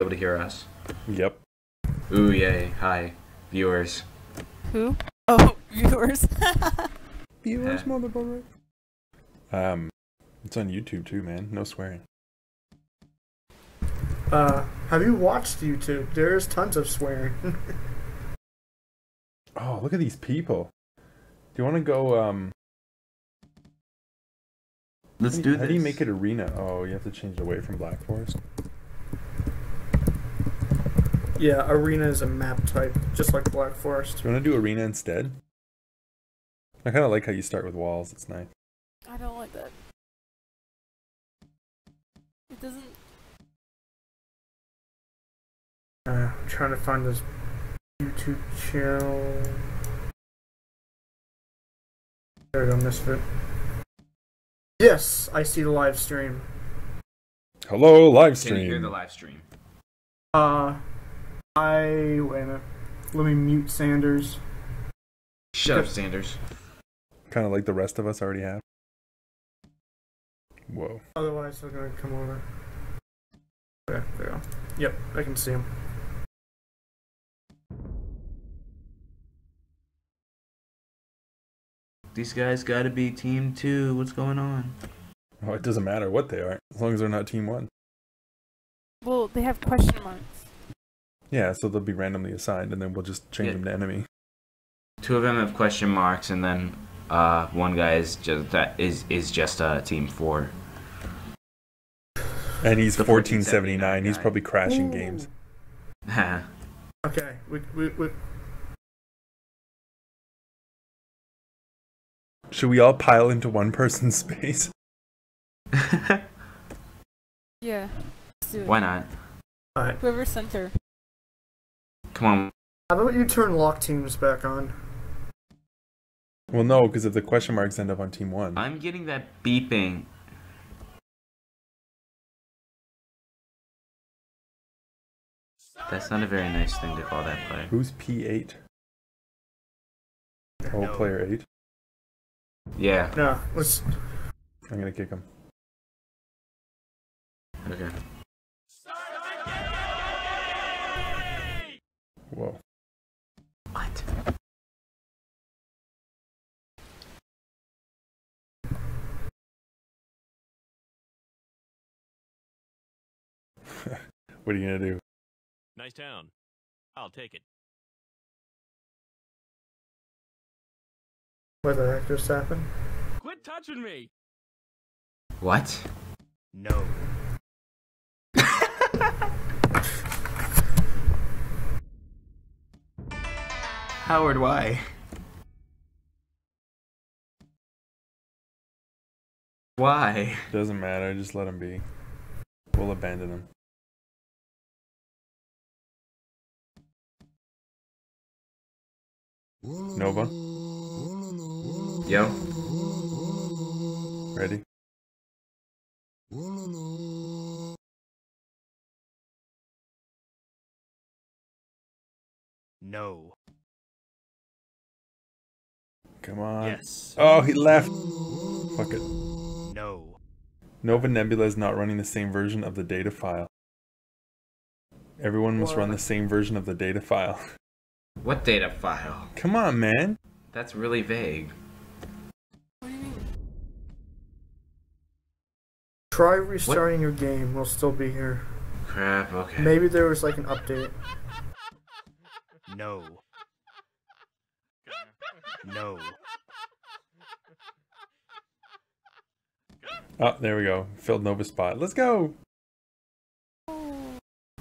able to hear us. Yep. Ooh, yay. Hi, viewers. Who? Oh, viewers. Viewers, Yeah. motherfucker. Um, it's on YouTube too, man. No swearing. Uh, have you watched YouTube? There's tons of swearing. Oh, look at these people. Do you want to go? Um, Let's do do, this. how do you make it arena? Oh, you have to change it away from Black Forest. Yeah, arena is a map type, just like Black Forest. You want to do arena instead? I kind of like how you start with walls. It's nice. I don't like that. It doesn't. Uh, I'm trying to find this YouTube channel. There we go, Misfit. Yes, I see the live stream. Hello, live stream. Can you hear stream. the live stream? Uh, I wait a minute. Let me mute Sanders. Shut up, Sanders. kind of like the rest of us already have. Whoa. Otherwise, they're gonna come over. Okay, there we go. Yep, I can see him. These guys gotta be team two. What's going on? Oh, it doesn't matter what they are, as long as they're not team one. Well, they have question marks. Yeah, so they'll be randomly assigned, and then we'll just change Yeah. them to enemy. Two of them have question marks, and then uh, one guy is just that is is just uh, team four. And he's The 1479. He's probably crashing Ooh. games. Okay, we, we, we, Should we all pile into one person's space? Yeah. Let's do it. Why not? alright. Whoever center. Come on. How about you turn lock teams back on? Well, no, because if the question marks end up on team one. I'm getting that beeping. That's not a very nice thing to call that player. Who's P8? Oh, player 8. Yeah. No, let's. I'm gonna kick him. Okay. Whoa. What? What are you gonna do? Nice town. I'll take it. What the heck just happened? Quit touching me! What? No. Howard, why? Why? Doesn't matter, just let him be. We'll abandon him. Nova, Yo. ready? No. Come on. Yes. Oh, he left. Fuck it. No. Nova Nebula is not running the same version of the data file. Everyone must run the same version of the data file. What data file? Come on, man. That's really vague. What do you mean? Try restarting your game. We'll still be here. Crap, okay. Maybe there was like an update. No. No. Oh, there we go. Filled Nova spot. Let's go.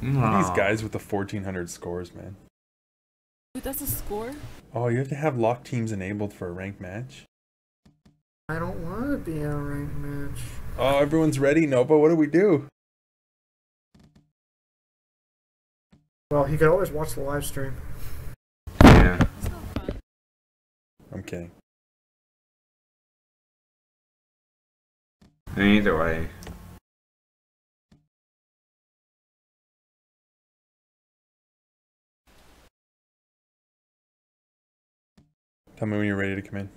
These guys with the 1400 scores, man. dude, that's a score? Oh, you have to have lock teams enabled for a ranked match. I don't want to be in a ranked match. Oh, everyone's ready. Nova, what do we do? Well, he could always watch the live stream. Yeah. It's not fun. I'm kidding. Either way. Tell me when you're ready to come in.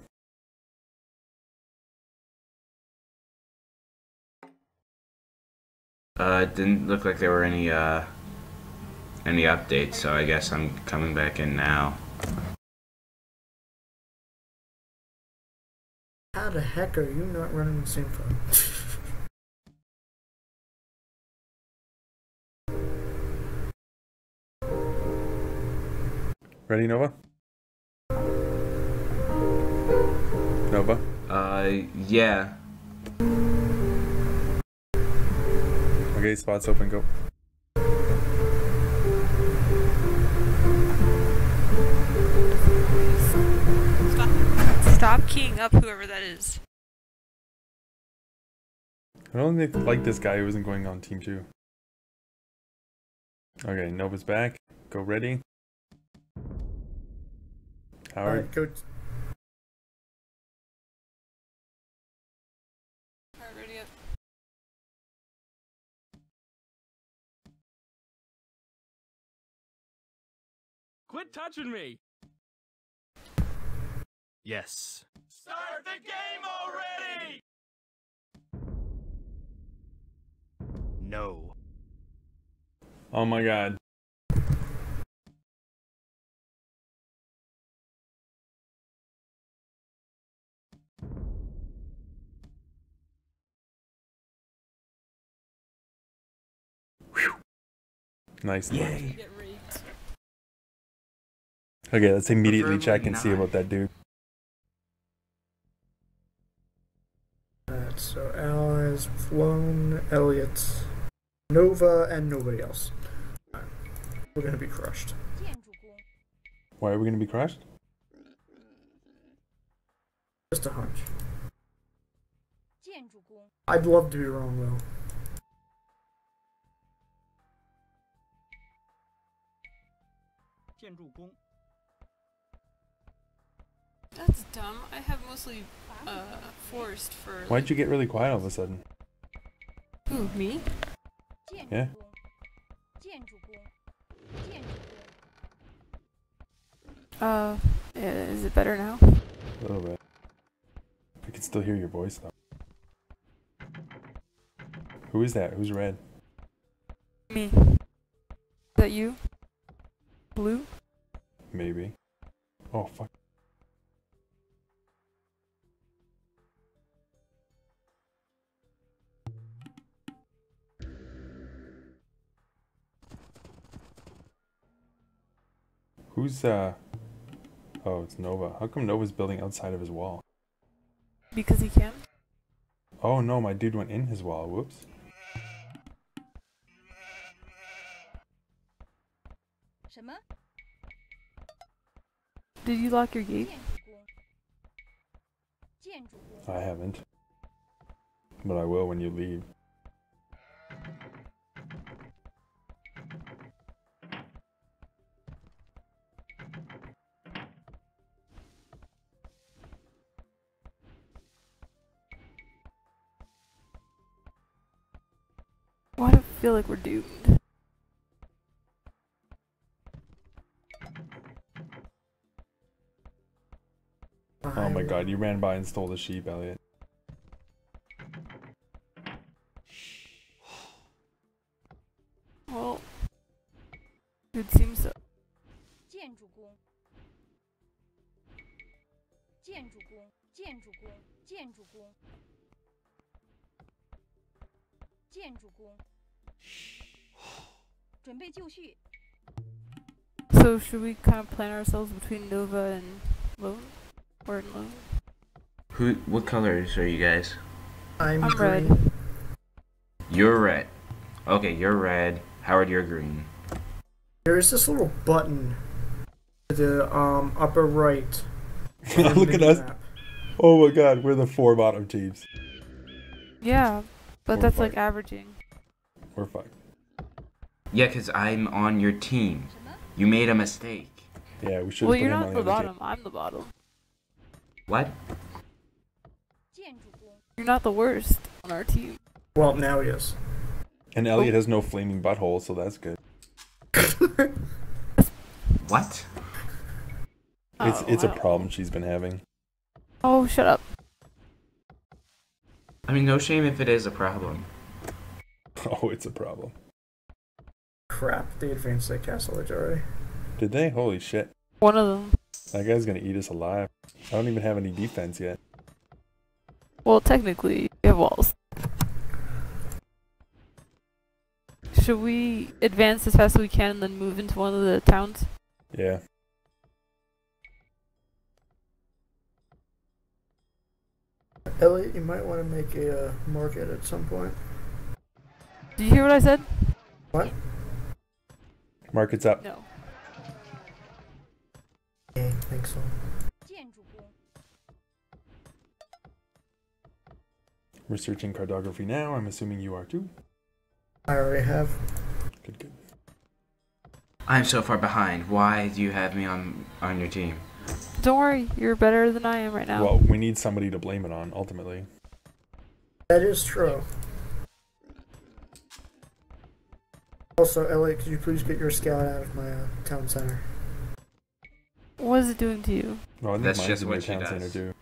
Uh, it didn't look like there were any uh any updates, so I guess I'm coming back in now. How the heck are you not running the same phone? Ready, Nova? Nova? Uh, yeah. Okay, spots open, go. Stop. Stop keying up whoever that is. I don't think like this guy who isn't going on team two. Okay, Nova's back. Go ready. Howard. Alright, go. Alright, ready up. Quit touching me! Yes. Start the game already! No. Oh my god. Nice. Yay. Okay, let's immediately Preferably check and see about that dude. So Al has flown Eliot, Nova, and nobody else. Alright, We're gonna be crushed. Why are we gonna be crushed? Just a hunch. I'd love to be wrong though. That's dumb. I have mostly uh forced for. Why'd you get really quiet all of a sudden? Who me? Yeah. Uh, is it better now? A little bit. I can still hear your voice though. Who is that? Who's red? Me. Is that you? Blue? Maybe. Oh fuck. Who's uh Oh, it's Nova. How come Nova's building outside of his wall? Because he can. Oh no, my dude went in his wall. Whoops. Did you lock your gate? I haven't. But I will when you leave. Feel like we're doomed? Oh my god, you ran by and stole the sheep, Eliot. Well, it seems so. 准备就绪。 So should we kind of plan ourselves between Nova and Lone? Or Lone? Who? What colors are you guys? I'm, I'm red. green. You're red. Okay, you're red. Howard, you're green. There's this little button to the um upper right. of the Look at mini us. map. Oh my god, we're the four bottom teams. Yeah, but We're that's like fucked. averaging. we're fucked. Yeah, because I'm on your team. You made a mistake. Yeah, we should. Well, you're not the bottom. Team. I'm the bottom. What? You're not the worst on our team. Well, now he is. And Eliot oh. has no flaming butthole, so that's good. what? Oh, it's it's wow. a problem she's been having. Oh, shut up. I mean, no shame if it is a problem. Oh, it's a problem. Crap, they advanced that castle age already. Did they? Holy shit. One of them. That guy's gonna eat us alive. I don't even have any defense yet. Well, technically, you have walls. Should we advance as fast as we can and then move into one of the towns? Yeah. Eliot, you might want to make a uh, market at some point. Did you hear what I said? What? Mark, it's up. No. Okay, thanks. So. Researching cartography now. I'm assuming you are too. I already have. Good, good. I'm so far behind. Why do you have me on on your team? Don't worry, you're better than I am right now. Well, we need somebody to blame it on ultimately. That is true. Also, Eliot, could you please get your scout out of my uh, town center? What is it doing to you? Oh, That's just what she does. Do.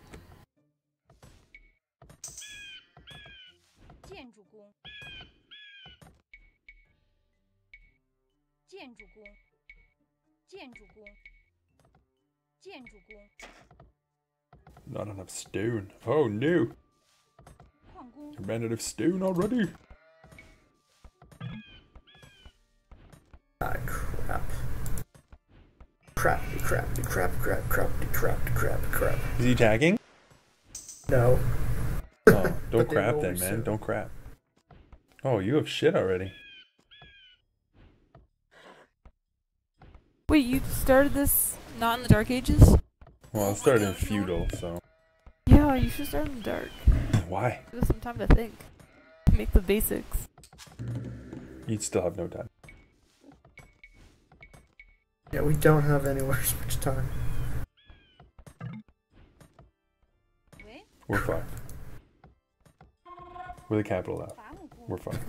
Not enough stone. Oh no! I ran out of stone already! Ah, crap. Crap, crappy, crap, crap, crappy, crap, crap, crap. Is he tagging? No. Oh, don't crap then, man. soon. Don't crap. Oh, you have shit already. Wait, you started this not in the Dark Ages? Well, it started in feudal, so Yeah, you should start in the Dark. why? Give us some time to think. Make the basics. You'd still have no time. Yeah, we don't have anywhere as much time. We're fine. With a capital F. We're fine.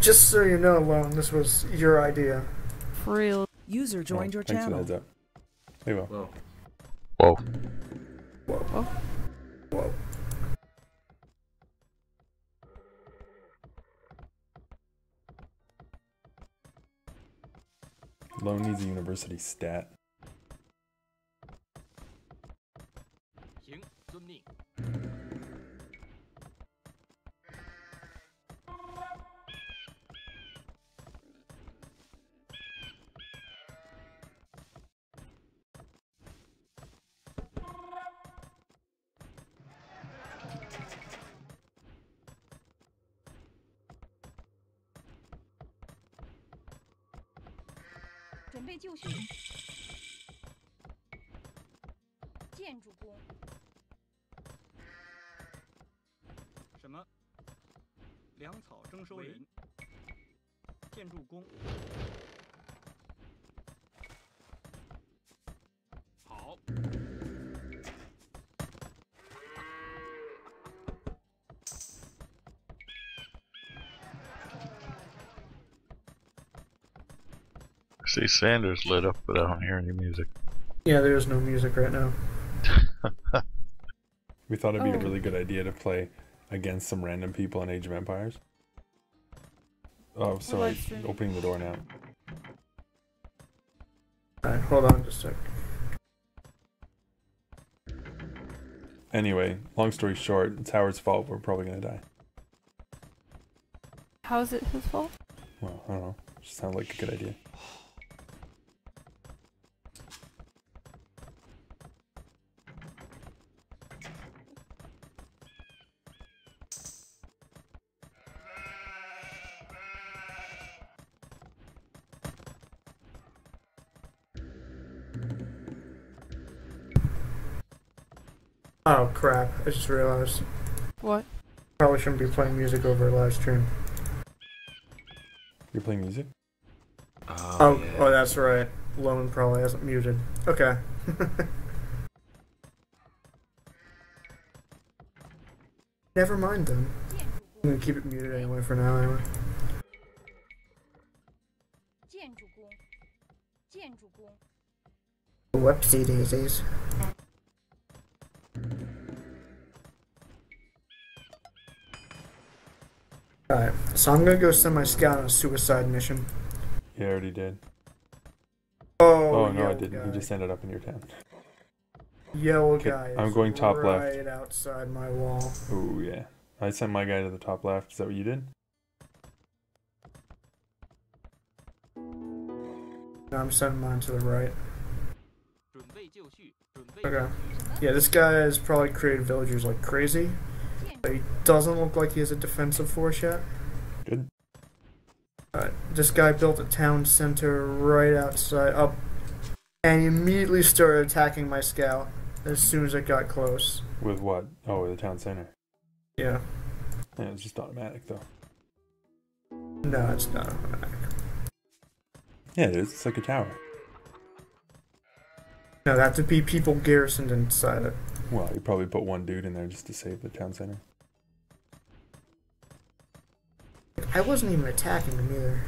Just so you know, Lone, this was your idea. For real. User joined oh, your thanks channel. Thanks for the heads up. Hey, well. Whoa. Whoa. Whoa. Whoa. Whoa. Lone needs a university stat. 建筑工，什么？粮草征收人，建筑工。See Sanders lit up, but I don't hear any music. Yeah, there's no music right now. We thought it'd be a Oh. really good idea to play against some random people in Age of Empires. Oh, sorry. Opening the door now. Alright, hold on just a sec. Anyway, long story short, it's Howard's fault. We're probably gonna die. How is it his fault? Well, I don't know. Just sounded like a good idea. Oh crap, I just realized. What? Probably shouldn't be playing music over live stream. You're playing music? Oh, oh, yeah. oh that's right. Lone probably hasn't muted. Okay. Never mind then. I'm gonna keep it muted anyway for now anyway. Whoopsie daisies. So I'm gonna go send my scout on a suicide mission. Yeah, I already did. Oh, oh no, I didn't. Guy. He just ended up in your town. Yellow okay, guy. I'm going top right left. Right outside my wall. Oh yeah. I sent my guy to the top left. Is that what you did? I'm sending mine to the right. Okay. Yeah, this guy has probably created villagers like crazy. But he doesn't look like he has a defensive force yet. This guy built a town center right outside up, and he immediately started attacking my scout as soon as it got close. With what? Oh, with the town center. Yeah. Yeah, it's just automatic though. No, it's not automatic. Yeah, it is. It's like a tower. No, that to be people garrisoned inside it. Well, you probably put one dude in there just to save the town center. I wasn't even attacking them either.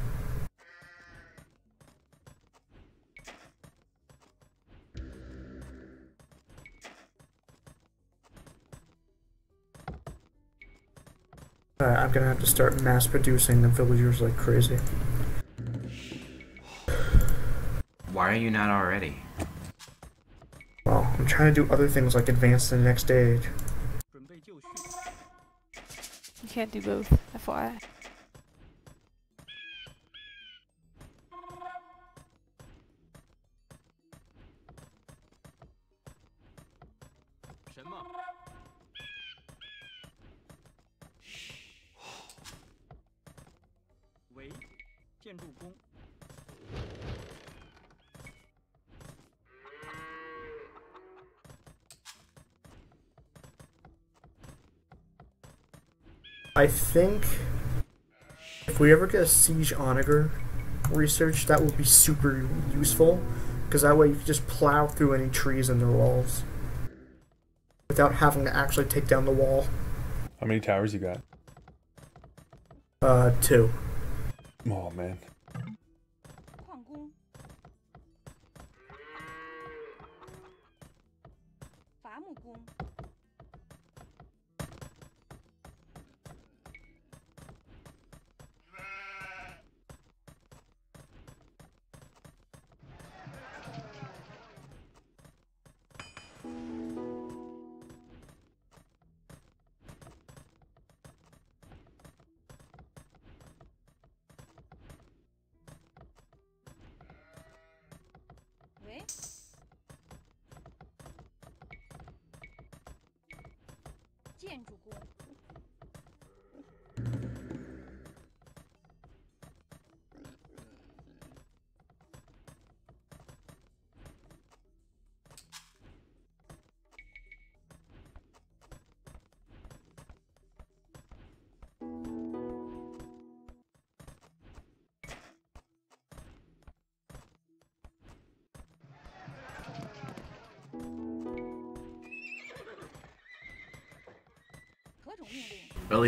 Uh, I'm gonna have to start mass producing the villagers like crazy. Why are you not already? Well, I'm trying to do other things like advance to the next stage. You can't do both, FYI. I think if we ever get a siege onager research, that will be super useful because that way you can just plow through any trees in their walls without having to actually take down the wall. How many towers you got? Uh, two. Oh man.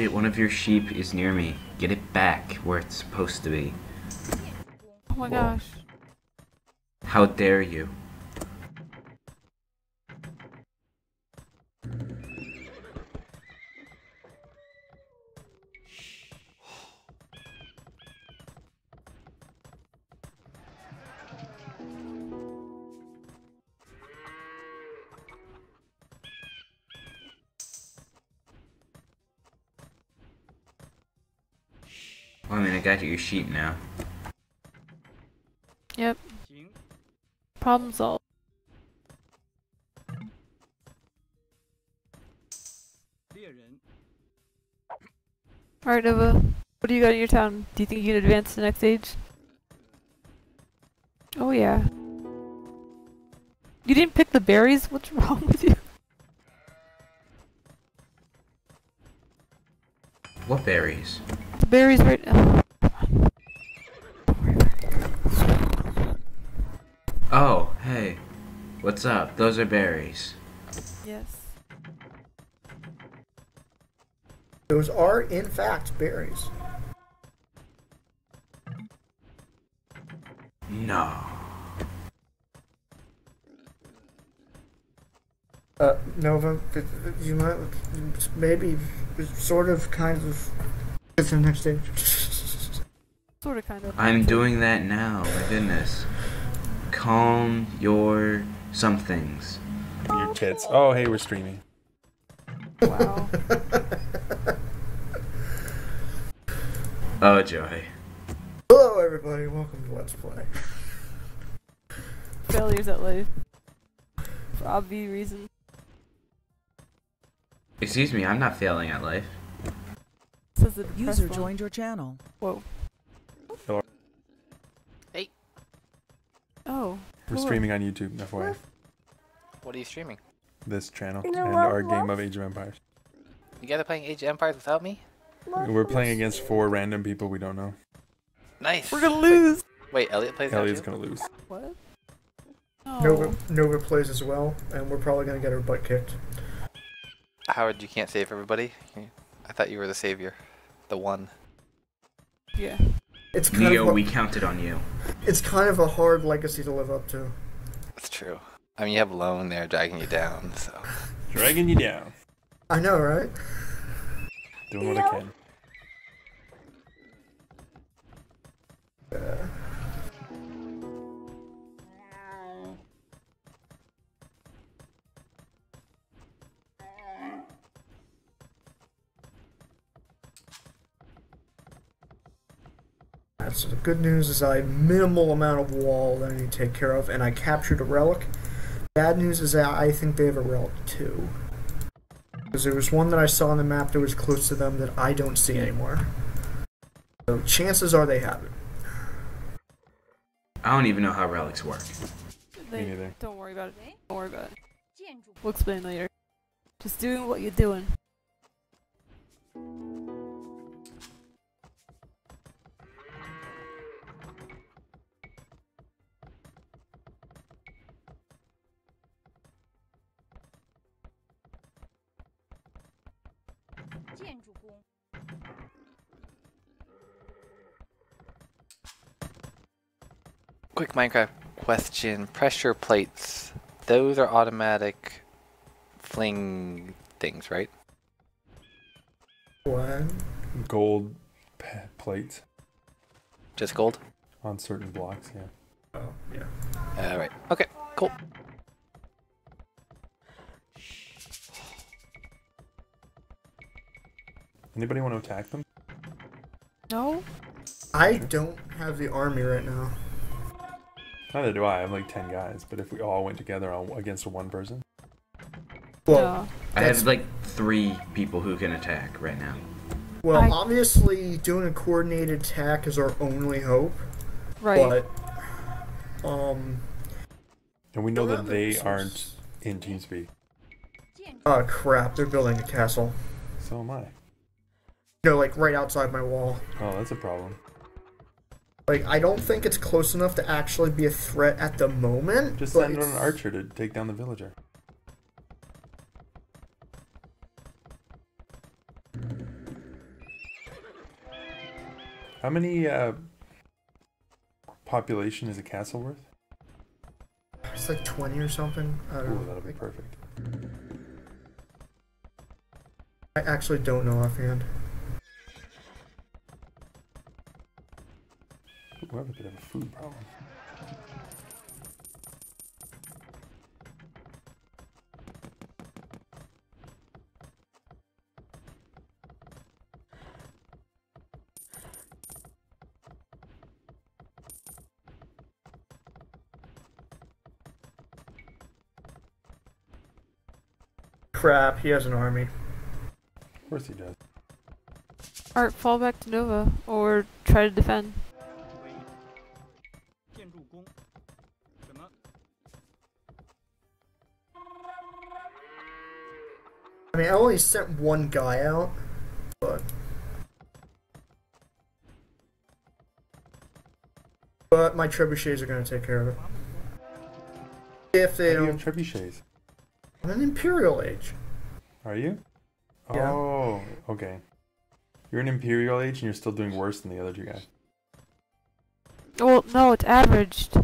Eliot, one of your sheep is near me. Get it back where it's supposed to be. Oh my gosh. How dare you? at your sheep now. Yep. Problem solved. Alright, Nova. What do you got in your town? Do you think you can advance to the next stage? Oh yeah. You didn't pick the berries? What's wrong with you? What berries? The berries right- uh, What's up? Those are berries. Yes. Those are, in fact, berries. No. Uh, Nova, th- th- you might maybe sort of kind of Get to the next stage. Sort of, kind of. I'm doing that now. My goodness. Calm your somethings. Your tits. Oh, hey, we're streaming. Wow. Oh joy. Hello, everybody. Welcome to Let's Play. Failures at life. For obvious reasons. Excuse me, I'm not failing at life. Says the depressed User one. joined your channel. Whoa. We're cool. streaming on YouTube, FYI. What are you streaming? This channel You know and what, our Wolf? game of Age of Empires. You guys are playing Age of Empires without me? We're playing against four random people we don't know. Nice. We're gonna lose. Wait, Eliot plays Eliot's gonna lose. What? No. Nova, oh. Nova plays as well, and we're probably gonna get her butt kicked. Howard, you can't save everybody. I thought you were the savior, the one. Yeah. It's kind Neo, of a, we counted on you. it's kind of a hard legacy to live up to. That's true. I mean, you have Lone there dragging you down, so. Dragging you down. I know, right? Doing what I can. That's the good news is I have minimal amount of wall that I need to take care of, and I captured a relic. Bad news is that I think they have a relic too. Because there was one that I saw on the map that was close to them that I don't see anymore. So chances are they have it. I don't even know how relics work. They, don't worry about it. Don't worry about it. We'll explain later. Just doing what you're doing. “ Quick Minecraft question. Pressure plates. Those are automatic fling things, right? What? Gold p- plates Just gold? on certain blocks, yeah. Oh, yeah. Alright. Okay, cool. Anybody want to attack them? No? I don't have the army right now. Neither do I. I have like 10 guys, but if we all went together on, against one person, Well. I have like three people who can attack right now. well, I- obviously doing a coordinated attack is our only hope. Right. But, um, and we know that have the they aren't in TeamSpeak, 建筑 oh crap, they're building a castle. so am I. No, like right outside my wall. Oh, that's a problem. Like, I don't think it's close enough to actually be a threat at the moment. Just send an archer to take down the villager. How many uh, population is a castle worth? It's like 20 or something. I don't Ooh, know. that'll be perfect. I actually don't know offhand. Ooh, I have a bit of a food problem. Crap, he has an army. Of course he does. Art, fall back to Nova. Or try to defend. Mean, I only sent one guy out, but. But my trebuchets are gonna take care of it. If they How do you don't. have trebuchets? I'm an Imperial Age. Are you? Yeah. Oh, okay. You're an Imperial Age and you're still doing worse than the other two guys. Well, no, it's averaged.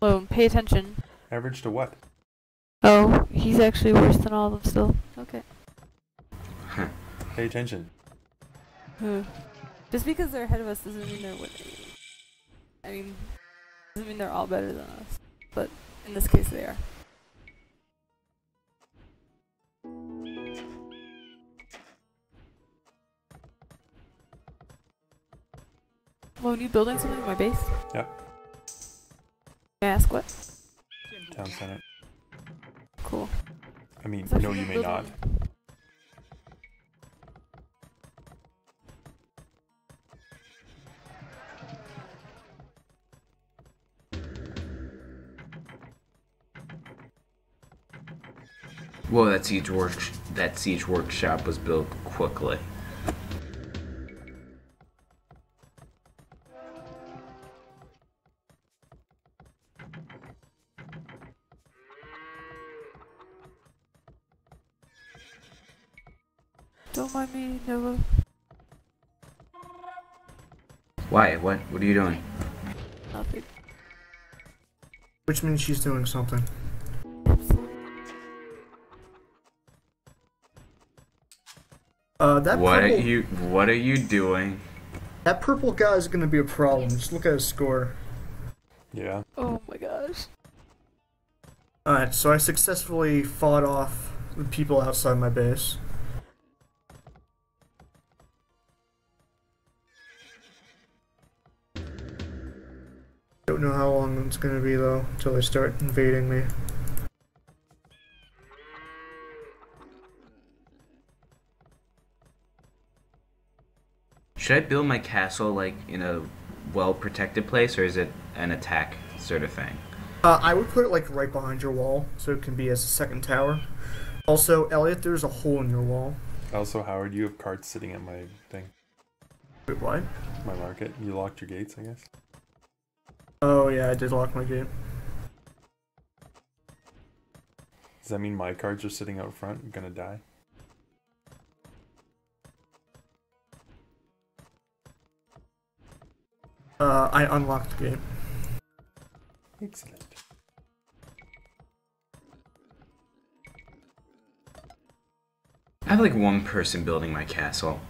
Lone, pay attention. Average to what? Oh, he's actually worse than all of them still. Okay. Pay attention. Hmm. Just because they're ahead of us doesn't mean they're winning. I mean, doesn't mean they're all better than us. But in this case, they are. Well, you building something in my base? Yep. May I ask what? Town center. Cool. I mean, no, you may not. Well, that siege work that siege workshop was built quickly. Don't mind me, Nova. Why? What? What are you doing? Nothing. Which means she's doing something. That What are you? What are you doing? that purple guy is gonna be a problem. Just look at his score. Yeah. Oh my gosh. Alright, so I successfully fought off the people outside my base. Don't know how long it's gonna be though, until they start invading me. Should I build my castle like in a well-protected place, or is it an attack sort of thing? Uh, I would put it like right behind your wall, so it can be as a second tower. Also, Eliot, there's a hole in your wall. Also, Howard, you have carts sitting at my thing, Wait, what? my market. You locked your gates, I guess. Oh yeah, I did lock my gate. Does that mean my cards are sitting out front? I'm gonna die. Uh, I unlocked the game. Excellent. I have like one person building my castle.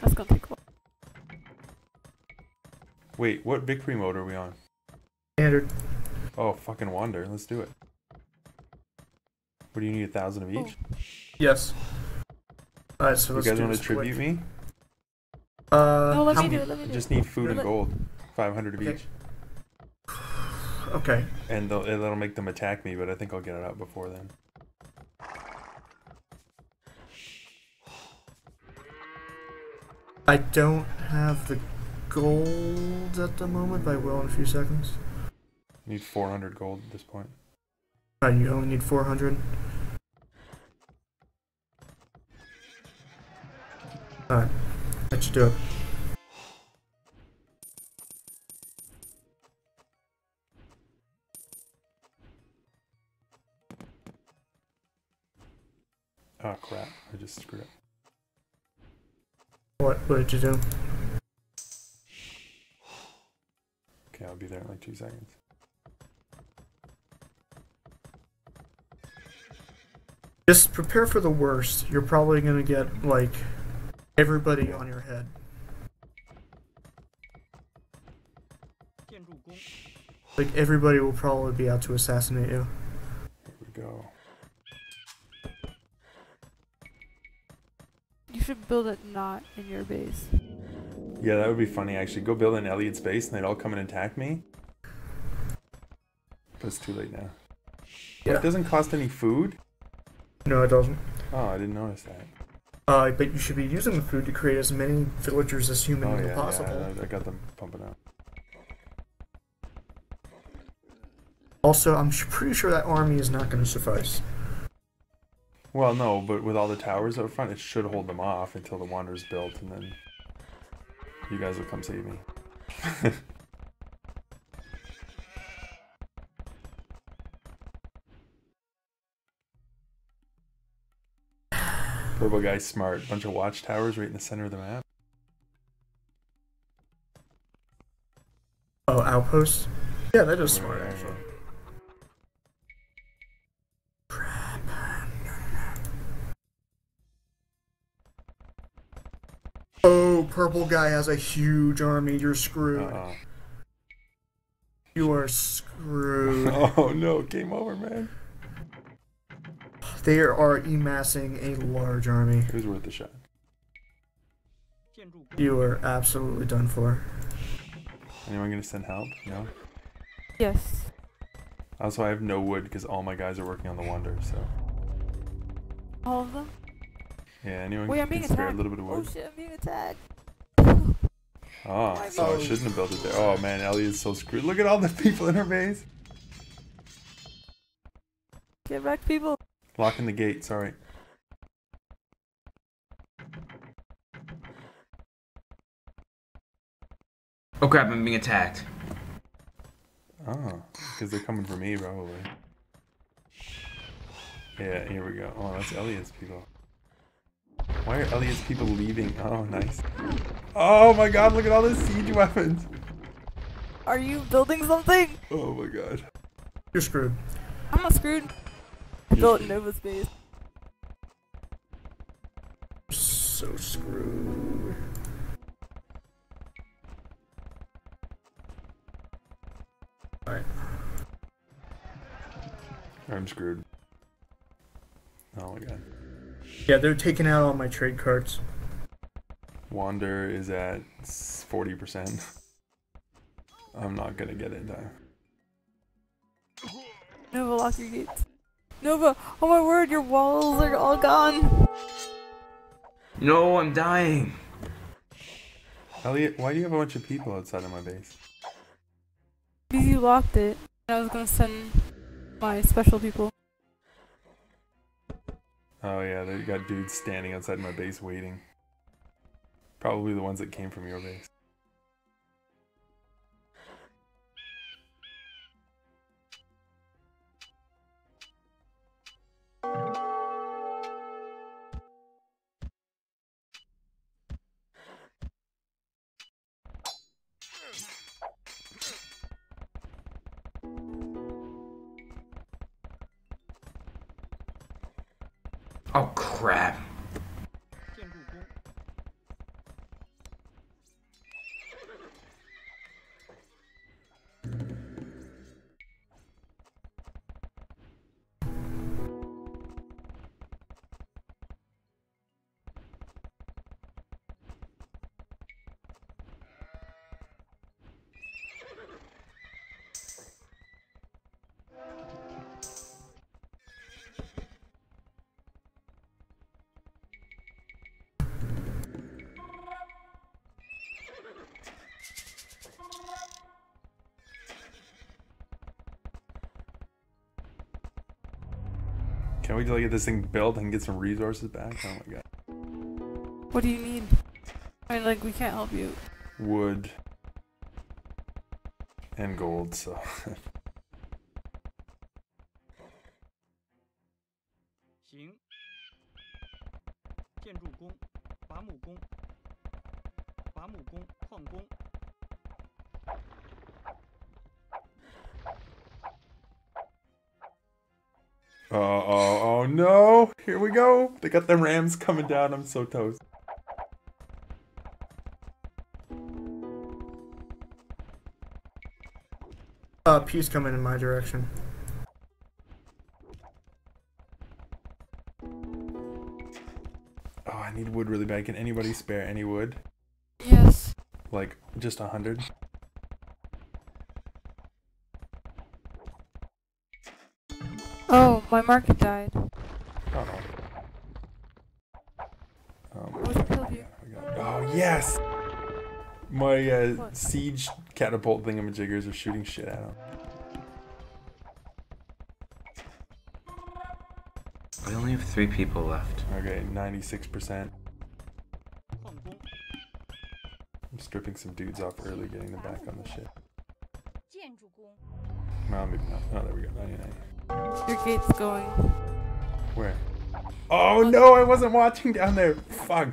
That's gonna take a while. Wait, what victory mode are we on? Standard. Oh, fucking Wonder. Let's do it. What do you need? A thousand of each? Yes. Alright, so you let's guys want to this quick. tribute me? Uh, No, let me do it. Let me I do just need food and gold. 500 of Okay. each. Okay. And they'll, that'll make them attack me, but I think I'll get it out before then. I don't have the gold at the moment, but I will in a few seconds. Need 400 gold at this point. Uh, you only need 400. Alright, that should do it. Oh crap, I just screwed up. What, what did you do? Okay, I'll be there in like two seconds. Just prepare for the worst. You're probably gonna get, like, everybody on your head. Like everybody will probably be out to assassinate you. Here we go. You should build it not in your base. Yeah, that would be funny actually. Go build in Eliot's base and they'd all come and attack me. But it's too late now. Yeah. But it doesn't cost any food? No, it doesn't. Oh, I didn't notice that. Uh, but you should be using the food to create as many villagers as Oh humanly yeah, possible. yeah, I- got them pumping out. Also, I'm sh- pretty sure that army is not going to suffice. Well, no, but with all the towers out front, it should hold them off until the Wonder's built, and then you guys will come save me. Purple guy's smart. Bunch of watchtowers right in the center of the map. Oh, outposts? Yeah, that is smart, actually. Oh, purple guy has a huge army. You're screwed. Uh-oh. You are screwed. Oh no, game over, man. They are emassing a large army. It was worth a shot. You are absolutely done for. Anyone gonna send help? No? Yes. Also, I have no wood because all my guys are working on the Wonder, so. All of them? Yeah, anyone Wait, can, can spare attacked. a little bit of wood? Oh shit, I'm being attacked. Oh, so I shouldn't have built it there. Oh man, Ellie is so screwed. Look at all the people in her base. Get back, people. Locking the gate. Sorry. Oh crap! I'm being attacked. Ah, oh, because they're coming for me probably. Yeah, here we go. Oh, that's Eliot's people. Why are Eliot's people leaving? Oh, nice. Oh my god, look at all the siege weapons. Are you building something? Oh my god. You're screwed. I'm not screwed. I You're built screwed. Nova Space. So screwed. Alright. I'm screwed. Oh my god. Yeah, they're taking out all my trade carts. Wonder is at 40%. I'm not gonna get it in time. Nova, lock your gates. Nova, oh my word, your walls are all gone. No, I'm dying. Eliot, why do you have a bunch of people outside of my base? Because you locked it. I was gonna send my special people. Oh yeah, they got dudes standing outside my base waiting. Probably the ones that came from your base. Wait till I get this thing built and get some resources back. Oh my god. What do you need? I mean, like, we can't help you. Wood. And gold, so. got the rams coming down. I'm so toast. Uh, peace coming in my direction. Oh, I need wood really bad. Can anybody spare any wood? Yes. Like, just a hundred? Oh, my market siege catapult thingamajiggers are shooting shit at him. We only have three people left. Okay, 96%. I'm stripping some dudes off early, getting them back on the ship. Well, maybe not. Oh, there we go, 99. Your gate's going. Where? Oh no, I wasn't watching down there. Fuck.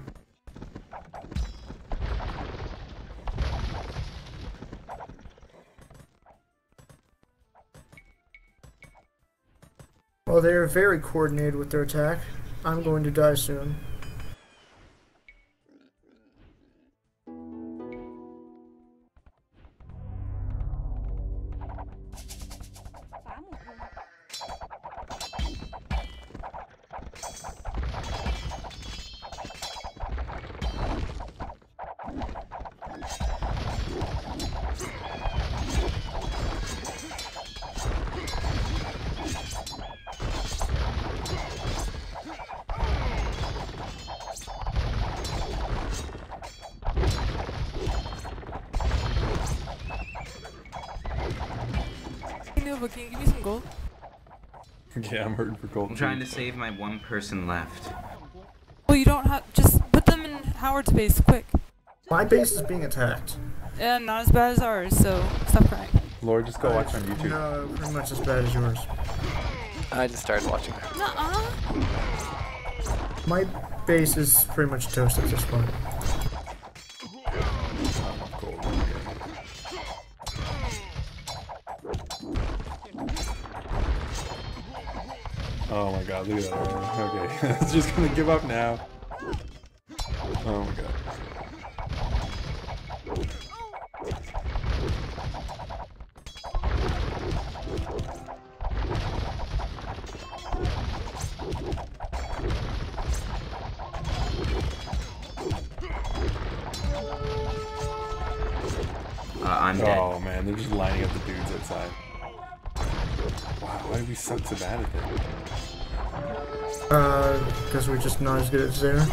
They are very coordinated with their attack. I'm going to die soon. yeah, I'm hurting for gold. I'm trying to save my one person left. Well, you don't have. Just put them in Howard's base, quick. My base is being attacked. And not as bad as ours, so stop crying. Lord, just go uh, watch on YouTube. No, pretty much as bad as yours. I just started watching that. Nuh-uh. My base is pretty much toast at this point. Look at that. Okay, it's just gonna give up now. There.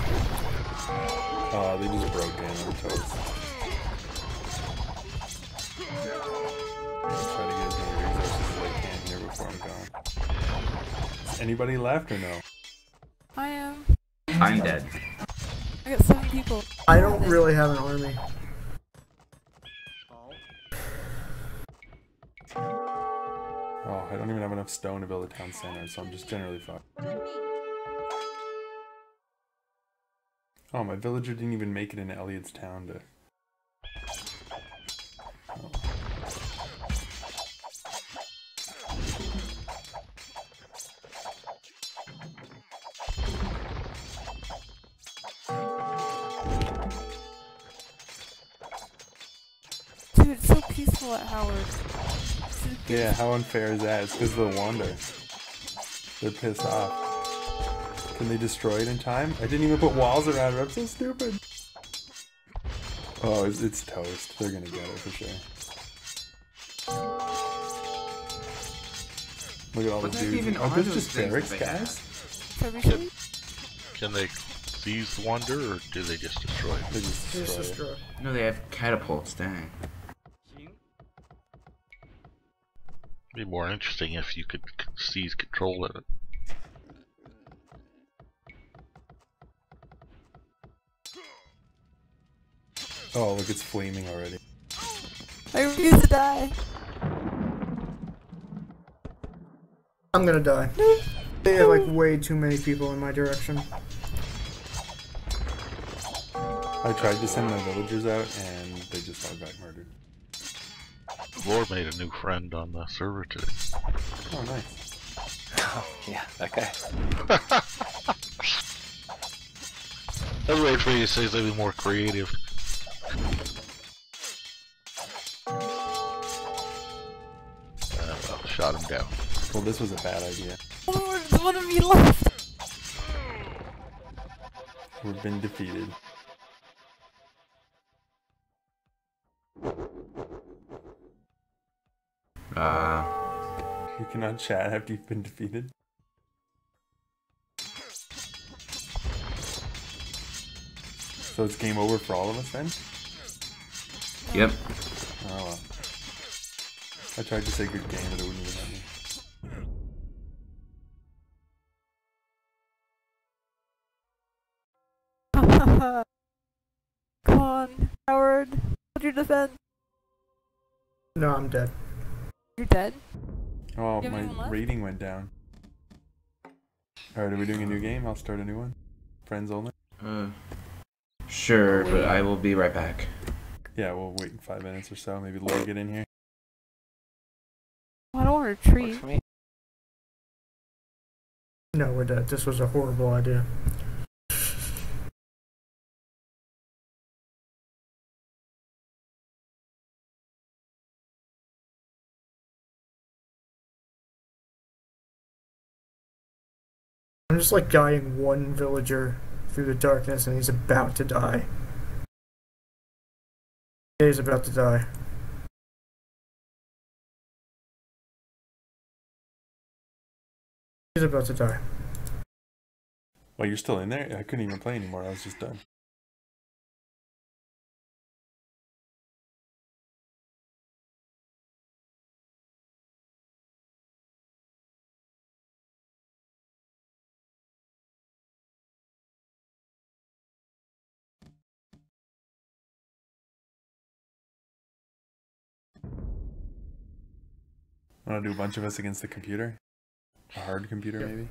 Oh, they just broke in. I'm toast. Try to get as many resources as I can here before I'm gone. Is anybody left or no? I am. I'm dead. I got seven people. I don't really have an army. Oh, I don't even have enough stone to build a town center, so I'm just generally fucked. Oh, my villager didn't even make it into Eliot's town to. Oh. Dude, it's so peaceful at Howard. Yeah, how unfair is that? It's because of the wonder. They're pissed off. Can they destroy it in time? I didn't even put walls around it. I'm so stupid. Oh, it's, it's toast. They're gonna get it for sure. Look at all What the the dudes. even Are are those those just barracks, that they have? guys? Trebuchet? Can they seize the wonder, or do they just destroy it? They just Just destroy it. destroy. No, they have catapults. Dang. It'd be more interesting if you could seize control of it. Oh, look, it's flaming already. I refuse to die. I'm gonna die. They have like way too many people in my direction. I tried to send my villagers out, and they just all got murdered. Lord made a new friend on the server today. Oh, nice. Oh, yeah, that guy. I was waiting for you to say something more creative. Well, shot him down. Well, this was a bad idea. Oh, there's one of me left. We've been defeated. Uh, You cannot chat after you've been defeated. So it's game over for all of us then? yep. Oh well. I tried to say good game, but it wouldn't Come on, Howard. Hold your defense. No, I'm dead. You're dead? Oh, You my rating went down. Alright, are we doing a new game? I'll start a new one. Friends only? Uh, sure, but I will be right back. Yeah, we'll wait in five minutes or so. Maybe Laura get in here. I don't want to Works retreat. No, we're dead. This was a horrible idea. I'm just like guiding one villager through the darkness and he's about to die. He's about to die. He's about to die. Well, you're still in there? I couldn't even play anymore. I was just done. Want to do a bunch of us against the computer? A hard computer, maybe?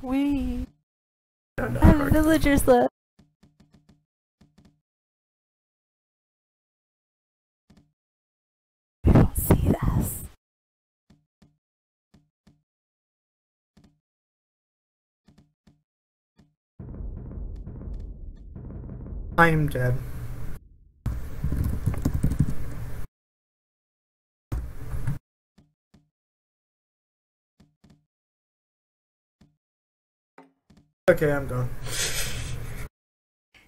We No, no, I have hard. villagers left. You don't see this. I am dead. Okay, I'm gone.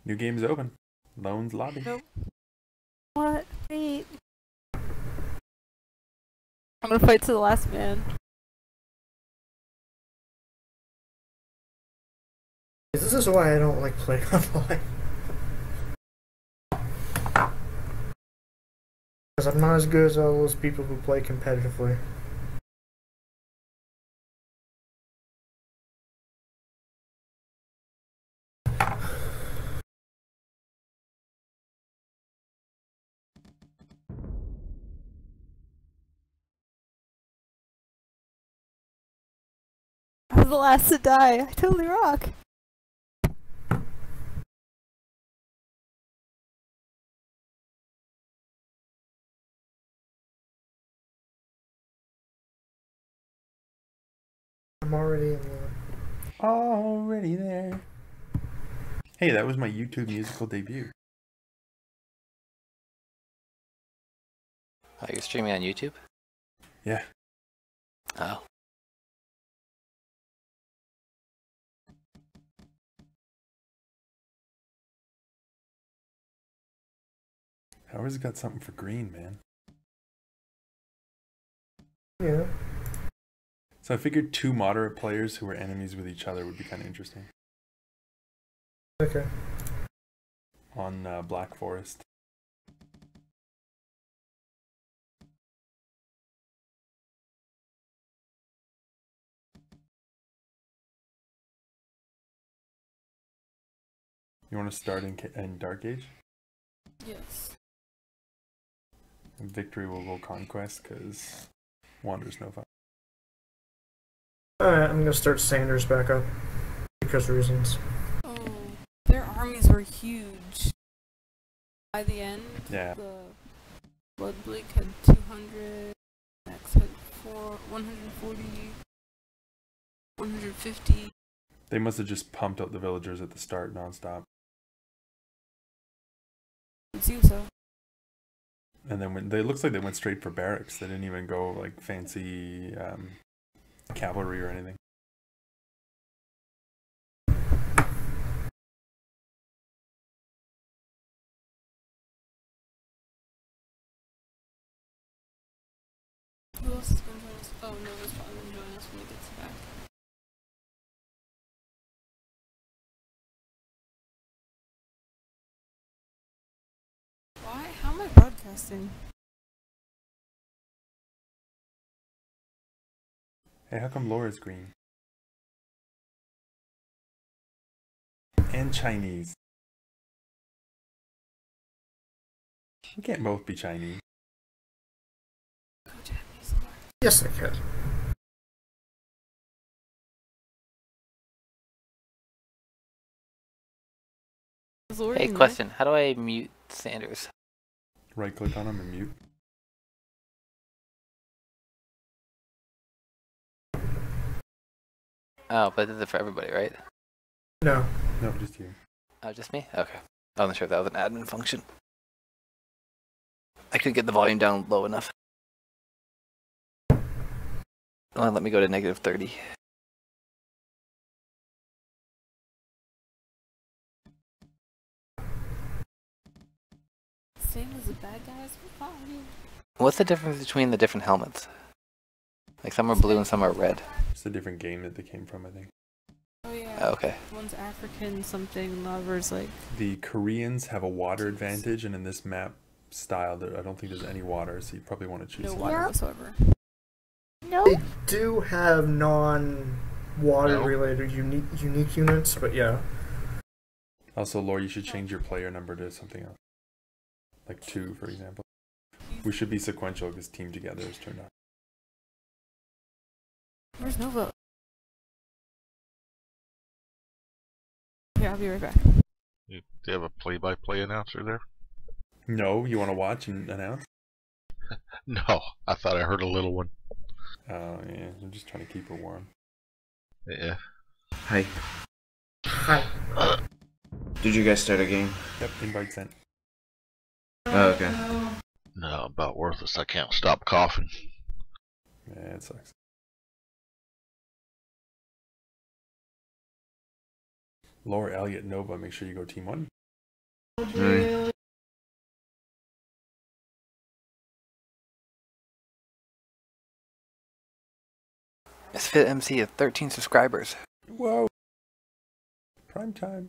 New game's open. Lone's lobby. Nope. What? Wait. I'm gonna fight to the last man. This is why I don't like playing online. Because I'm not as good as all those people who play competitively. Was the last to die. I totally rock. I'm already in the. Already there. Hey, that was my YouTube musical debut. Oh, you're streaming on YouTube? Yeah. Oh. Howard's got something for green, man. Yeah. So I figured two moderate players who were enemies with each other would be kind of interesting. Okay. On uh, Black Forest. You want to start in, in Dark Age? Yes. And Victory will go Conquest because Wonder's no fun. Alright, I'm gonna start Sanders back up. Because reasons. Oh, their armies were huge. By the end, Yeah. the Blood Bleak had 200, Max had four, 140, 150. They must have just pumped up the villagers at the start nonstop. It seems so. And then when they looks like they went straight for barracks. They didn't even go like fancy um, cavalry or anything. Oh, Nova's I broadcasting? Hey, how come Laura's green? And Chinese. You can't both be Chinese. Japanese Yes, I could. Is Lord Hey, question. How do I mute Sanders? Right click on them and mute. Oh, but I did it for everybody, right? No. No, just you. Oh, just me? Okay. I wasn't sure if that was an admin function. I could get the volume down low enough. Oh, let me go to negative 30. Bad guys. We're fine. What's the difference between the different helmets? Like some are blue and some are red. It's a different game that they came from, I think. Oh yeah. Oh, okay. One's African something, lovers like. The Koreans have a water advantage, and in this map style, there, I don't think there's any water, so you probably want to choose. No something. water whatsoever. No. They do have non water No. related unique unique units, but yeah. Also, Laura, you should change your player number to something else, like two, for example. We should be sequential because Team Together is turned on. Where's Nova? Yeah, I'll be right back. You, do you have a play-by-play announcer there? No, you want to watch and announce? No, I thought I heard a little one. Oh yeah, I'm just trying to keep her warm. Yeah. Hi. Hi. Did you guys start a game? Yep, invite sent. Oh, okay. No, about worthless. I can't stop coughing. Yeah, it sucks. Laura Eliot Nova, make sure you go team one. Alright. Misfit MC at 13 subscribers. Whoa. Prime time.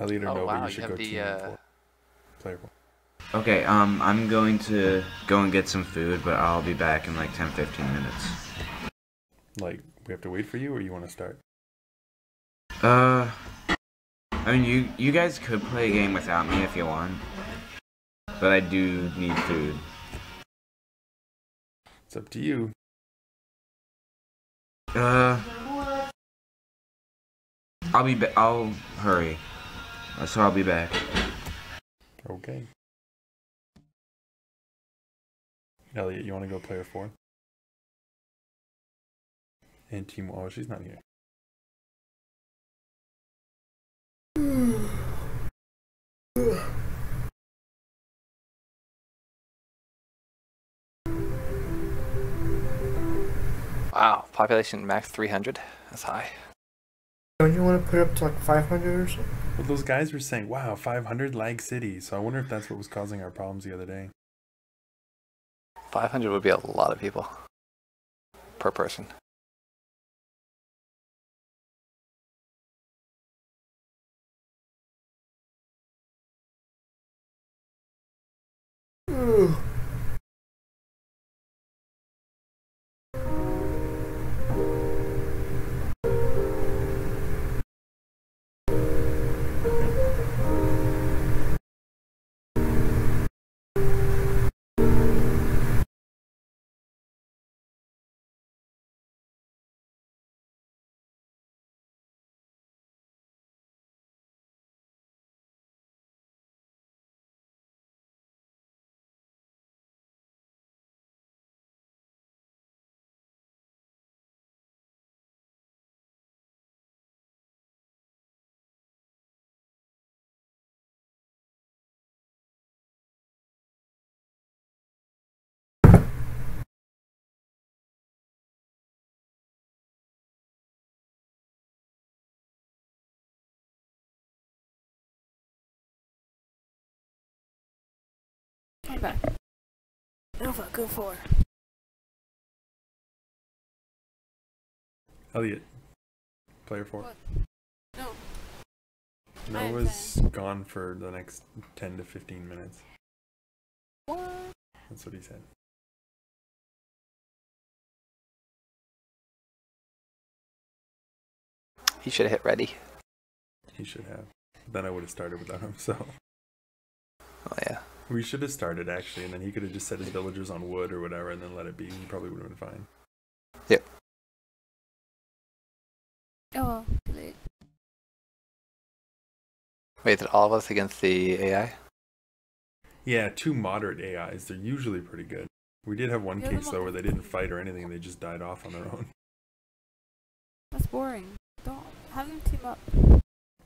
Eliot or Oh, Nova, wow, you you should have go the, team uh, four. Playable. Okay, um, I'm going to go and get some food, but I'll be back in like 10 15 minutes. Like, we have to wait for you, or you want to start? Uh, I mean, you you guys could play a game without me if you want, but I do need food. It's up to you. Uh, I'll be. Ba- I'll hurry. So I'll be back. Okay. Eliot, you want to go player four? And team. Oh, she's not here. Wow, population max 300. That's high. Don't you want to put it up to like 500 or something? Well, those guys were saying, "Wow, 500 lag city." So I wonder if that's what was causing our problems the other day. 500 would be a lot of people per person. I'm back. Nova, go for. Eliot, player four. What? No. Noah's gone for the next 10 to 15 minutes. What? That's what he said. He should have hit ready. He should have. Then I would have started without him. So Oh yeah. We should have started actually, and then he could have just set his villagers on wood or whatever, and then let it be. He probably would have been fine. Yep. Oh well, too late. Wait, did all of us against the AI? Yeah, two moderate AIs. They're usually pretty good. We did have one Yeah, the case though where they didn't fight or anything; they just died off on their own. That's boring. Don't have them team up.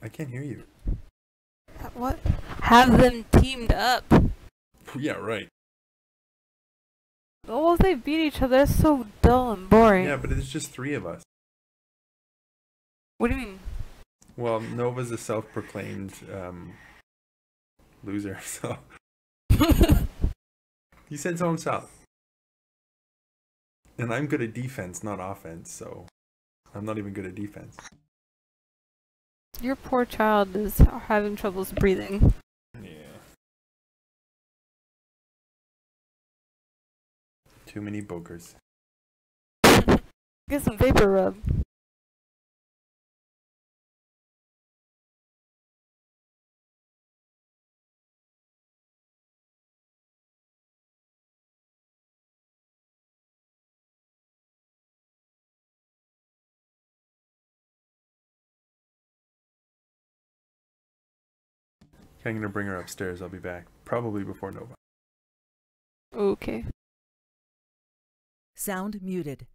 I can't hear you. What? Have them teamed up. Yeah, right. Oh, they beat each other. That's so dull and boring. Yeah, but it's just three of us. What do you mean? Well, Nova's a self-proclaimed um, loser, so he said so himself. And I'm good at defense, not offense, so I'm not even good at defense. Your poor child is having troubles breathing. Yeah. Too many bokers. Get some vapor rub. I'm gonna bring her upstairs. I'll be back probably before Nova. Okay. Sound muted.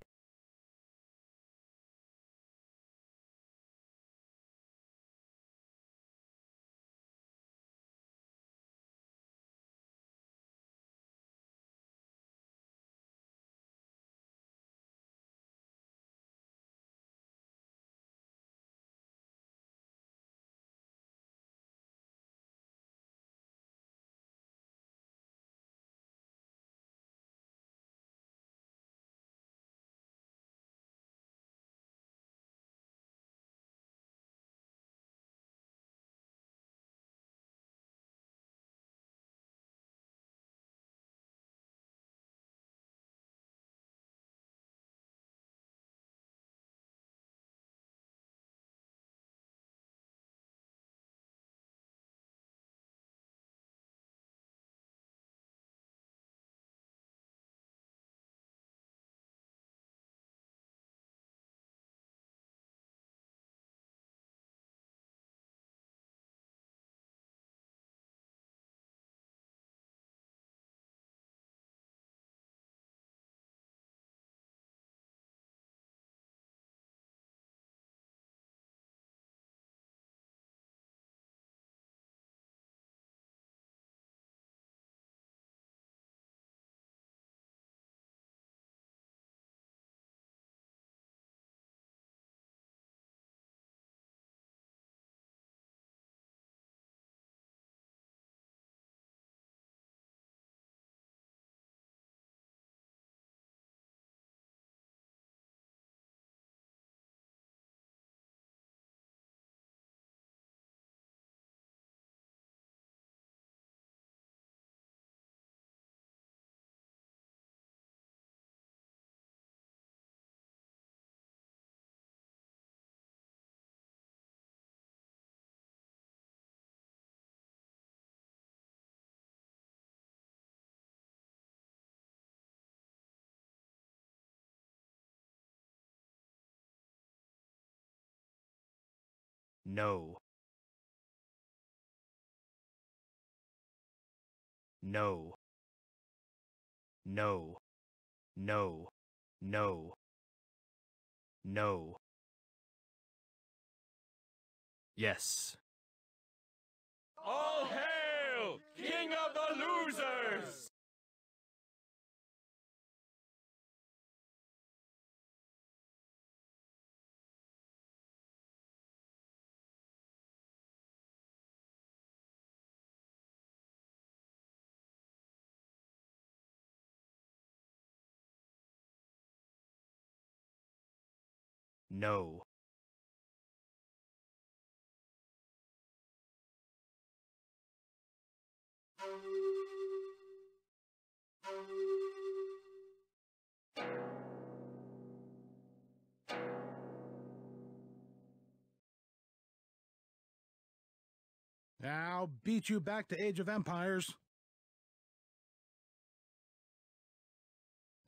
No. No. No. No. No. No. Yes. All hail, King of the Losers! No. I'll beat you back to Age of Empires.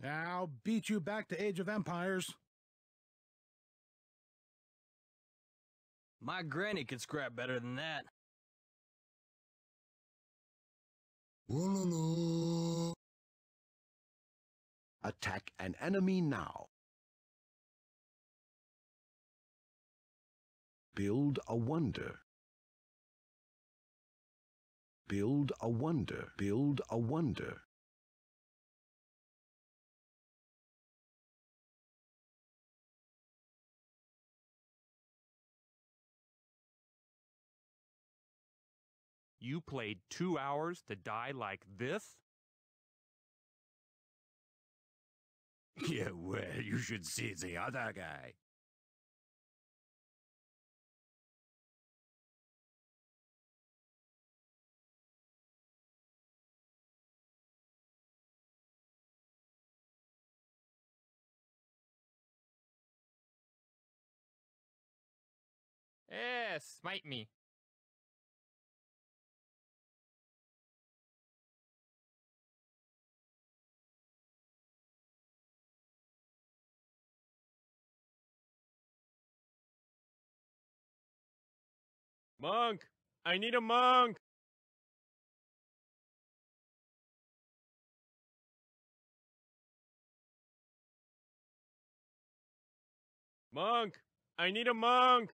I'll beat you back to Age of Empires. My granny could scrap better than that. Attack an enemy now. Build a wonder. Build a wonder. Build a wonder. You played two hours to die like this? Yeah, well, you should see the other guy. Eh, smite me. Monk! I need a monk! Monk! I need a monk!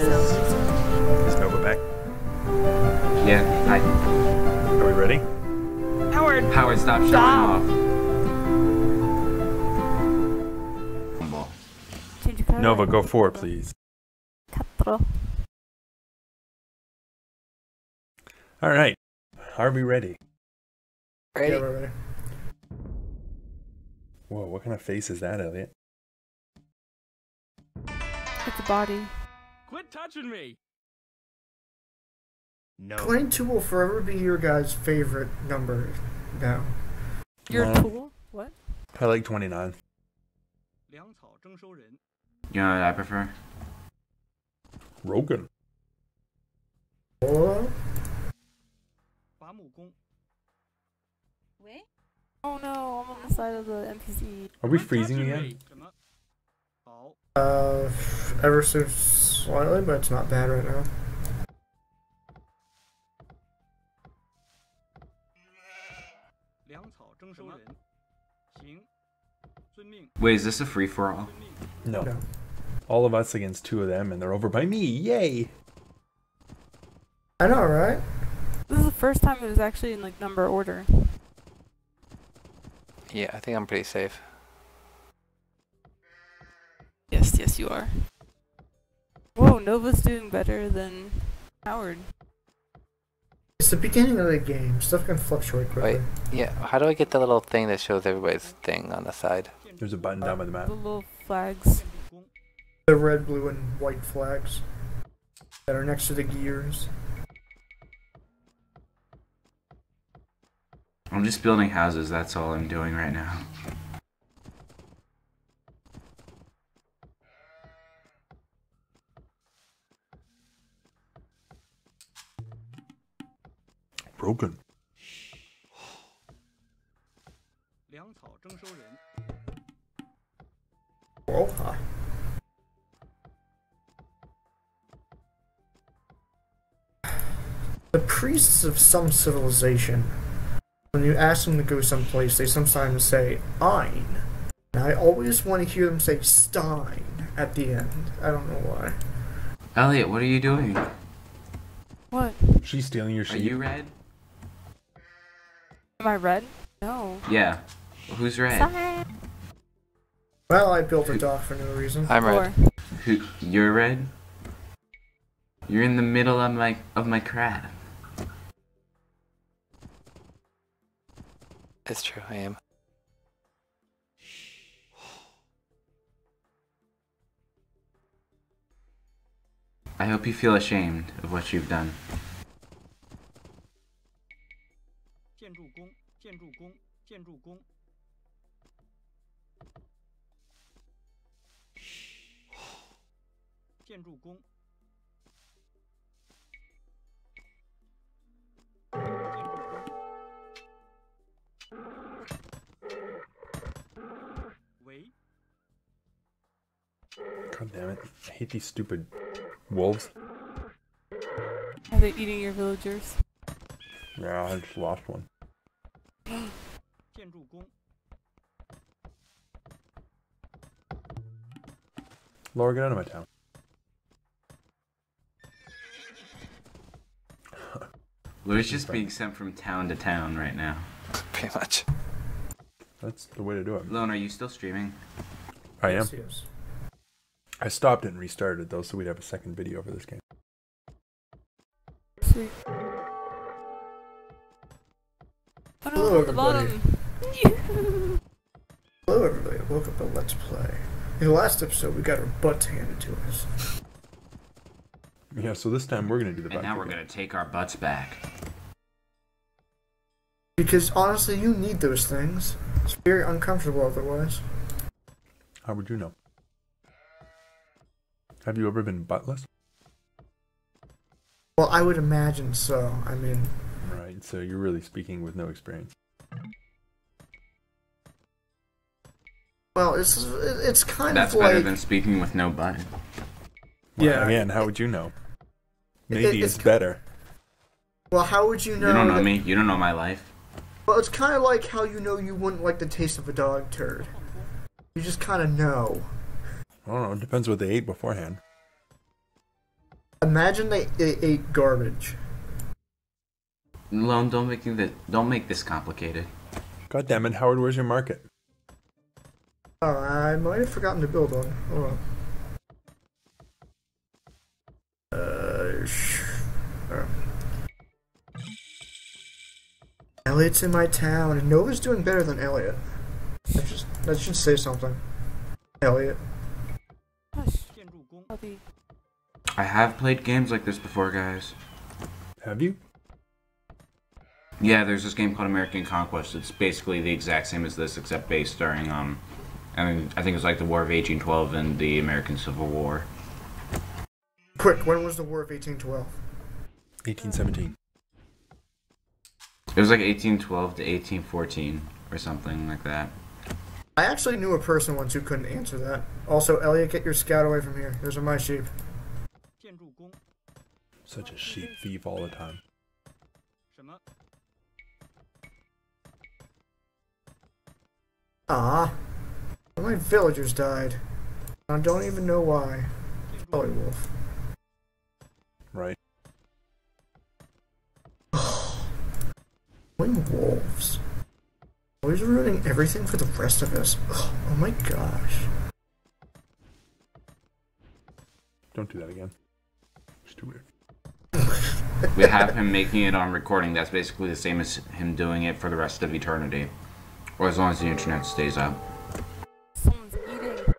Is Nova back? Yeah, I. Are we ready? Howard. Howard, stop showing Stop. off. Change your color. Nova, go forward, please. Quattro. All right. Are we ready? Ready? Yeah, we're ready. Whoa, what kind of face is that, Eliot? It's a body. Quit touching me. No. Clan 2 will forever be your guys' favorite number now. Your no. tool? What? I like 29. You know what I prefer? Rogan. Oh. Wait. Oh no, I'm on the side of the NPC. Are we freezing again? Uh, ever so slightly, but it's not bad right now. Wait, is this a free for all? No. no. All of us against two of them, and they're over by me. Yay! I know, right? This is the first time it was actually in like number order. Yeah, I think I'm pretty safe. Yes, yes, you are. Whoa, Nova's doing better than Howard. It's the beginning of the game. Stuff can fluctuate quickly. Wait, yeah. How do I get the little thing that shows everybody's thing on the side? There's a button down by the map. The little flags. The red, blue, and white flags that are next to the gears. I'm just building houses, that's all I'm doing right now. broken. Well, huh. The priests of some civilization, when you ask them to go someplace, they sometimes say ein. And I always want to hear them say stein at the end. I don't know why. Eliot, what are you doing? What? She's stealing your sheep. Are you red? Am I red? No. Yeah. Who's red? Sorry. Well, I built a dock for no reason. I'm red. Who? You're red. You're in the middle of my of my crab. It's true, I am. I hope you feel ashamed of what you've done. 建筑工，建筑工，建筑工，建筑工，喂， God damn it. I hate these stupid wolves. Are they eating your villagers? Yeah, I just lost one. 建筑工， Laura, get out of my town. Louis just being sent from town to town right now. Pretty much. That's the way to do it. Lone, are you still streaming? I am. Yes, yes. I stopped it and restarted though, so we'd have a second video for this game. Sweet. Hello, at the everybody. bottom. Hello, everybody. Welcome to Let's Play. In the last episode, we got our butts handed to us. Yeah, so this time we're gonna do the And now we're kicking. gonna take our butts back. Because honestly, you need those things. It's very uncomfortable otherwise. How would you know? Have you ever been buttless? Well, I would imagine so. I mean, Right, so you're really speaking with no experience. well, it's it's kind of That's of better like than speaking with no butt. Well, Yeah. Again, how would you know? It- Maybe it's it's better. well, how would you know? You don't know that- me. You don't know my life. Well, it's kind of like how you know you wouldn't like the taste of a dog turd. You just kind of know. I don't know. It depends what they ate beforehand. Imagine they, they ate garbage. Lone, don't make this. Don't make this complicated. God damn it, Howard, where's your market? Oh, I might have forgotten to build one. Hold on. Uh, sh- uh. Eliot's in my town, and Nova's doing better than Eliot. That, just, that should say something. Eliot. Puppy. I have played games like this before, guys. Have you? Yeah, there's this game called American Conquest. It's basically the exact same as this, except based during um, I mean, I think it's like the War of 1812 and the American Civil War. Quick, when was the War of 1812? 1817. It was like 1812 to 1814 or something like that. I actually knew a person once who couldn't answer that. Also, Eliot, get your scout away from here. Those are my sheep. Such a sheep thief all the time. Ah, my villagers died. I don't even know why. Probably wolf. Right. When wolves. Always ruining everything for the rest of us. Ugh, Oh my gosh. Don't do that again. It's too weird. We have him making it on recording. That's basically the same as him doing it for the rest of eternity. Or as long as the internet stays up. Someone's eating.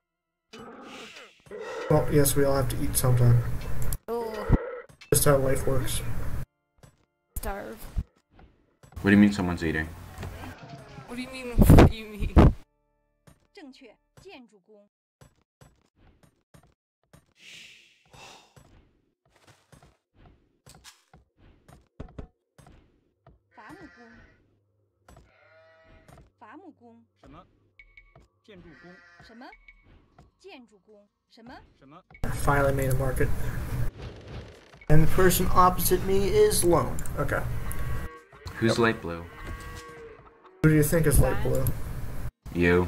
Well, yes, we all have to eat sometime. Oh, Just how life works. starve. What do you mean someone's eating? What do you mean? What do you mean? 建筑工什么？建筑工什么？什么？Finally made a market. And the person opposite me is Lone. Okay. Who's yep. light blue? Who do you think is light blue? You.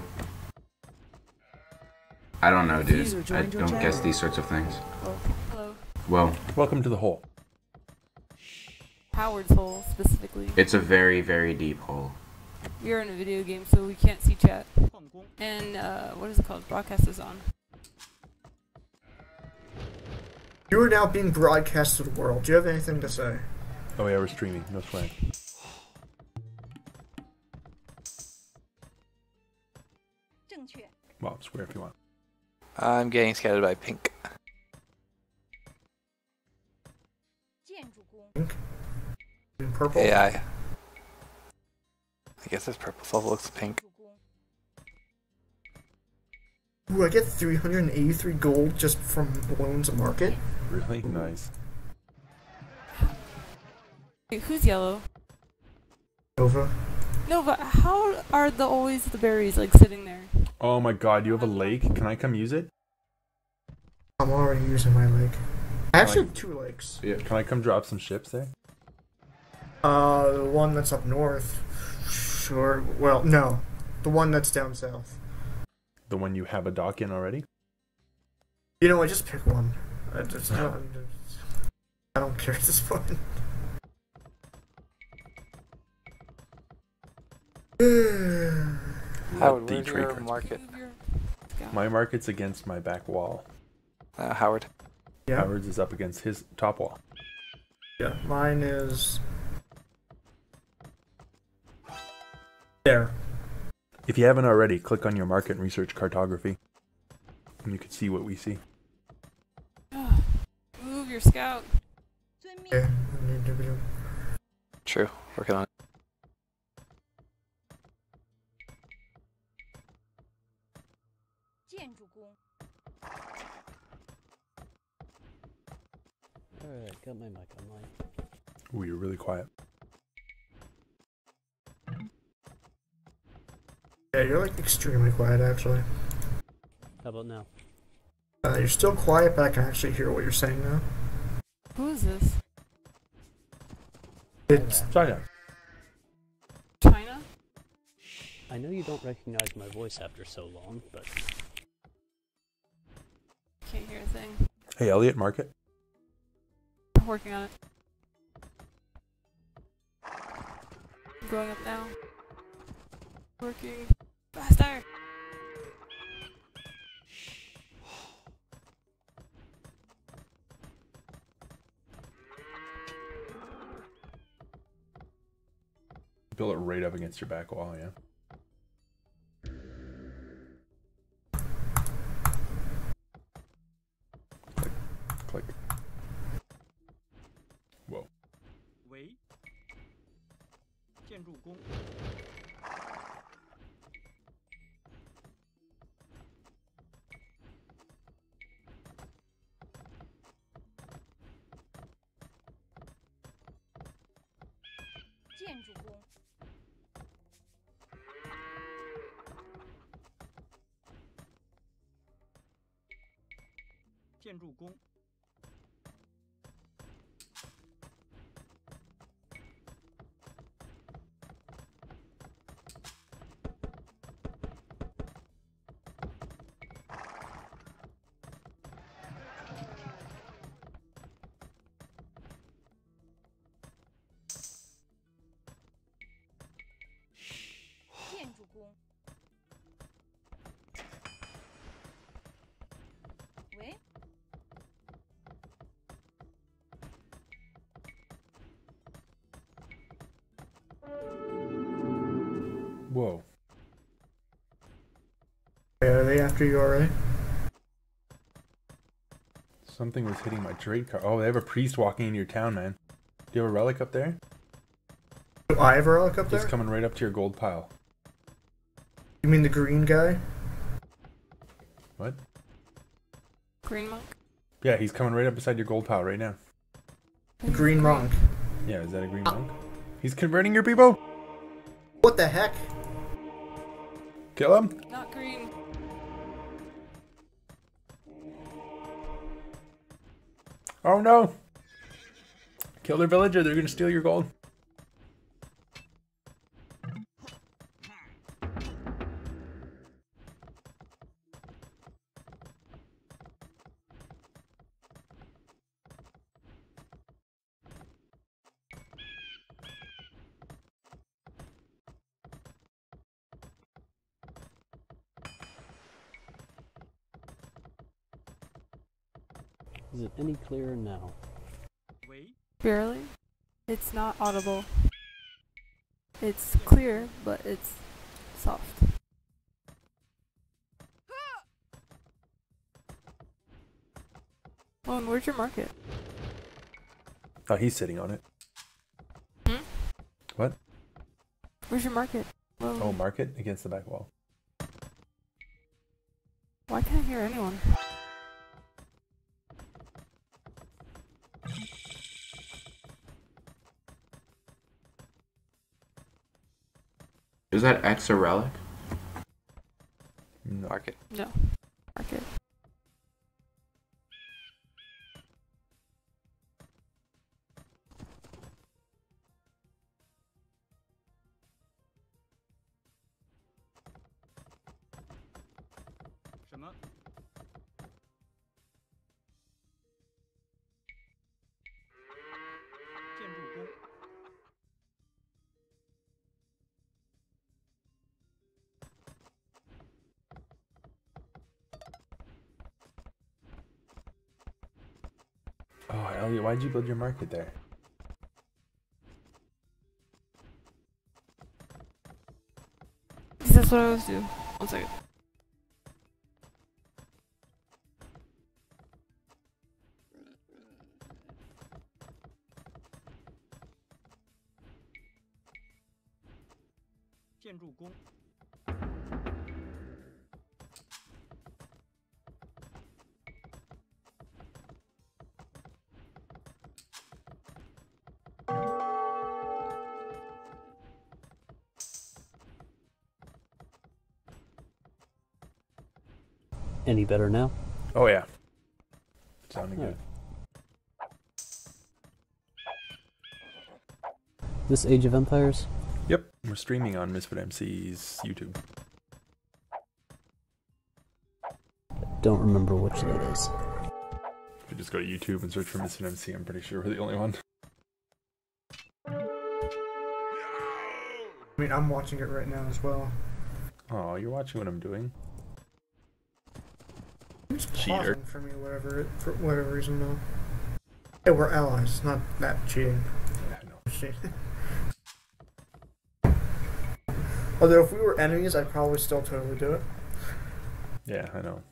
I don't know, dude. I don't guess these sorts of things. Oh, hello. Well. Welcome to the hole. Howard's hole, specifically. It's a very, very deep hole we are in a video game, so we can't see chat. And uh, what is it called? Broadcast is on. You are now being broadcast to the world. Do you have anything to say? Oh yeah, we're streaming. No sweat. Well, square if you want. I'm getting scattered by pink. Pink? In purple? AI. I guess this purple stuff looks pink. Ooh, I get 383 gold just from Lone's Market. Really nice. Wait, who's yellow? Nova. Nova, how are the always the berries, like, sitting there? Oh my god, you have a lake? Can I come use it? I'm already using my lake. I actually have two lakes. Yeah. Can I come drop some ships there? Uh, the one that's up north. Sure. Well, no. The one that's down south. The one you have a dock in already? You know, I just pick one. I just, I don't, I don't care at this point. Howard, the where's trade your cards. market? My market's against my back wall. Uh, Howard. Yeah. Howard's is up against his top wall. Yeah, mine is there. If you haven't already, click on your market and research cartography. And you can see what we see. Move your scout. True. Working on it. Alright, got my mic online. Ooh, you're really quiet. Yeah, you're like extremely quiet actually. How about now? Uh, you're still quiet, but I can actually hear what you're saying now. Who is this? It's China. China? I know you don't recognize my voice after so long, but Can't hear a thing. Hey, Eliot, market. I'm working on it. I'm Going up now. Working Faster! Build it right up against your back wall, yeah. Click. Click. Whoa. 喂，建筑工， 建筑工，建筑工，Whoa. Are they after you already? Something was hitting my trade cart. Oh, they have a priest walking into your town, man. Do you have a relic up there? Do I have a relic up there? He's coming right up to your gold pile. You mean the green guy? What? Green monk. Yeah, he's coming right up beside your gold pile right now. The green monk. Yeah, is that a green monk? He's converting your people! What the heck? Kill him! Not green. Oh no! Kill their villager, they're gonna steal your gold. Is it any clearer now? 喂，Barely. It's not audible. It's clear, but it's soft. Oh, and where's your market? Oh, he's sitting on it. Hmm? What? Where's your market? Whoa. Oh, market against the back wall. Why can't I hear anyone? Is that X a relic? No. Market. No. Why'd you build your market there? That's what I was doing. One second. Any better now? Oh yeah. Sounding good. This Age of Empires? Yep, we're streaming on Misfit MC's YouTube. Don't remember which that is. Should just go to YouTube and search for Misfit MC. I'm pretty sure we're the only one. I mean, I'm watching it right now as well. Oh, you're watching what I'm doing. It's Cheater. for me, whatever, for whatever reason though. Hey, we're allies. It's not that cheating. Cheating. Although if we were enemies, I'd probably still totally do it. Yeah, I know.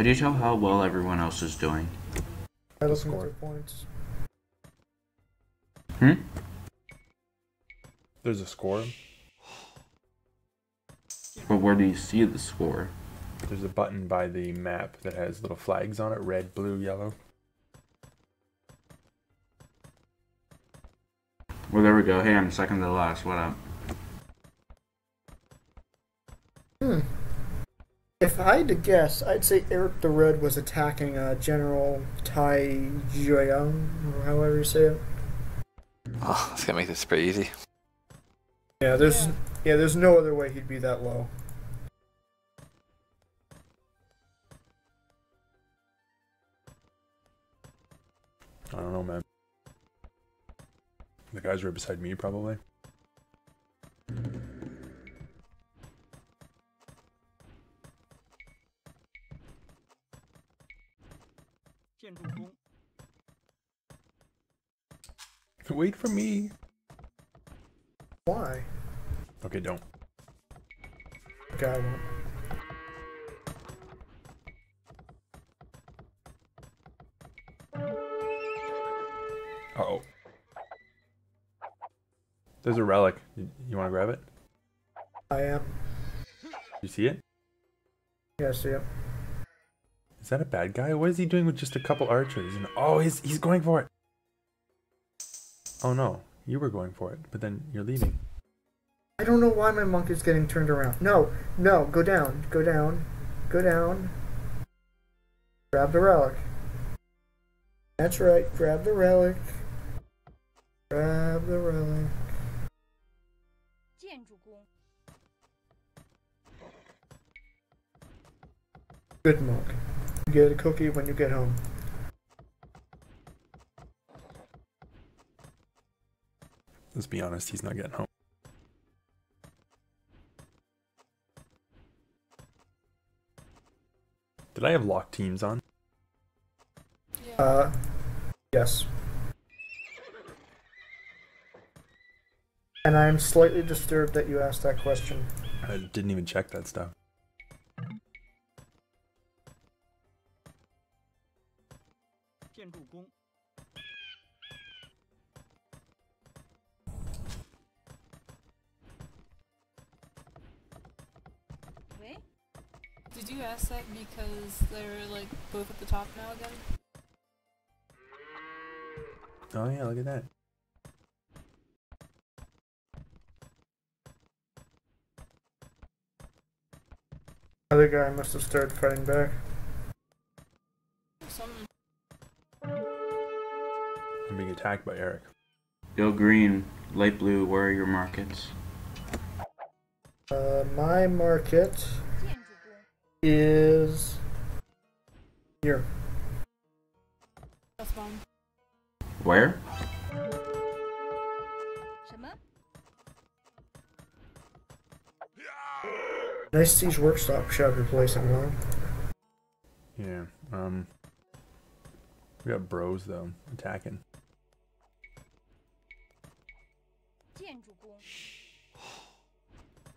How do you tell how well everyone else is doing? I listen to their points. Hmm? There's a score. But where do you see the score? There's a button by the map that has little flags on it red, blue, yellow. Well, there we go. Hey, I'm second to last. What up? I had to guess, I'd say Eric the Red was attacking uh, General Tai Jiang, or however you say it. Oh, it's gonna make this pretty easy. Yeah, there's yeah, there's no other way he'd be that low. I don't know, man. The guys right beside me, probably. 建筑工， Wait for me. Why? Okay, don't. Okay, I won't. Uh oh. There's a relic. You, you want to grab it? I am. You see it? Yeah, I see it. Is that a bad guy? What is he doing with just a couple archers? And oh, he's, he's going for it. Oh no, you were going for it, but then you're leaving. I don't know why my monk is getting turned around. No, no, go down, go down, go down. Grab the relic. That's right, grab the relic. Grab the relic. Good monk. Get a cookie when you get home. Let's be honest, he's not getting home. Did I have lock teams on? Yeah. Uh, yes. And I am slightly disturbed that you asked that question. I didn't even check that stuff. They're like both at the top now again. Oh yeah, look at that. Other guy must have started fighting back. Some... I'm being attacked by Eric. Go green, light blue, where are your markets? Uh, my market is here. That's fine. Where? Nice siege workshop shop replacing one. Yeah, um We got bros though, attacking.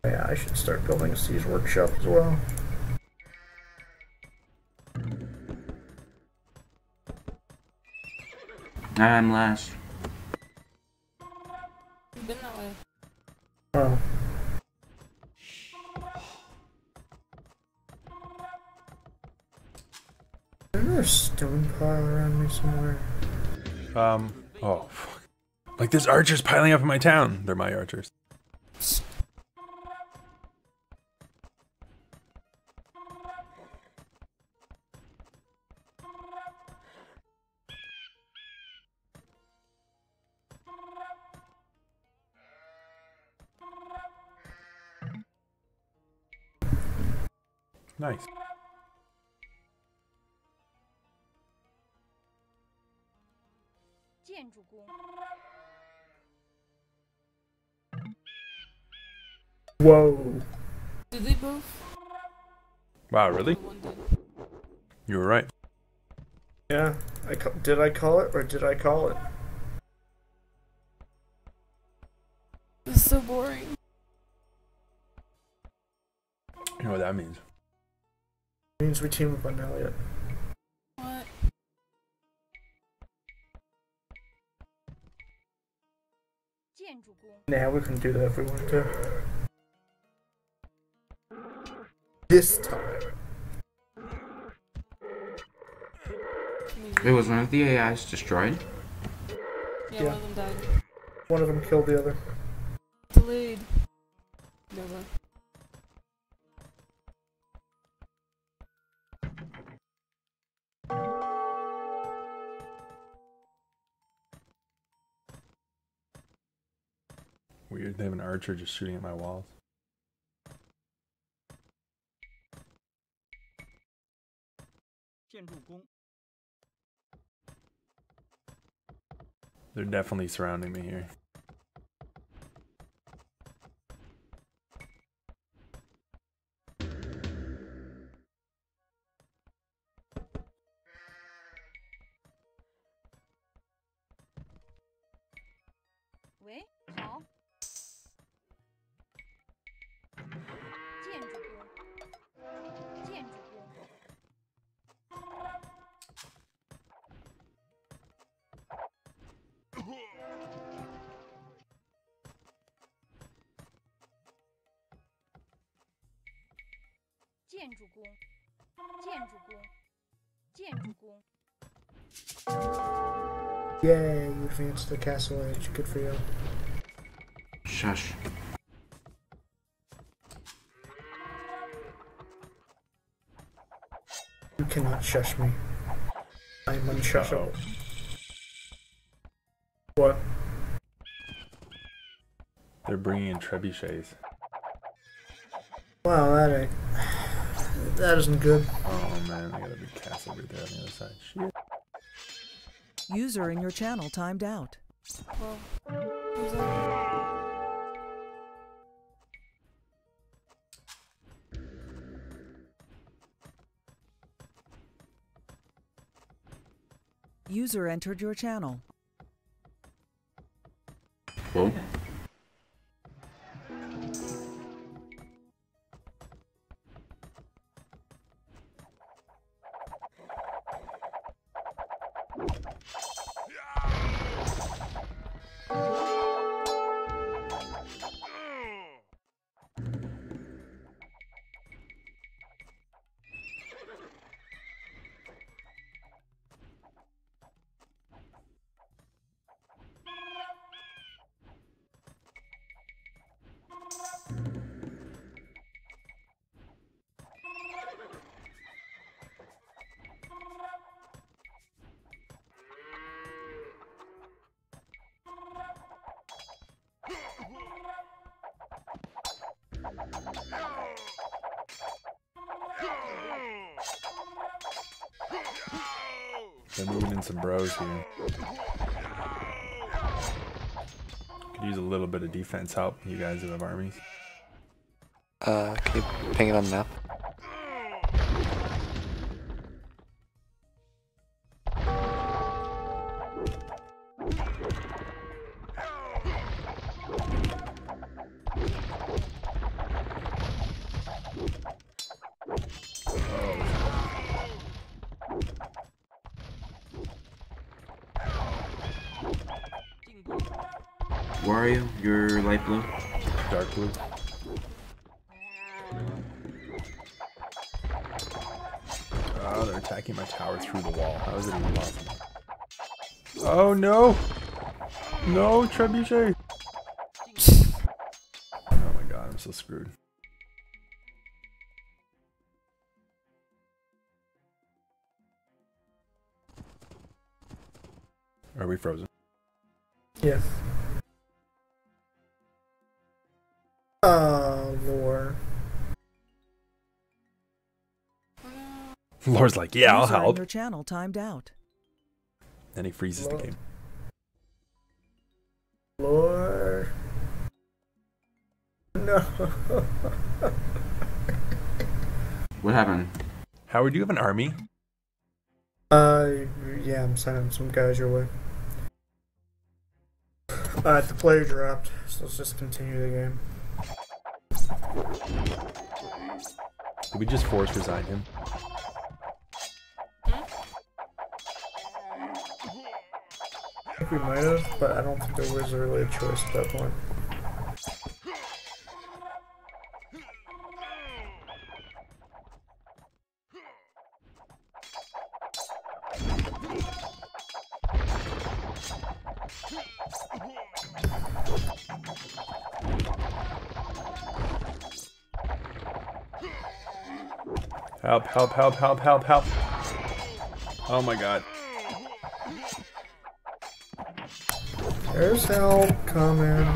Yeah, I should start building a siege workshop as well. I'm You've been that way. Oh. A stone pile around me somewhere? Um, oh, fuck. Like, there's archers piling up in my town. They're my archers. Whoa. Did they both? Wow, really? You were right. Yeah. I did I call it or did I call it? This is so boring. You know what that means? means we team up on Eliot. What? Nah, we can do that if we want to. This time. Wait, was one of the AIs destroyed? Yeah, one of them died. One of them killed the other. Delayed. Never. Weird. They have an archer just shooting at my walls. They're definitely surrounding me here. Yay, you advanced to the castle age. Good for you. Shush. You cannot shush me. I am unshushable. What? They're bringing in trebuchets. Wow, that ain't. That isn't good. Oh man, I got a big castle right there on the other side. Shit. User in your channel timed out. Well. User entered your channel. Here. Could use a little bit of defense help, you guys who have armies. Uh, can you ping it on the map? No! Oh my god, I'm so screwed. Are we frozen? Yes. Oh, Lore. Lord's like, yeah, I'll User help. Your channel timed out. Then he freezes the game. No. What happened? Howard, do you have an army? Uh, yeah, I'm sending some guys your way. Alright, the player dropped, so let's just continue the game. Did we just force resign him? I think we might have, but I don't think there was really a choice at that point. Help, help, help, help, help. Oh my god. There's help coming.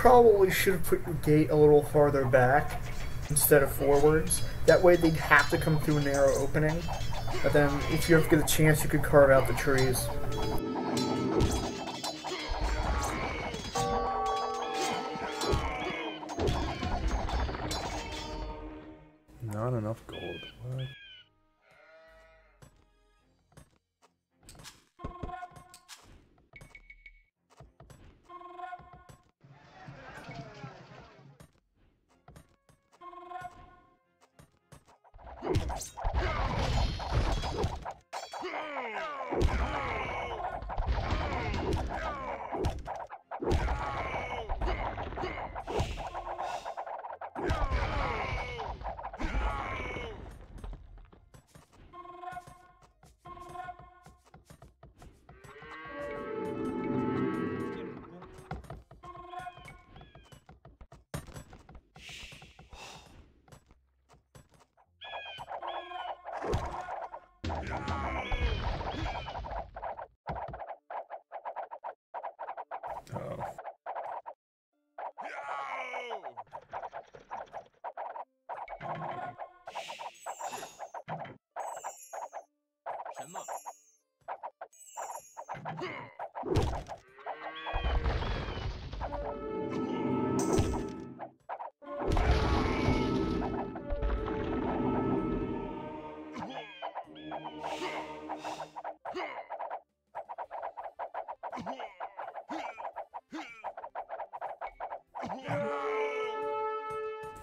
Probably should have put your gate a little farther back instead of forwards. That way they'd have to come through a narrow opening. But then if you ever get a chance, you could carve out the trees.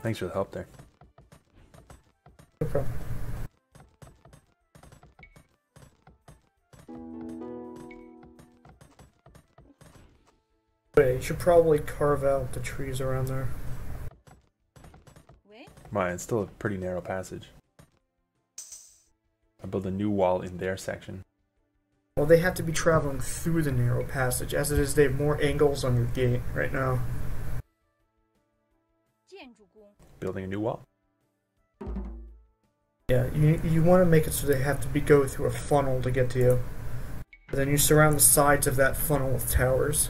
Thanks for the help there. No problem. Wait, you should probably carve out the trees around there. Mine, it's still a pretty narrow passage. I build a new wall in their section. Well, they have to be traveling through the narrow passage. As it is, they have more angles on your gate right now. New wall. Yeah, you you want to make it so they have to be go through a funnel to get to you. Then you surround the sides of that funnel with towers.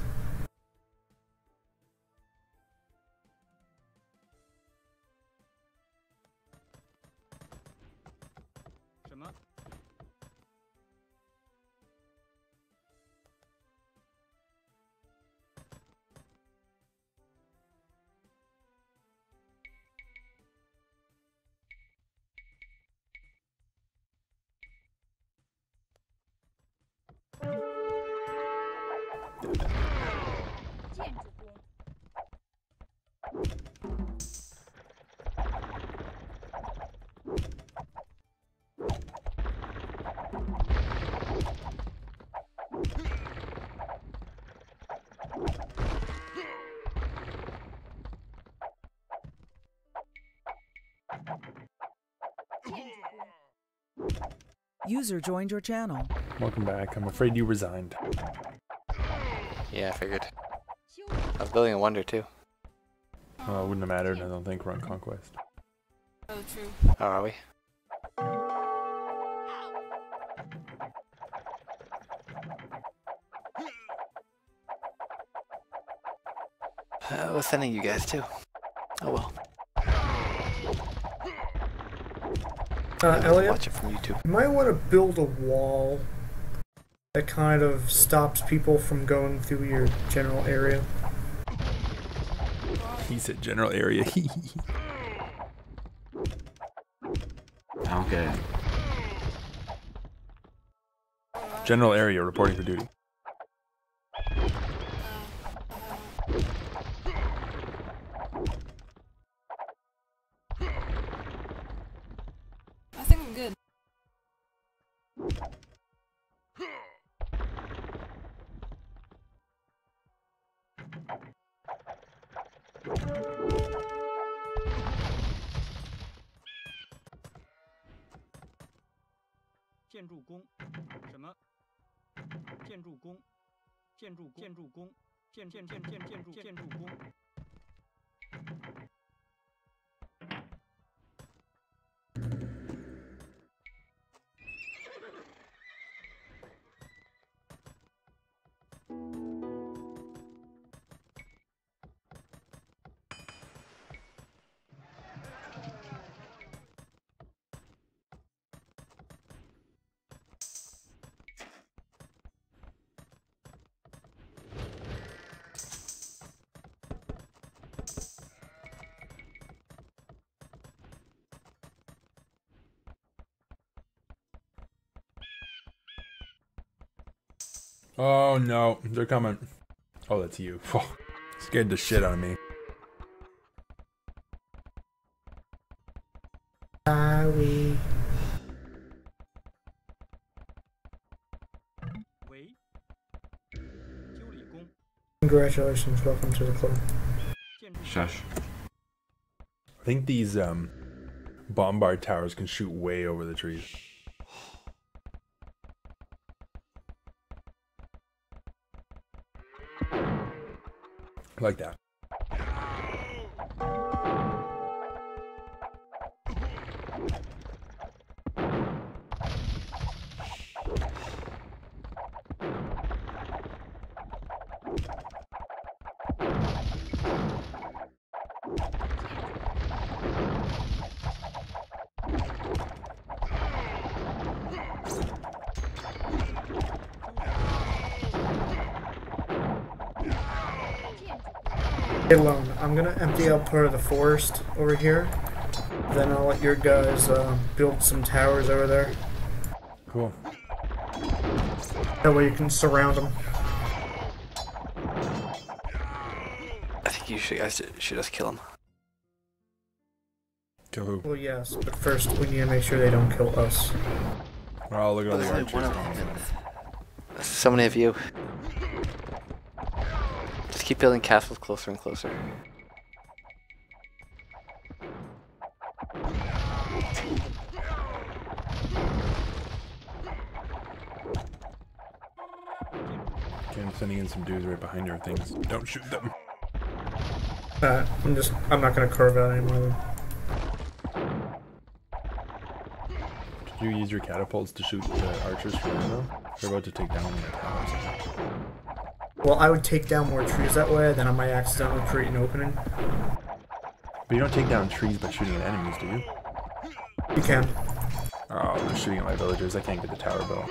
User joined your channel. Welcome back. I'm afraid you resigned. Yeah, I figured. I was building a wonder too. Well, it wouldn't have mattered, I don't think, we're on Conquest. Oh, true. Oh, are we? Uh, I was sending you guys too. Oh well. Uh, Eliot, Watch it from YouTube. you might want to build a wall that kind of stops people from going through your general area. He said general area. Okay. general area reporting for duty. Oh no, they're coming. Oh, that's you. Oh, scared the shit out of me. Sorry. Congratulations, welcome to the club. Shush. I think these um, bombard towers can shoot way over the trees. Part of the forest over here. Then I'll let your guys uh, build some towers over there. Cool. That way you can surround them. I think you should guys should just kill them. Kill who? Well, yes, but first we need to make sure they don't kill us. Oh, look at all There's the only one archers. of them. So many of you. Just keep building castles closer and closer. Right behind your things. Don't shoot them. Uh, I'm just, I'm not gonna carve out any more of them. Could you use your catapults to shoot the archers from? They're about to take down the towers. Well, I would take down more trees that way, then I might accidentally create an opening. But you don't take down trees by shooting at enemies, do you? You can. Oh, they're shooting at my villagers. I can't get the tower built.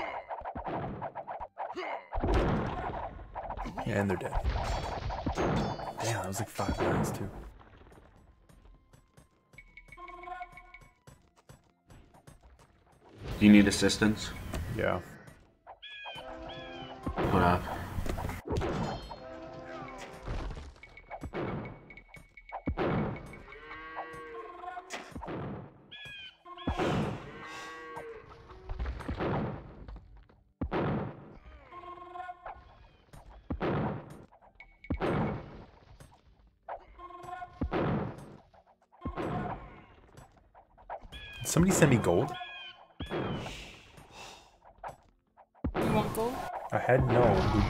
And they're dead. Damn, that was like five rounds too. Do you need assistance? Yeah.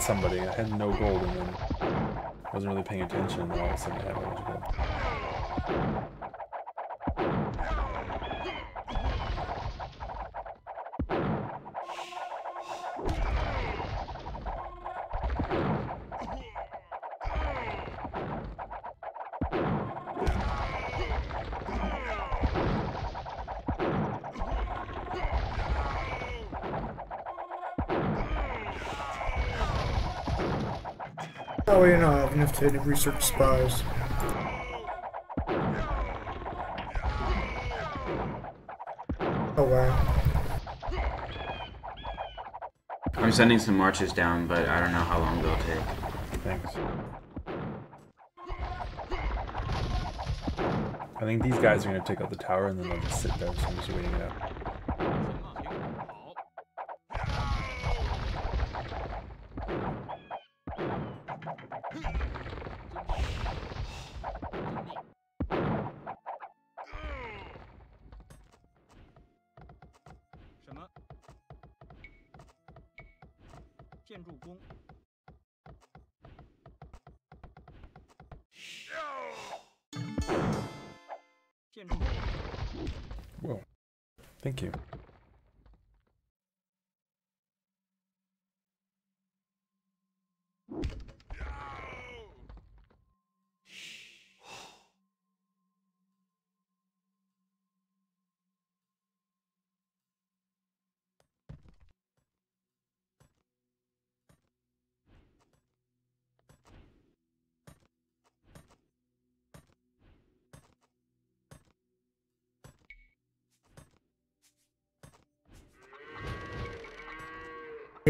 Somebody, I had no gold, and then wasn't really paying attention, all of a sudden I had a bunch of gold. Oh, you know, I have enough to research spies. Oh wow. I'm sending some marches down, but I don't know how long they'll take. Thanks. I think these guys are gonna take out the tower, and then they'll just sit there, so I'm just waiting it out.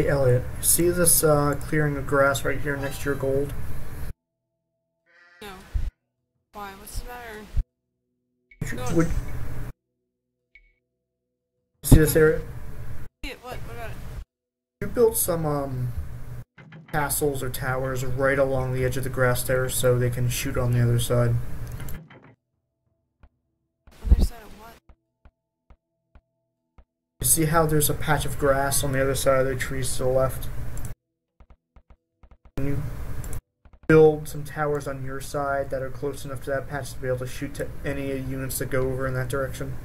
Hey Eliot, see this uh, clearing of grass right here next to your gold? No. Why? What's the matter? Would see this area? See it? What? What about it? You built some um castles or towers right along the edge of the grass there, so they can shoot on the other side. See how there's a patch of grass on the other side of the trees to the left? Can you build some towers on your side that are close enough to that patch to be able to shoot to any units that go over in that direction?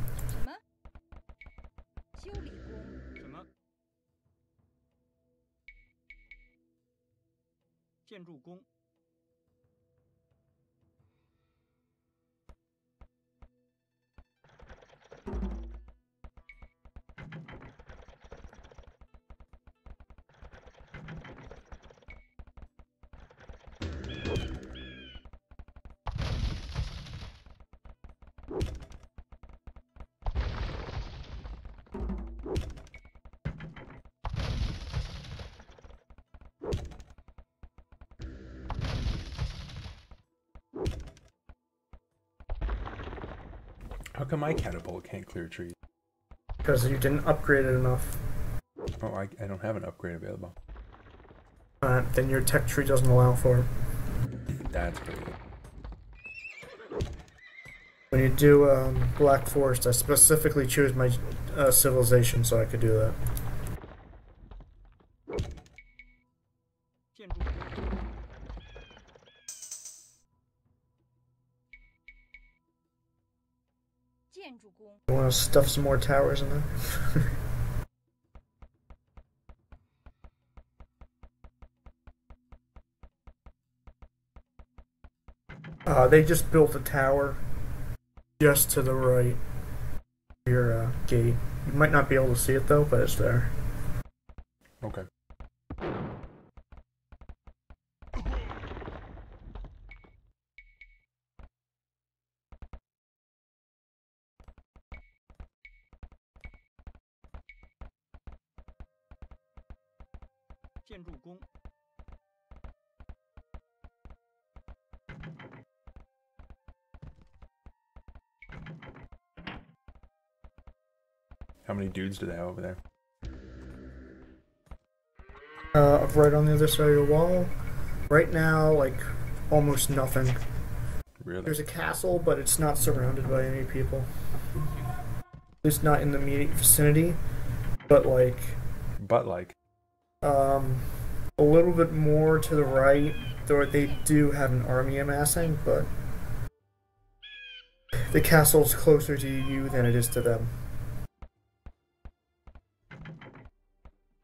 My catapult can't clear trees? Because you didn't upgrade it enough. Oh, I, I don't have an upgrade available. Uh, then your tech tree doesn't allow for it. That's pretty good. When you do um, Black Forest, I specifically choose my uh, civilization so I could do that. Stuff some more towers in there. uh, they just built a tower just to the right of your uh, gate. You might not be able to see it though, but it's there. Dudes do they have over there? Uh, right on the other side of your wall. Right now, like almost nothing. Really? There's a castle, but it's not surrounded by any people. At least not in the immediate vicinity. But like, But like, um, a little bit more to the right, though they do have an army amassing, but the castle's closer to you than it is to them.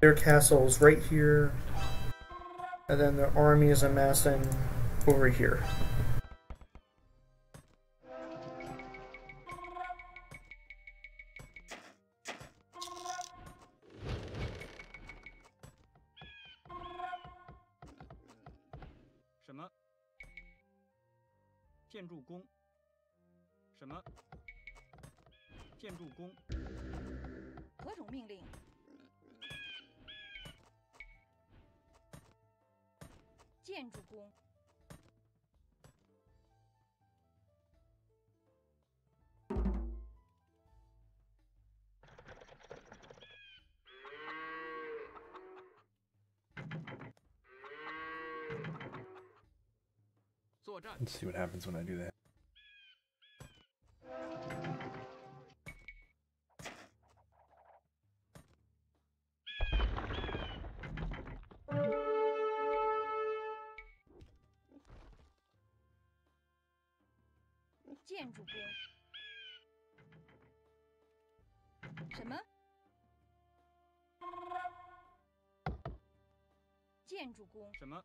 Their castle's right here, and then their army is amassing over here. Let's see what happens when I do that. What?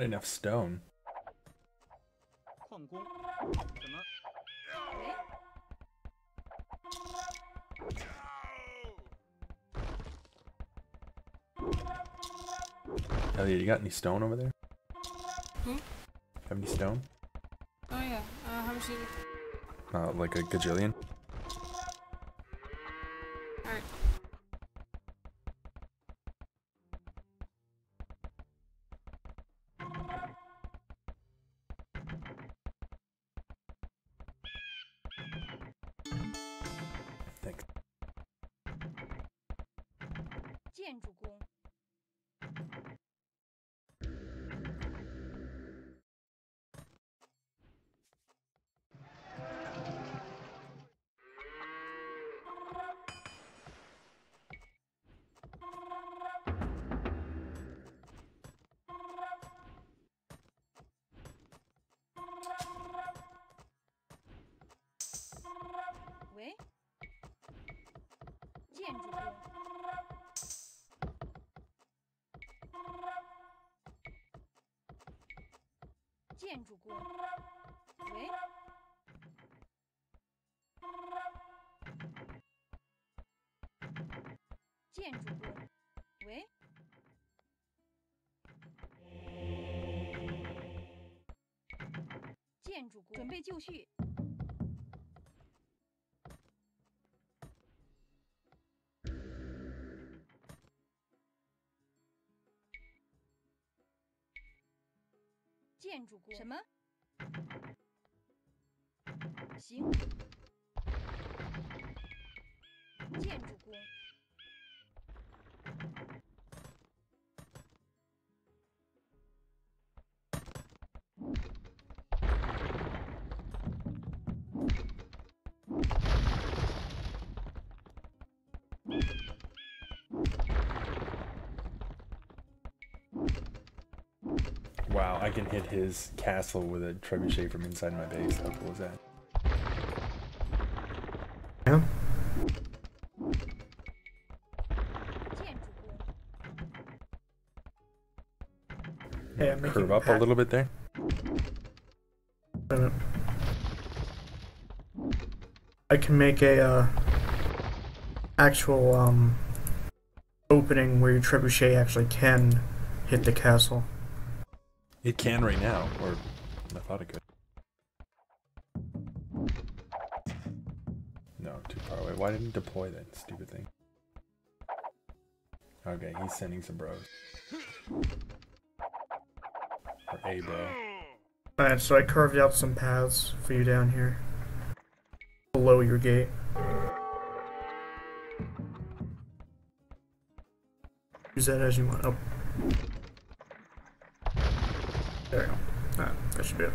not enough stone. Eliot, you got any stone over there? Hmm? Have any stone? Oh yeah, uh, how much you... Uh, like a gajillion? 就绪。建筑工。什么？行。Hit his castle with a trebuchet from inside my base. How cool is that? Yeah. Hey, I'm Curve up a little bit there. I can make a uh, actual um, opening where your trebuchet actually can hit the castle. It can right now, or I thought it could. No, too far away. Why didn't it deploy that stupid thing? Okay, he's sending some bros. Or a bro. Alright, so I carved out some paths for you down here. Below your gate. Use that as you want. Oh. There we go. Alright, that should be it.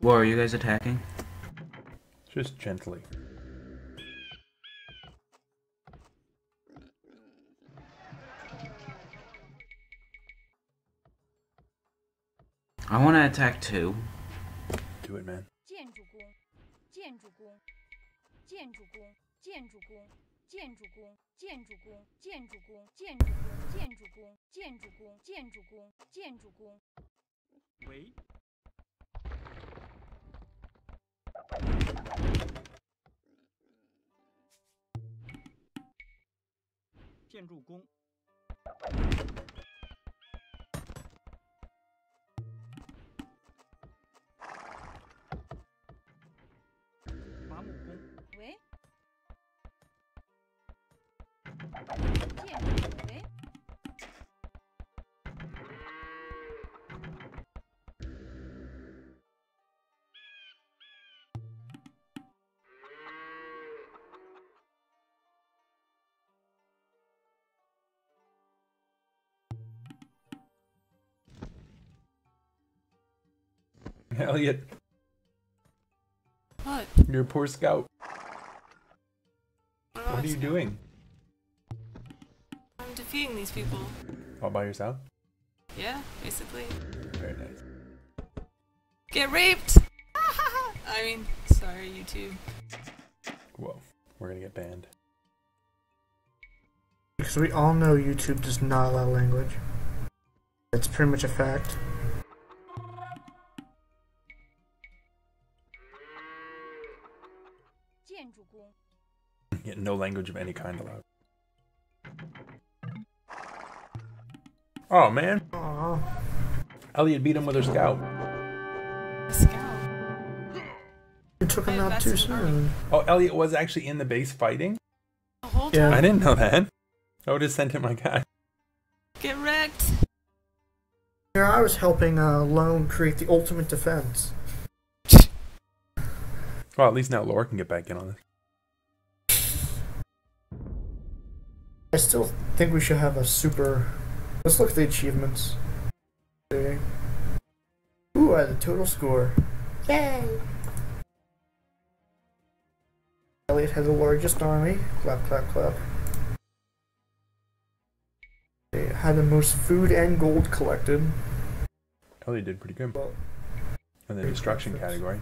Whoa, are you guys attacking? Just gently. I want to attack too. Do it, man. 工，建筑工，建筑工，建筑工，建筑工，建筑工，建筑工，建筑工，建筑工。喂，建筑工，，Eliot, What? you're a poor scout. What, What are you doing? I'm defeating these people. All by yourself? Yeah, basically. Very nice. Get raped! I mean, sorry, YouTube. Whoa, we're gonna get banned. Because we all know YouTube does not allow language. That's pretty much a fact. No language of any kind allowed. Oh man. Aww. Eliot beat him with her scout. Scout. You took him out too soon. Oh, Eliot was actually in the base fighting? Yeah. I didn't know that. I would have sent him my guy. Get wrecked! Here I was helping uh, Lone create the ultimate defense. Well, at least now Lore can get back in on this. I still think we should have a super. Let's look at the achievements. Okay. Ooh, I had a total score. Yay! Eliot had the largest army. Clap, clap, clap. They had the most food and gold collected. Eliot did pretty good. In the destruction category.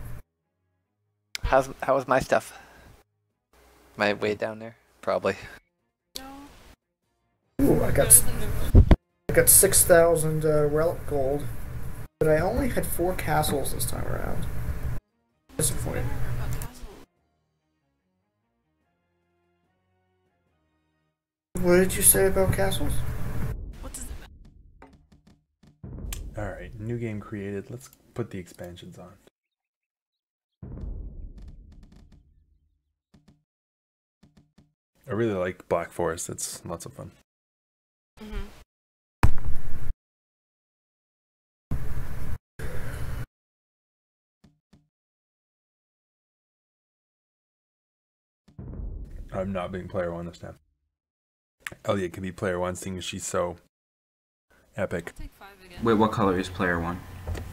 How's how was my stuff? My way down there, probably. Ooh, I got s- I got six thousand uh, relic gold, but I only had four castles this time around. Disappointing. What did you say about castles? Alright, new game created. Let's put the expansions on. I really like Black Forest. It's lots of fun. I'm not being player one this time. Eliot can be player one, seeing as she's so epic. Wait, what color is player one?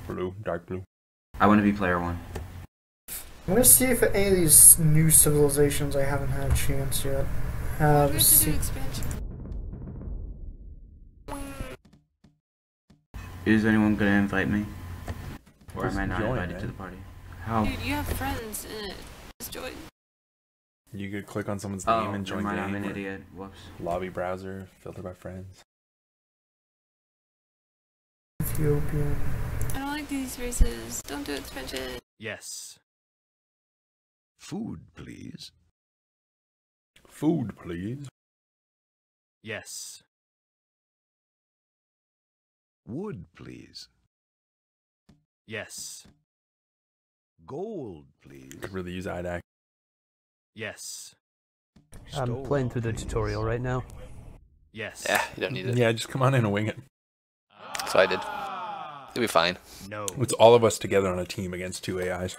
Blue, dark blue. I want to be player one. I'm gonna see if any of these new civilizations I haven't had a chance yet have. Se- Is anyone gonna invite me? Or Just am I not join, invited to the party? How? Dude, you have friends in it. Just join. You could click on someone's Oh, name and join never mind, game. I'm an idiot. Whoops. Lobby browser, filter by friends. Ethiopian. I don't like these races. Don't do expansion. Yes. Food, please. Food, please. Yes. Wood, please. Yes. Gold, please. Could really use Iydak. Yes. I'm playing through the tutorial right now. Yes. Yeah, you don't need it. Yeah, just come on in and wing it. So I did. Ah. It'll be fine. No. It's all of us together on a team against two AIs.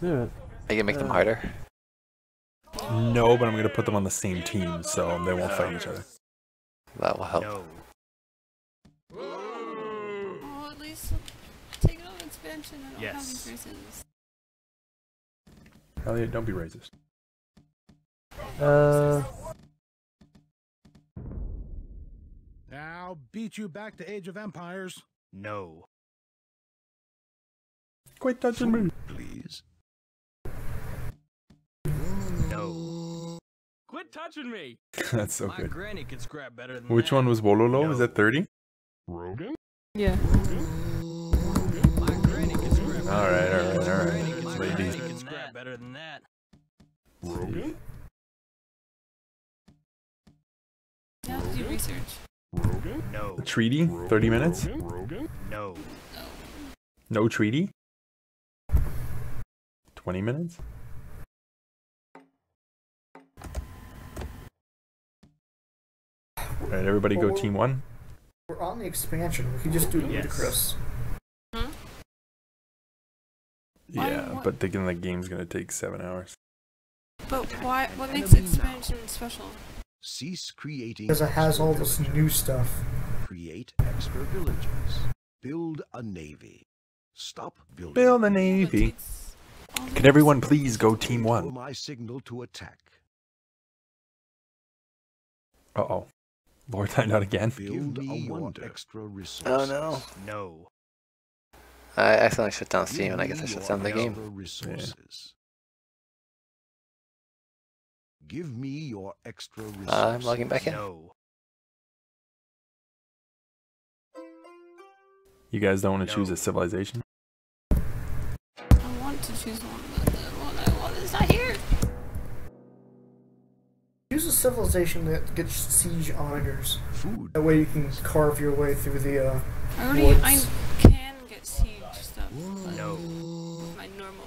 Yeah. Are you make uh, them harder? No, but I'm gonna put them on the same team, so they won't fight each other. That will help. No. At least take expansion. I don't yes. have. Eliot, don't be racist. Uh, I'll beat you back to Age of Empires. No. Quit touching me. Please. No. Quit touching me. That's so My good. granny could scrap better than Which that. one was Wololo? Is that 30? Rogan? Yeah. My granny could scrap All right, all right, better than that. Rogan? Yeah, do research. Rogan? No. The treaty? 30 minutes? Rogan? No. No treaty? 20 minutes? All right, everybody go team one. We're on the expansion. We can just do Yes. Ludicrous. Why- Yeah, but thinking the game's gonna take seven hours. But why? What makes expansion special? Cease creating. Because it has all this villages. new stuff. Create extra villages. Build a navy. Stop building. Build a navy. Can everyone please go team one? my signal to attack. Uh oh. Lord timed out again. Build me your extra resources. Oh no. No. I accidentally shut down Give Steam and I me guess I shut down the game. Resources. Give me your extra resources. I'm logging back in. You guys don't want to choose a civilization? I want to choose one, but the one I want is not here. Use a civilization that gets siege onagers. Food. That way you can carve your way through the uh, I already, woods. I can get siege stuff. but No. My normal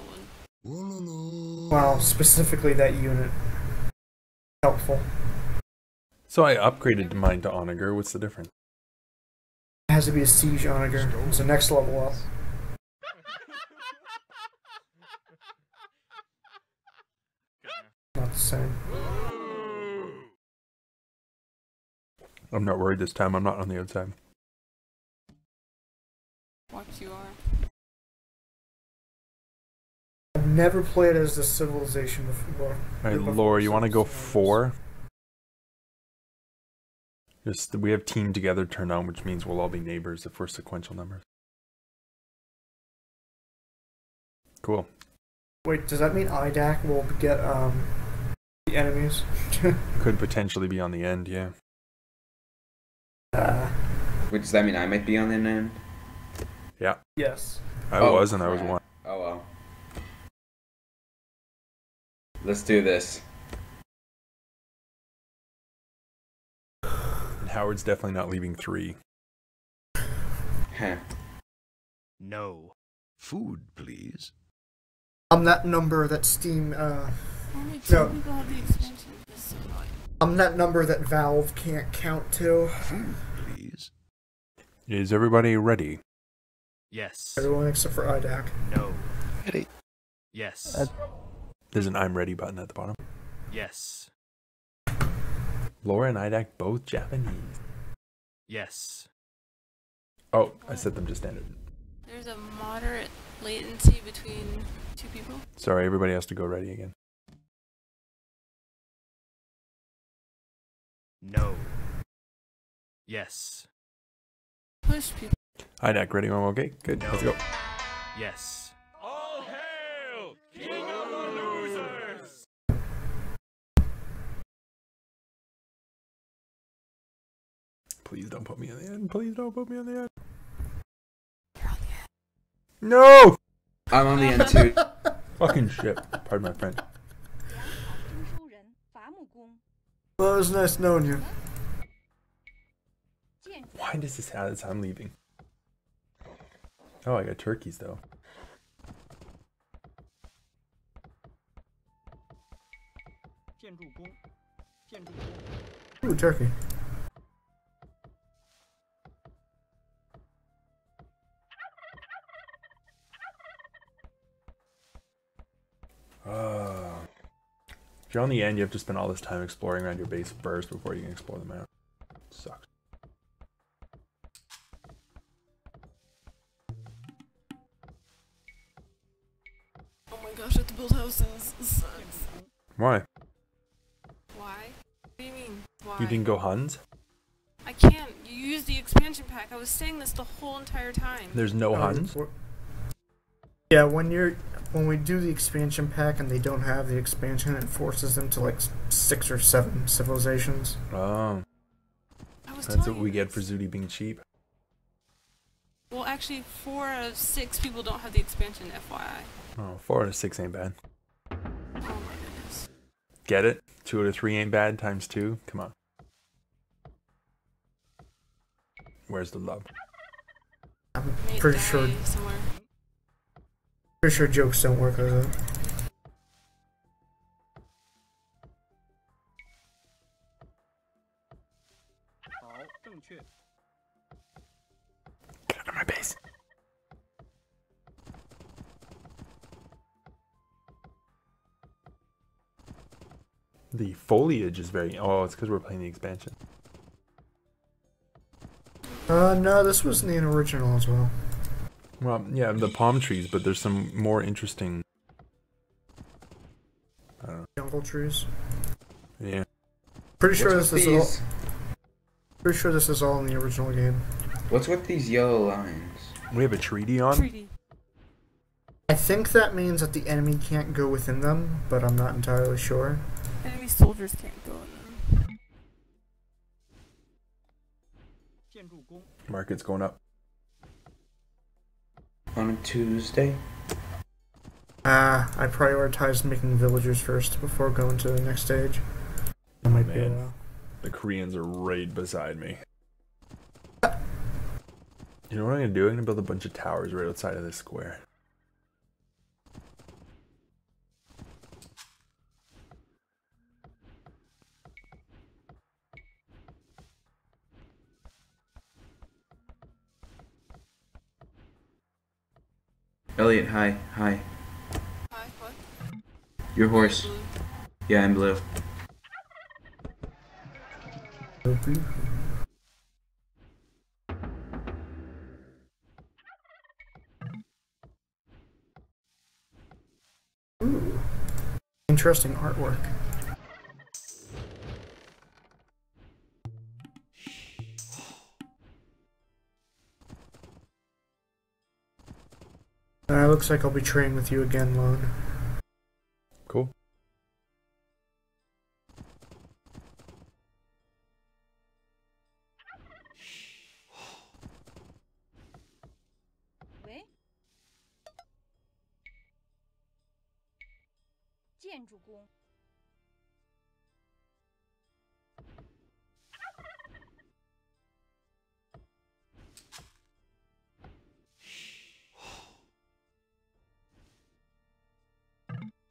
one. Well, specifically that unit. Helpful. So I upgraded mine to Onager. What's the difference? It has to be a siege onager. It's the next level up. Not the same. I'm not worried this time. I'm not on the outside. What you are. I've never played as the civilization before. All right, Before Lore, you want to go four? Just we have team together turned on, which means we'll all be neighbors if we're sequential numbers. Cool. Wait, does that mean Iydak will get um the enemies? Could potentially be on the end, yeah. uh, Wait, does that mean I might be on the end? Yeah. yes. I Oh, was and I was crap. one. Oh well. Let's do this. And Howard's definitely not leaving three. Heh. No. Food, please. I'm that number that Steam uh Only No. people have the expansion. This is so annoying. I'm that number that Valve can't count to. Food, please. Is everybody ready? Yes. Everyone except for Iydak. No. Ready? Yes. Uh, There's an I'm ready button at the bottom. yes. Lore and Iydak both Japanese. Yes. Oh, I set them to standard. There's a moderate latency between two people. Sorry, everybody has to go ready again. No. Yes. Push people. Iydak ready? Oh, Okay, good. Let's go. Yes. Please don't put me on the end. Please don't put me on the end. No! I'm on the end too. Fucking shit. Pardon my French. Well, it was nice knowing you. Why does this have as I'm leaving? Oh, I got turkeys though. Ooh, turkey. Uh, if you're on the end, you have to spend all this time exploring around your base first before you can explore the map. Sucks. Oh my gosh, I have to build houses. This sucks. Why? Why? What do you mean? Why? You didn't go Huns? I can't. You used the expansion pack. I was saying this the whole entire time. There's no Um, Huns? We're- Yeah, when you're when we do the expansion pack and they don't have the expansion, it forces them to like six or seven civilizations. Oh. That's what we get for Zooty being cheap. Well, actually, four out of six people don't have the expansion. FYI. Oh, four out of six ain't bad. Oh my goodness. Get it? Two out of three ain't bad times two? Come on. Where's the love? I'm pretty sure somewhere. Pretty sure jokes don't work like that. Get out of my base. The foliage is very. Oh, it's because we're playing the expansion. Uh, no, this was in the original as well. Well, yeah, the palm trees, but there's some more interesting uh, jungle trees. Yeah. Pretty sure What's this is these? all. Pretty sure this is all in the original game. What's with these yellow lines? We have a treaty on. Treaty. I think that means that the enemy can't go within them, but I'm not entirely sure. Enemy soldiers can't go in them. Market's going up. On a Tuesday? Ah, I prioritized making villagers first before going to the next stage. That might be a man. while. The Koreans are right beside me. You know what I'm gonna do? I'm gonna build a bunch of towers right outside of this square. Eliot, hi. Hi. Hi, what? Your horse. Yeah, I'm blue. Ooh. Interesting artwork. Uh, looks like I'll be training with you again, Lone.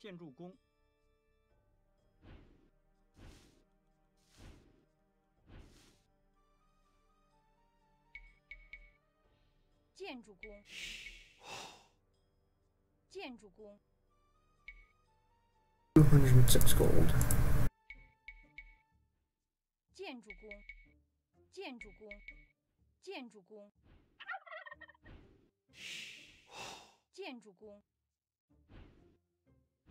建筑工，建筑工，建筑工，六 hundred six gold. 建筑工，建筑工，建筑工，建筑工，建筑工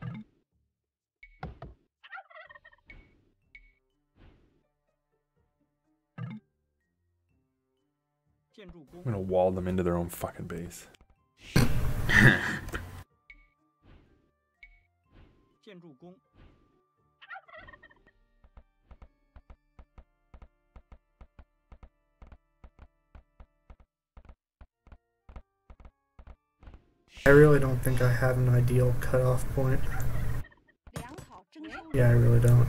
I'm，gonna wall them into their own fucking base. I really don't think I have an ideal cutoff point. Yeah, I really don't.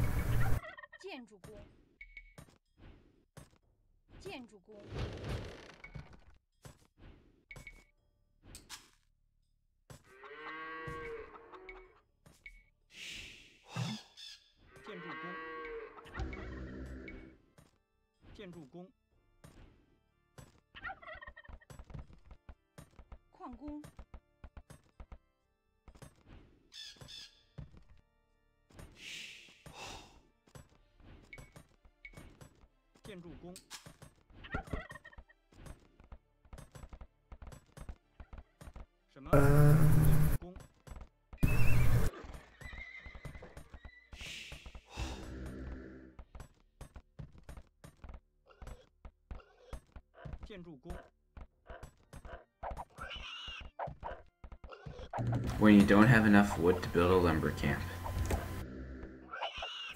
When you don't have enough wood to build a lumber camp.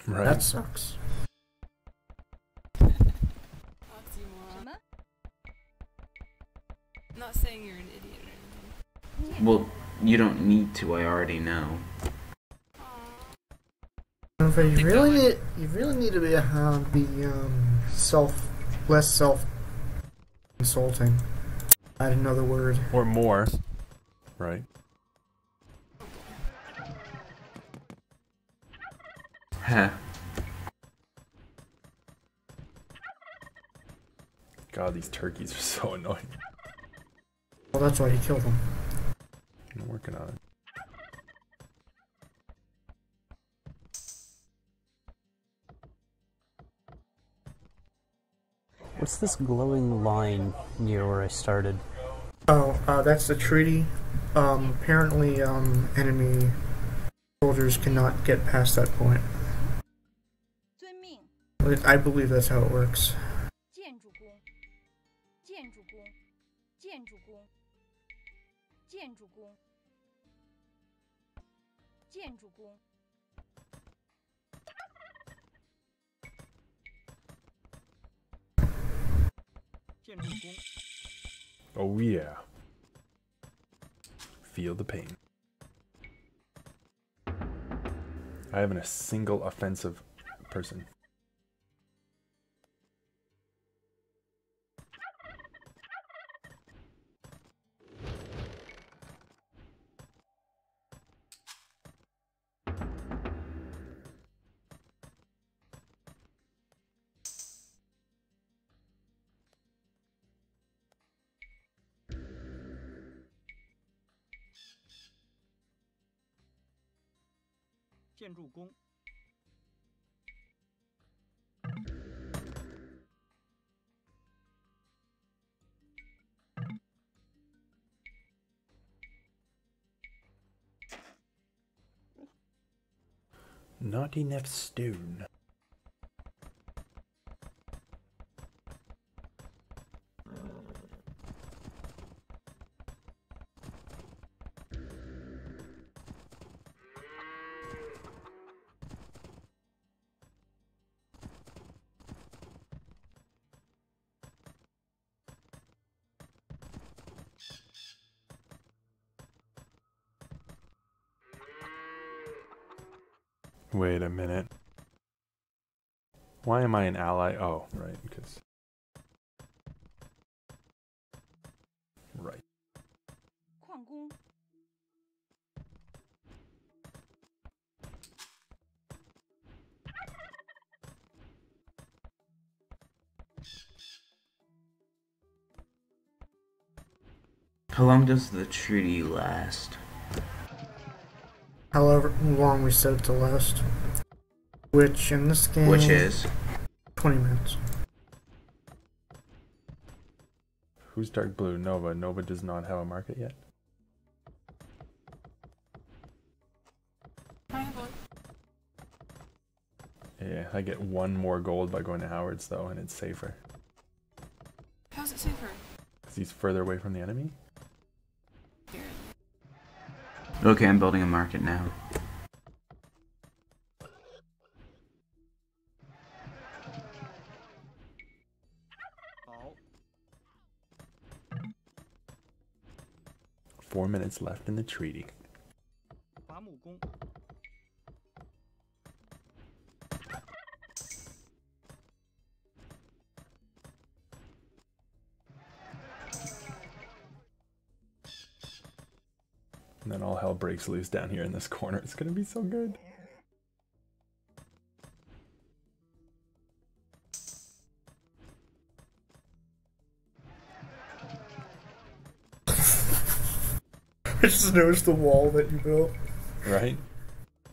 Right. That sucks. You don't need to. I already know. But you really need you really need to be uh, be um, self less self insulting. Add another word. Or more. Right. Huh. God, these turkeys are so annoying. Well, that's why he killed them. I'm working on it. What's this glowing line near where I started? Oh, uh, that's the treaty. Um, apparently, um, enemy soldiers cannot get past that point. I believe that's how it works. A single offensive person. “ Not enough does the treaty last? However long we set it to last. Which in this game. Which is? 20 minutes. Who's dark blue? Nova. Nova does not have a market yet. Yeah, I get one more gold by going to Howard's though, and it's safer. How's it safer? Because he's further away from the enemy. Okay, I'm building a market now. Four minutes left in the treaty. Breaks loose down here in this corner. It's gonna be so good. I just noticed the wall that you built. Right?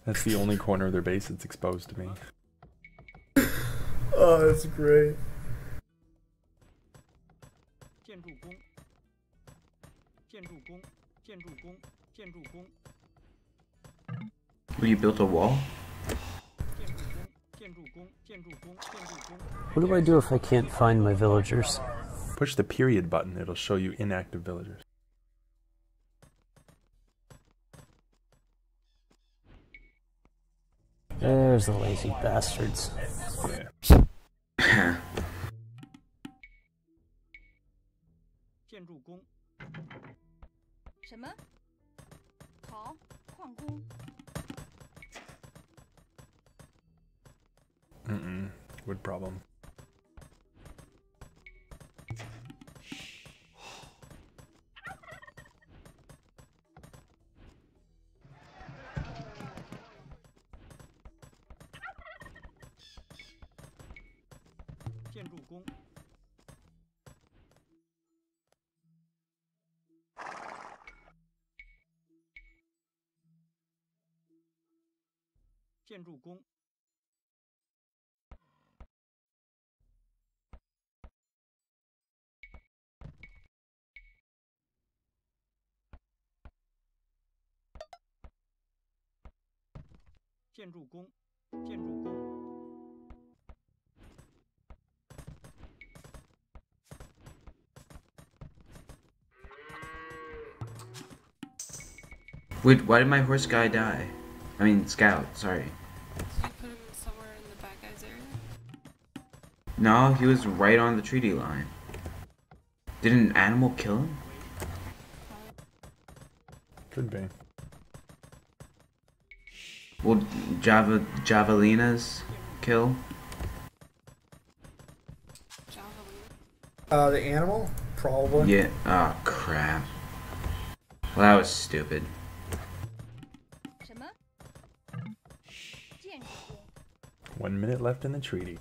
That's the only corner of their base that's exposed to me. Oh, that's great. You built a wall? What do I do if I can't find my villagers? Push the period button, it'll show you inactive villagers. There's the lazy bastards. 建筑工，建筑工。 Wait, why did my horse guy die? I mean, scout. Sorry. Did you put him somewhere in the bad guys area? No, he was right on the treaty line. Did an animal kill him? Could be. Well, Java Javelina's kill? Uh, the animal? Probably. Yeah. Oh, crap. Well, that was stupid. One minute left in the treaty.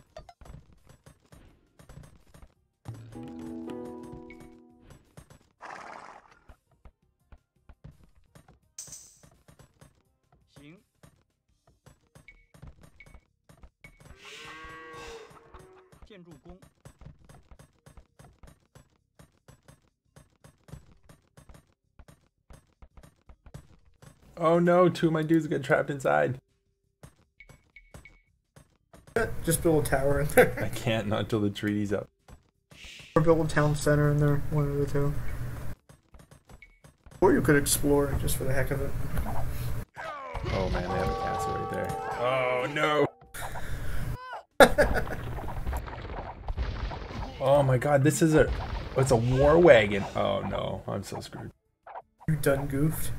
Oh no, two of my dudes got trapped inside. Just build a tower in there. I can't not till the treaty's up. or build a town center in there, one of the two. Or you could explore just for the heck of it. Oh man, they have a castle right there. Oh no! oh my god, this is a. It's a war wagon. Oh no, I'm so screwed. You done goofed.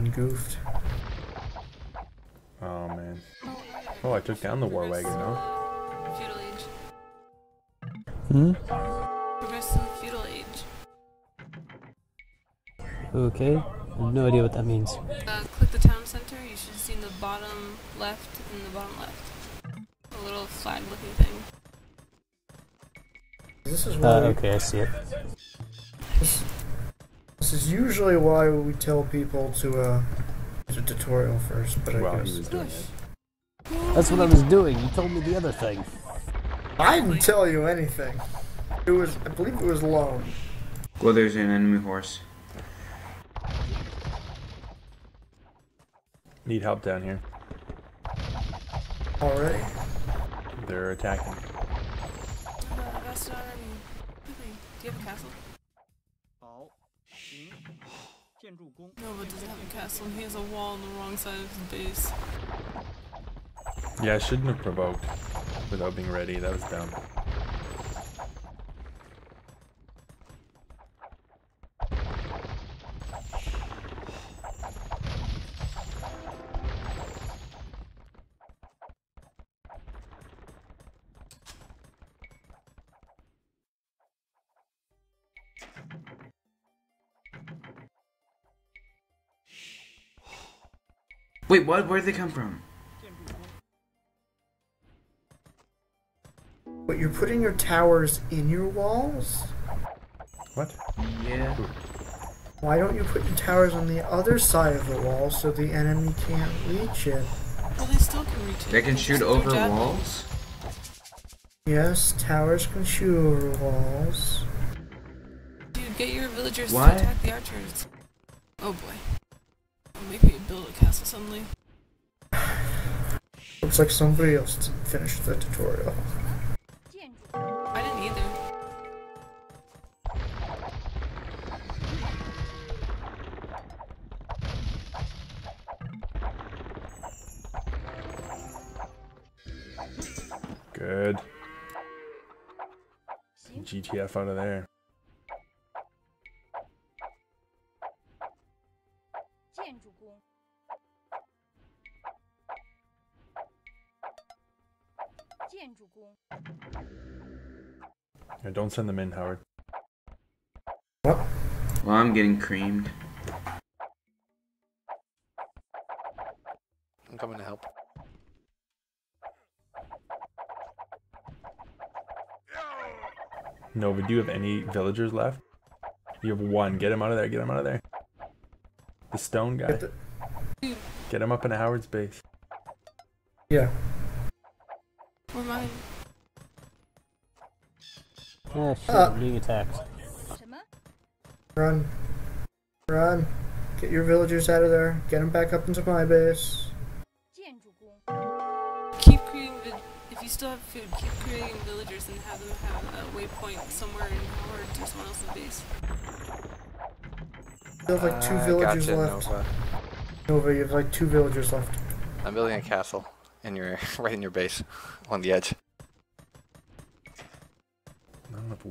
Done goofed. Oh man. Oh, I took down the war wagon, no? Feudal age. Hmm? Progress to the feudal age. Okay. I have no idea what that means. Uh, click the town center. You should see in the bottom left and the bottom left. A little flag looking thing. This is why. Uh, okay, I see it. This, this is usually why we tell people to uh, do a tutorial first, but I Well, guess he was doing it. That's what I was doing. You told me the other thing. I didn't tell you anything. It was, I believe it was Lone. Well, there's an enemy horse. Need help down here. Already. They're attacking. Nova doesn't have a castle and he has a wall on the wrong side of his base. Yeah, I shouldn't have provoked without being ready. That was dumb. Wait, what? Where did they come from? But you're putting your towers in your walls? What? Yeah. Why don't you put your towers on the other side of the wall so the enemy can't reach it? Well, they still can reach it. They can shoot over walls? Yes, towers can shoot over walls. Dude, get your villagers What? to attack the archers. Oh boy build a castle suddenly. Looks like somebody else didn't finish the tutorial. I didn't either. Good. GTF out of there. Yeah, don't send them in, Howard. What? Well, I'm getting creamed. I'm coming to help. Nova, do you have any villagers left? You have one. Get him out of there. Get him out of there. The stone guy. Get the- Get him up into Howard's base. Yeah. shit, uh, I'm being attacked. Run. Run. Get your villagers out of there. Get them back up into my base. Keep creating, if you still have food, keep creating villagers and have them have a waypoint somewhere in or to someone else's base. You have like two uh, villagers gotcha, left. Nova. Nova, you have like two villagers left. I'm building a castle in your right in your base on the edge.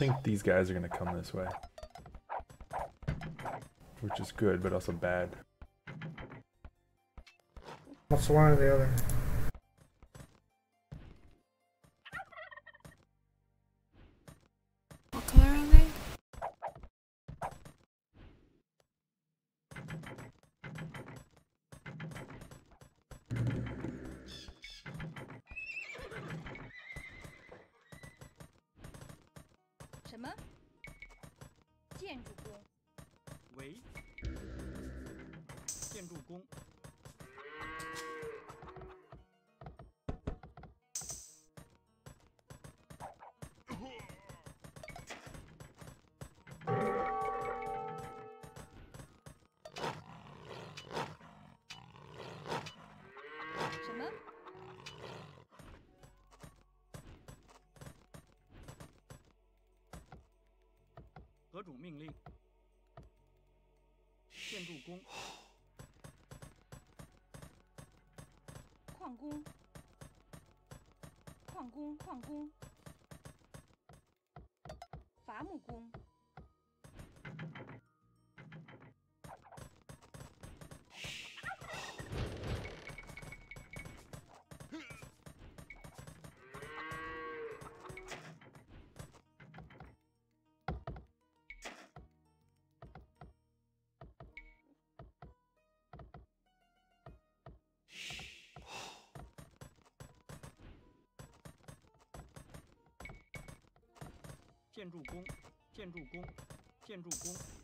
think these guys are gonna come this way. Which is good, but also bad. What's one or the other? 矿工，矿工，矿工，建筑工，建筑工，建筑工。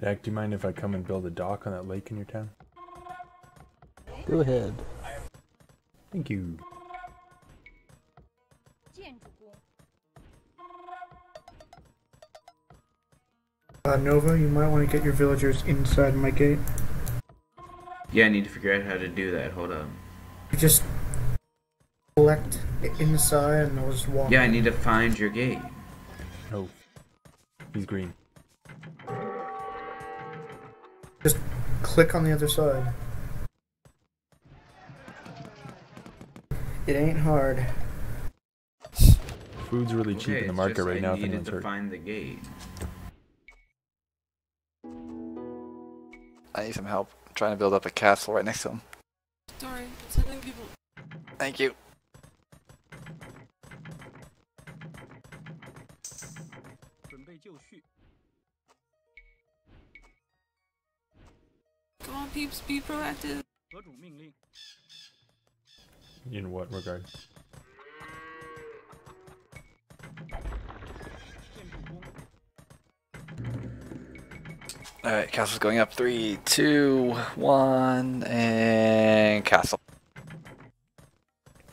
dak do you mind if I come and build a dock on that lake in your town? Go ahead. Thank you. Uh, Nova, you might want to get your villagers inside my gate. Yeah, I need to figure out how to do that. Hold on. You just collect inside and they'll just walk. Yeah, I need to find your gate. Oh. He's green. Click on the other side. It ain't hard. Food's really cheap Okay, in the market right I now. If needed anyone's to heard. find the gate. I need some help trying to build up a castle right next to him. Castle's going up. Three, two, one, and castle.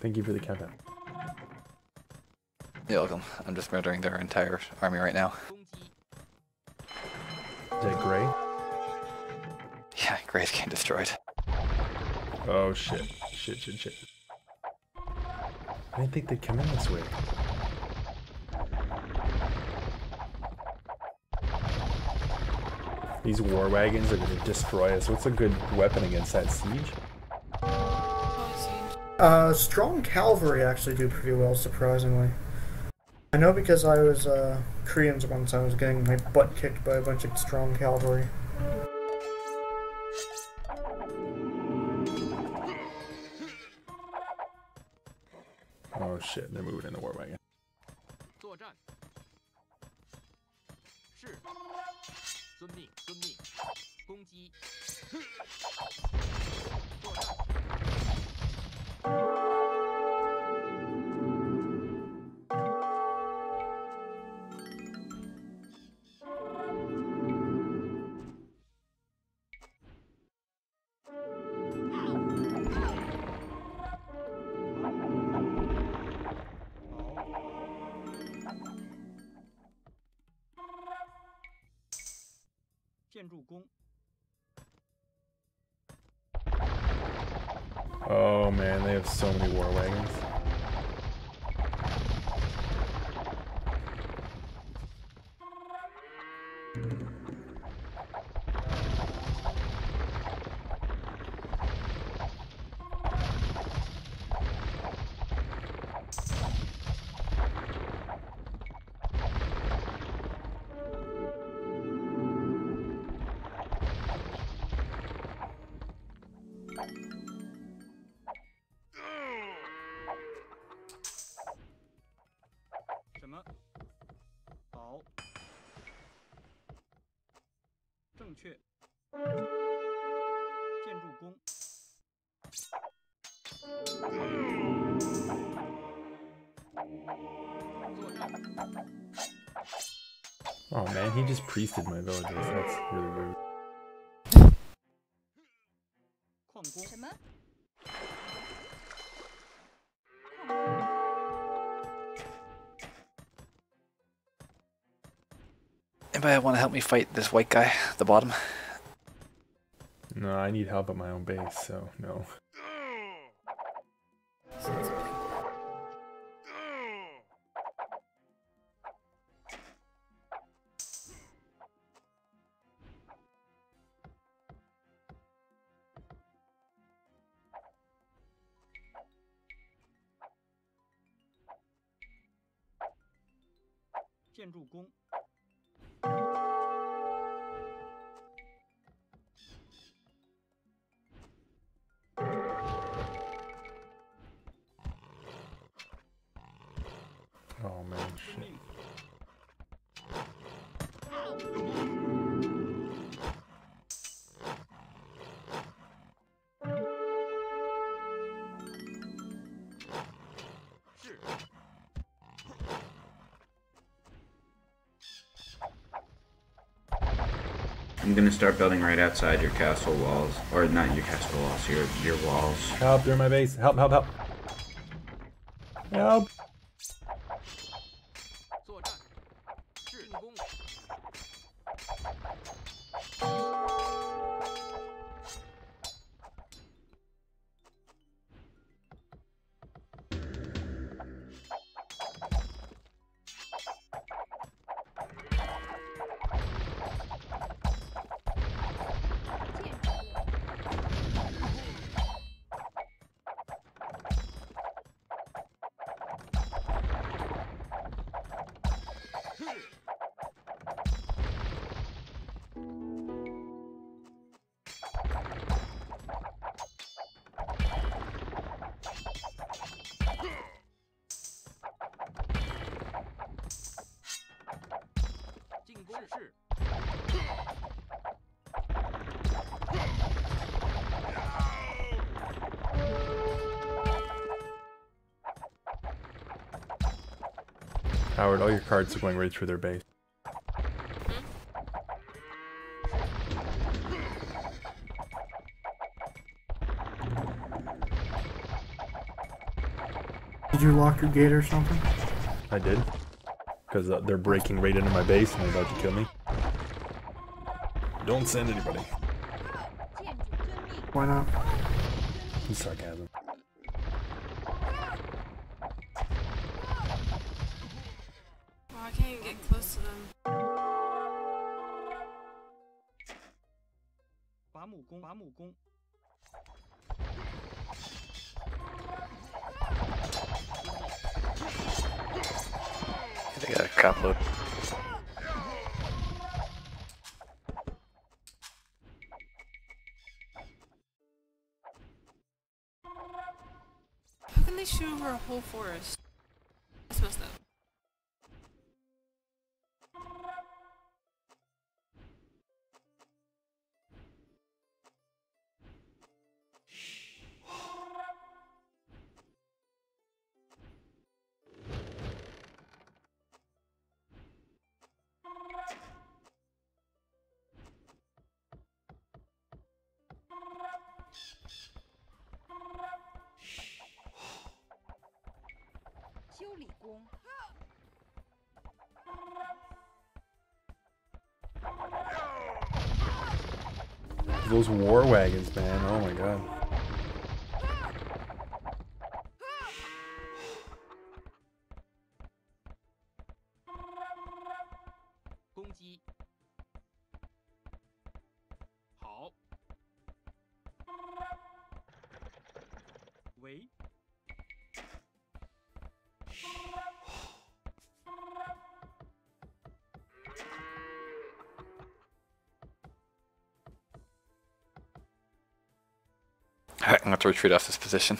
Thank you for the countdown. You're welcome. I'm just murdering their entire army right now. Is that gray? Yeah, Gray's getting destroyed. Oh shit. Shit, shit, shit. I didn't think they'd come in this way. These war wagons are gonna destroy us. What's a good weapon against that siege? Uh, strong cavalry actually do pretty well, surprisingly. I know because I was uh, Koreans once. I was getting my butt kicked by a bunch of strong cavalry. just priested my villagers. That's really rude. Anybody want to help me fight this white guy at the bottom? No, I need help at my own base, so no. Start building right outside your castle walls, or not your castle walls, your your walls. Help, they're in my base. Help, help, help. Help. Howard, all your carts are going right through their base. Did you lock your gate or something? I did. Because uh, they're breaking right into my base and they're about to kill me. Don't send anybody. Why not? It's sarcasm. Forest? Those war wagons, man. To retreat off this position.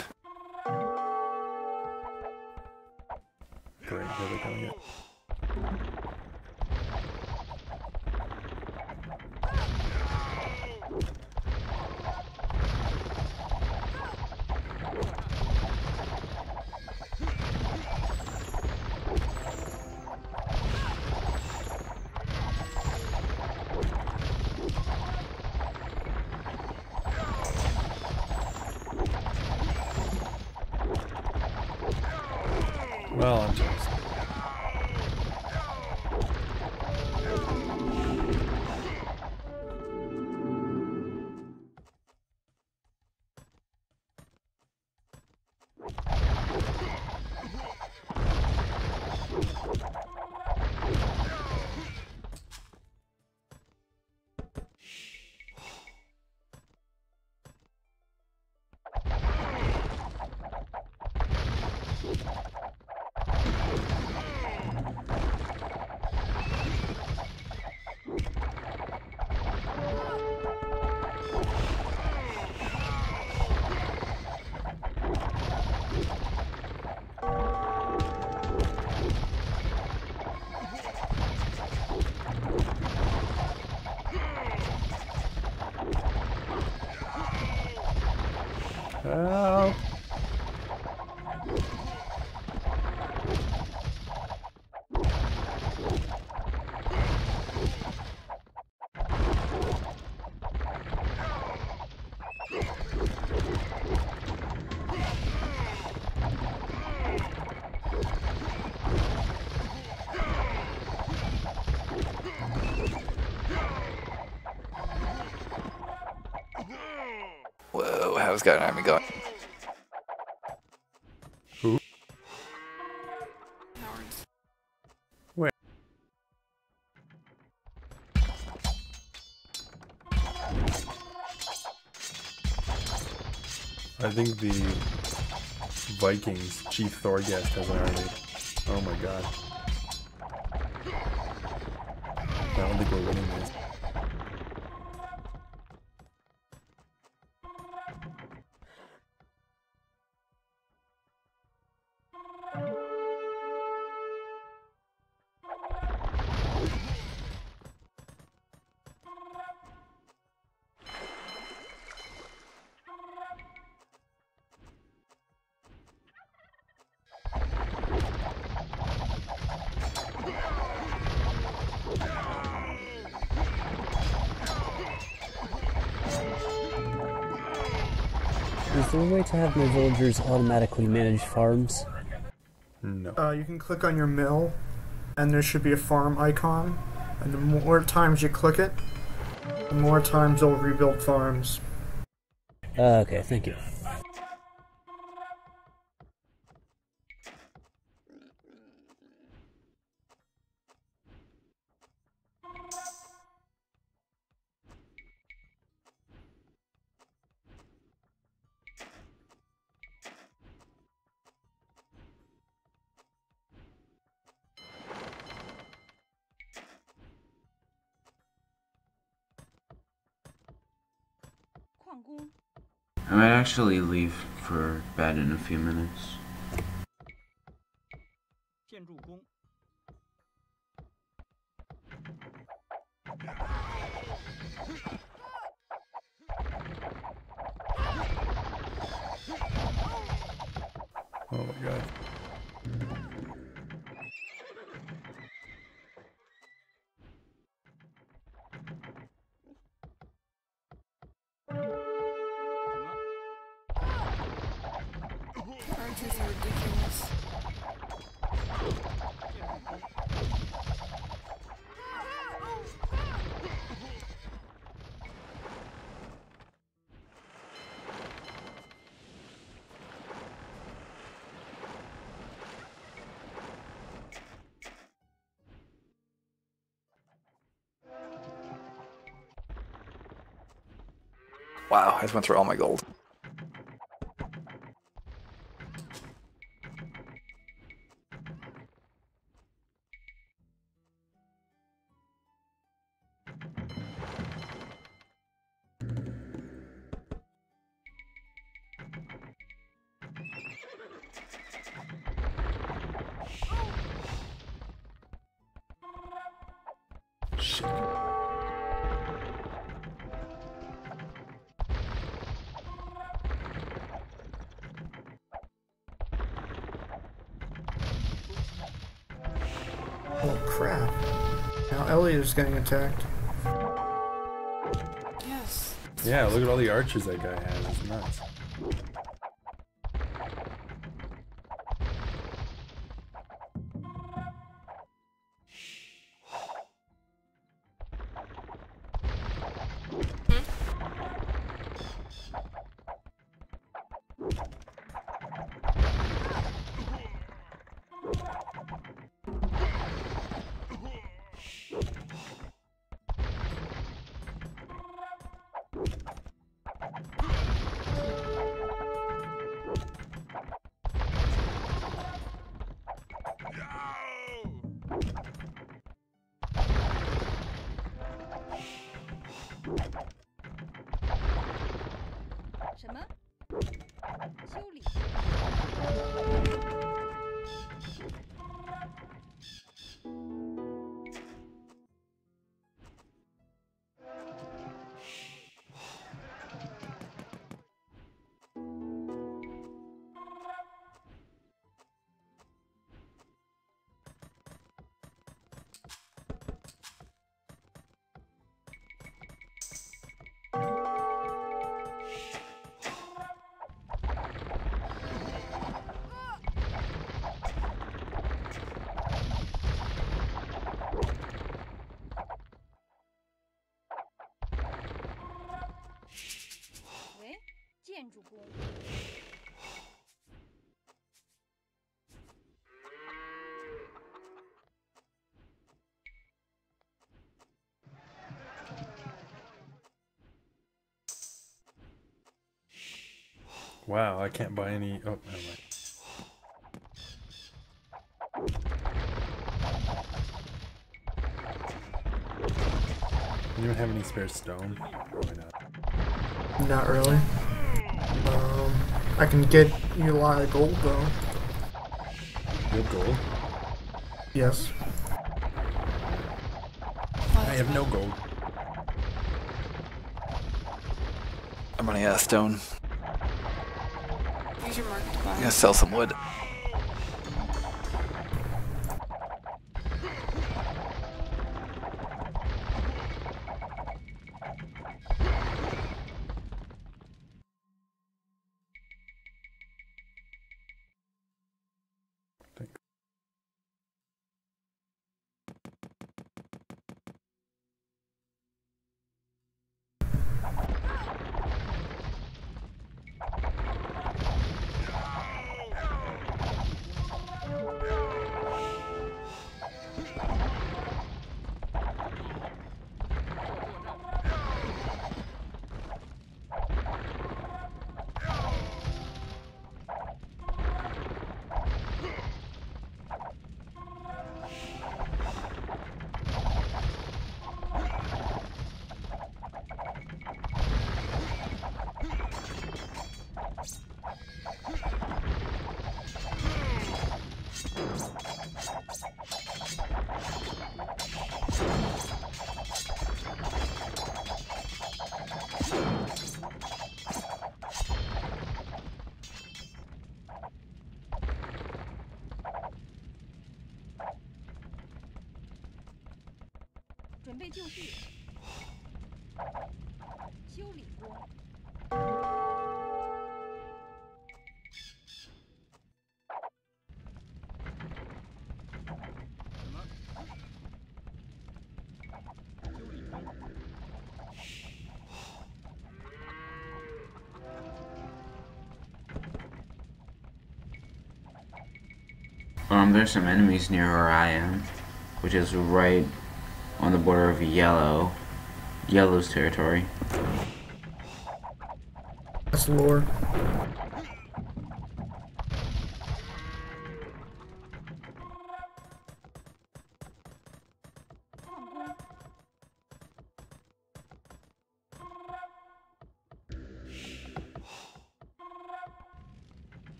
Whoa, how's that army going? Who? Where? I think the Vikings, Chief Thorgest has an army. Oh my god. I don't think we're winning this. To have my villagers automatically manage farms? No. Uh, you can click on your mill, and there should be a farm icon. And the more times you click it, the more times you'll rebuild farms. Uh, okay, thank you. Actually leave for bed in a few minutes. Went through all my gold. Attacked. Yes. Yeah, look at all the archers that guy has. It's nuts. Wow, I can't buy any. Oh, never mind. You don't have any spare stone? Probably not. Not really. Um, I can get you a lot of gold though. Good gold. Yes. I have no gold. I'm running out of stone. I'm gonna sell some wood. 准备就绪。修理工，什么？修理工， Um, there's some enemies near where I am, which is right on the border of yellow. Yellow's territory. That's lore.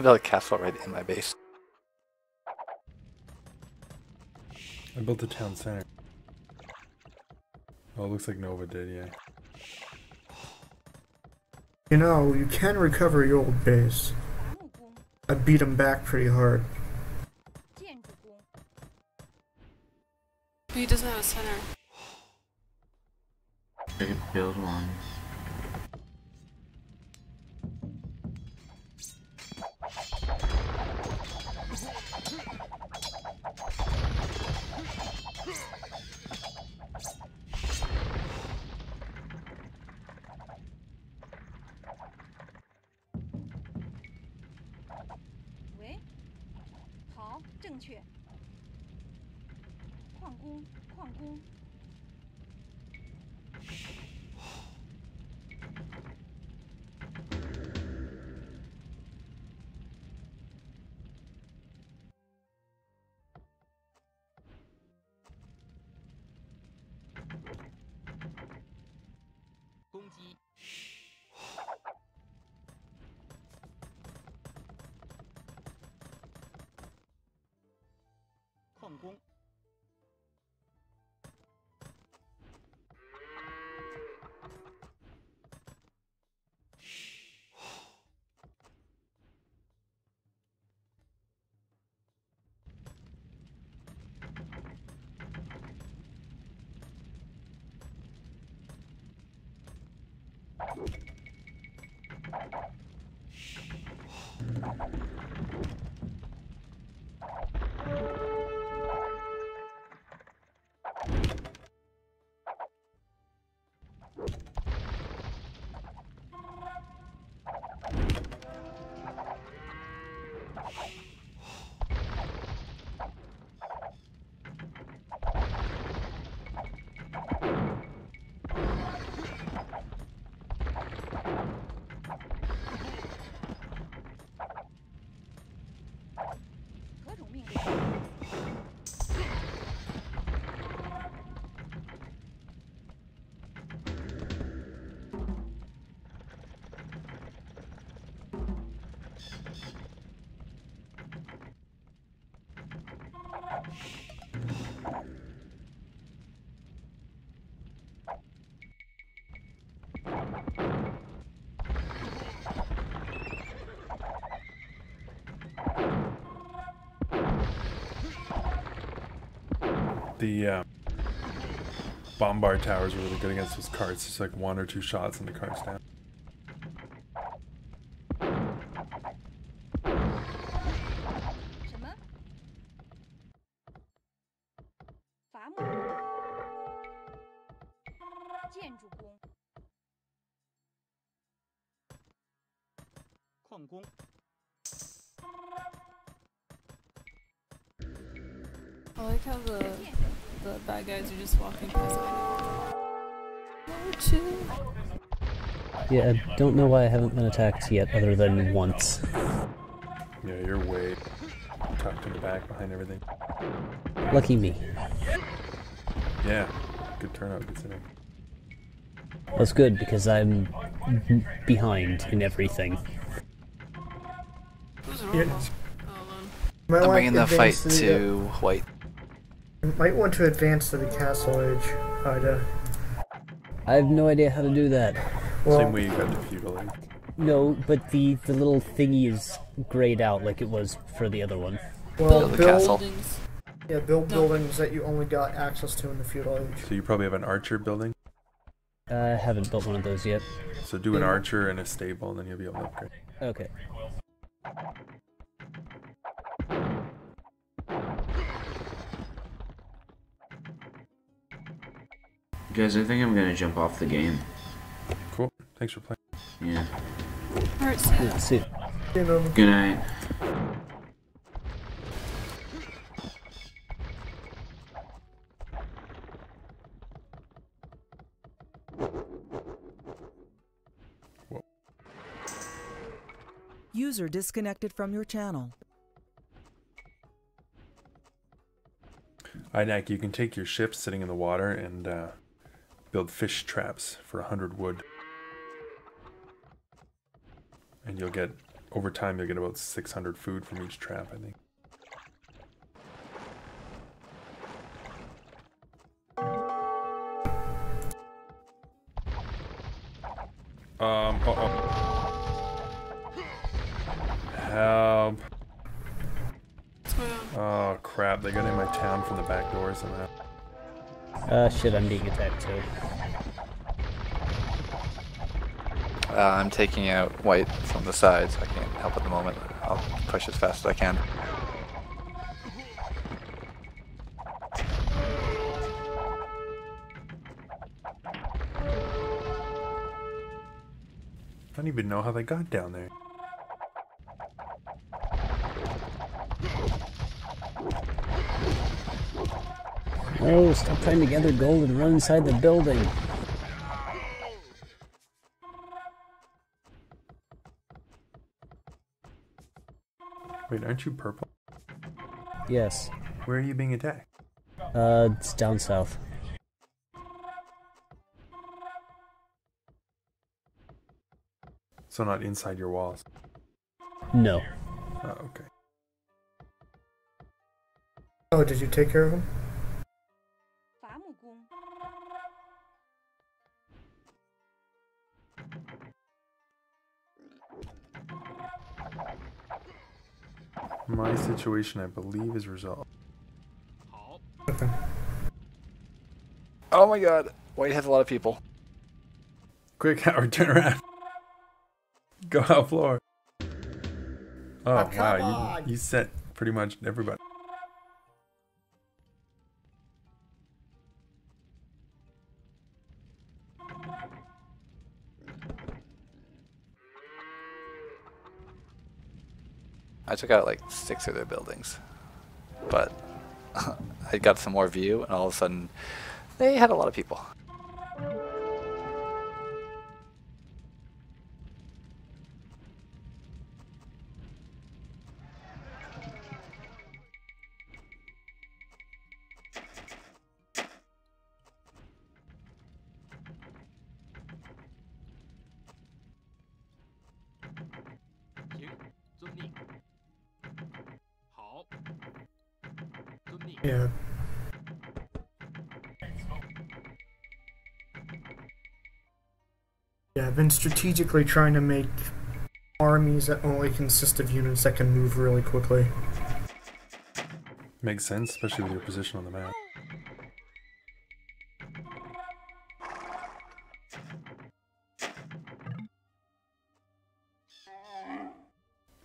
So I built a castle right in my base. I built the town center. Oh, it looks like Nova did, yeah. You know, you can recover your old base. I beat him back pretty hard. the um, uh, bombard towers are really good against those carts. Just like one or two shots and the cart's down the the bad guys are just walking past. Chill. Yeah, I don't know why I haven't been attacked yet, other than once. Yeah, you're way tucked in the back behind everything. Lucky me. Yeah, good turnout considering. That's good because I'm behind in everything. Yeah. I'm bringing the fight to white. You might want to advance to the castle age, Iydak. I have no idea how to do that. Well- Same way you got the feudal age. No, but the, the little thingy is grayed out like it was for the other one. Well, Build a build, castle. yeah, build buildings that you only got access to in the feudal age. So you probably have an archer building. I haven't built one of those yet. So do an archer and a stable, and then you'll be able to upgrade. Okay. Guys, I think I'm gonna jump off the game. Cool. Thanks for playing. Yeah. Alright, see ya. Yeah, see. Good night. User disconnected from your channel. Iydak, you can take your ship sitting in the water and uh, build fish traps for 100 wood. And you'll get, over time, you'll get about 600 food from each trap, I think. Um, uh oh. Help. Oh crap, they got in my town from the back door somehow. Uh, shit, I'm being attacked too. Uh, I'm taking out white from the sides. I can't help at the moment. I'll push as fast as I can. I don't even know how they got down there. Oh, stop trying to gather gold and run inside the building. Wait, aren't you purple? Yes. Where are you being attacked? Uh, it's down south. So not inside your walls. No. Oh, okay. Oh, did you take care of him? My situation, I believe, is resolved. Oh my god, white has a lot of people. Quick, Howard, turn around. Go out floor. Oh, come wow, on. you, you set pretty much everybody. Took out like six of their buildings, but I got some more view, and all of a sudden, they had a lot of people. Yeah, strategically trying to make armies that only consist of units that can move really quickly. Makes sense, especially with your position on the map.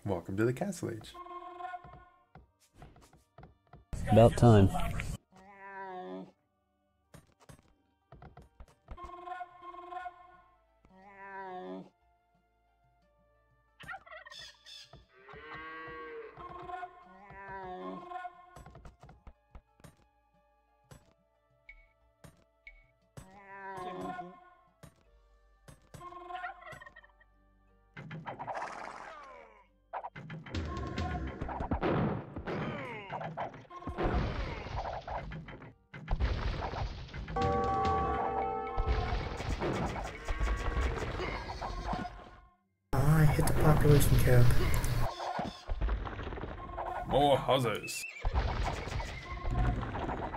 Welcome to the Castle Age. About time.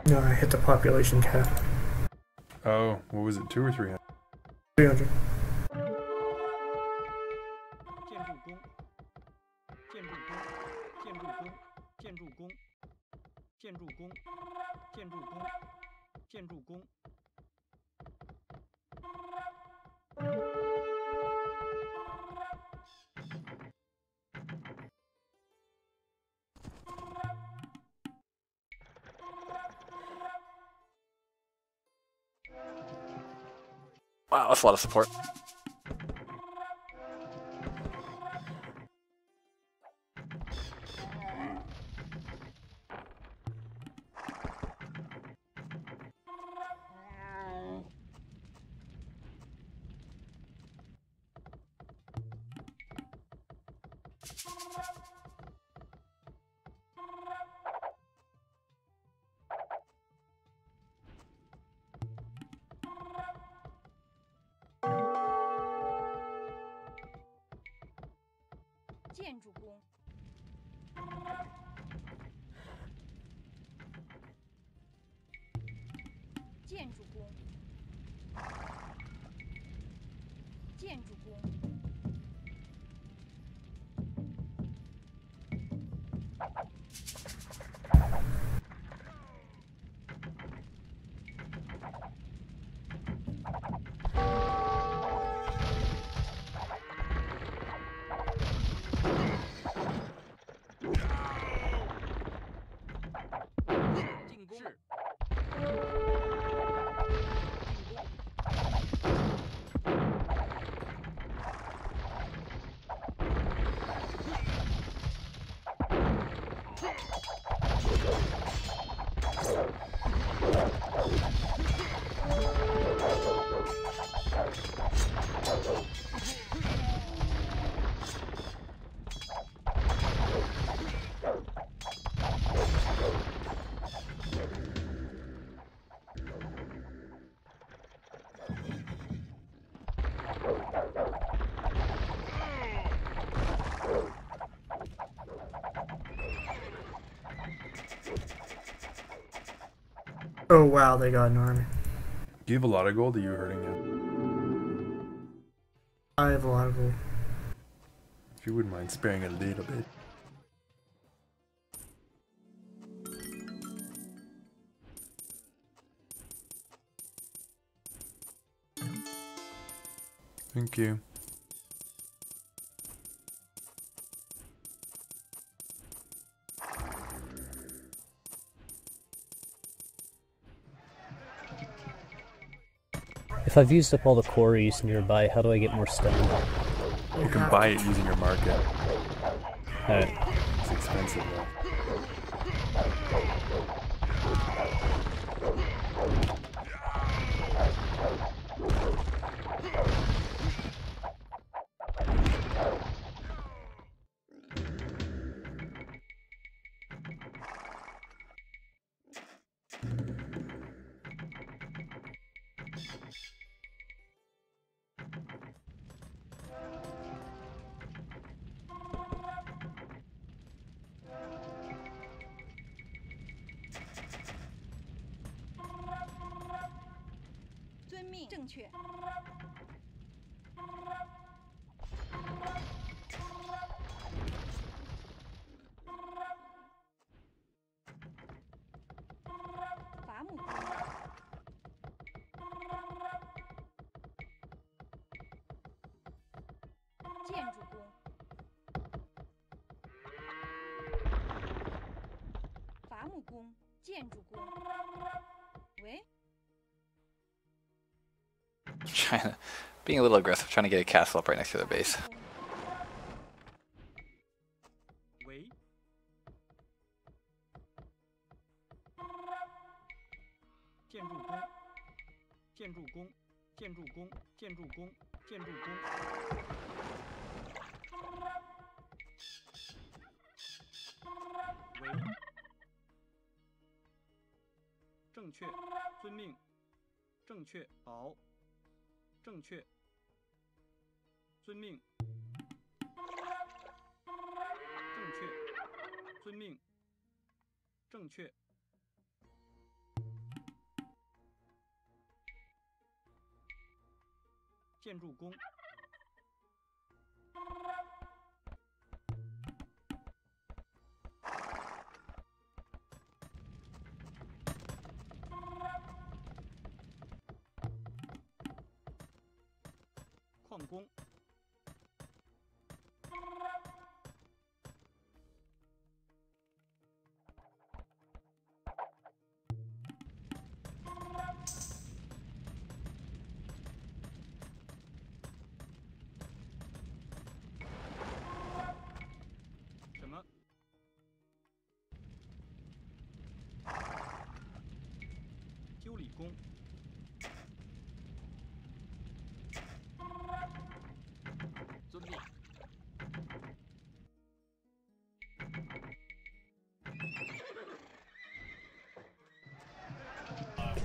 No, I hit the population cap. Oh, what was it? Two or three? 300. 建 Wow, that's a lot of support. Oh wow, they got an army. Do you have a lot of gold? Are you hurting him? I have a lot of gold. If you wouldn't mind sparing a little bit. Thank you. I've used up all the quarries nearby, how do I get more stone? You can buy it using your market. Alright. It's expensive though. Being a little aggressive, trying to get a castle up right next to their base.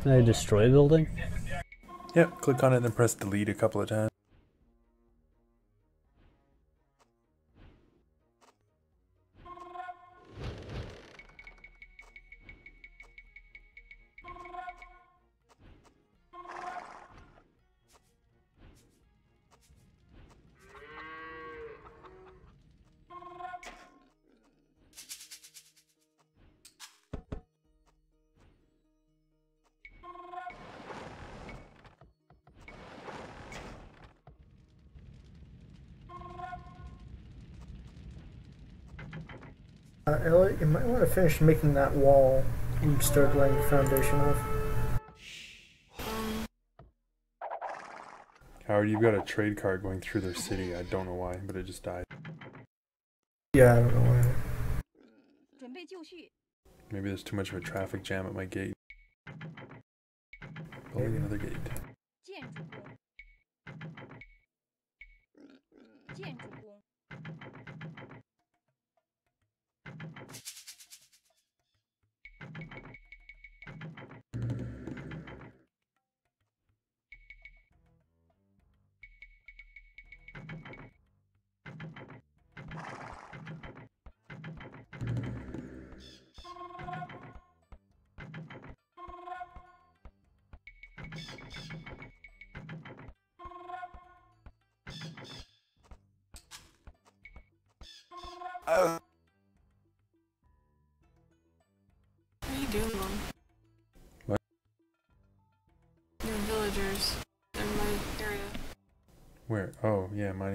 Can I destroy a building? Yep, click on it and then press delete a couple of times. making that wall we started laying the foundation of. Howard, you've got a trade cart going through their city. I don't know why, but it just died. Yeah, I don't know why. Maybe there's too much of a traffic jam at my gate. Building another gate.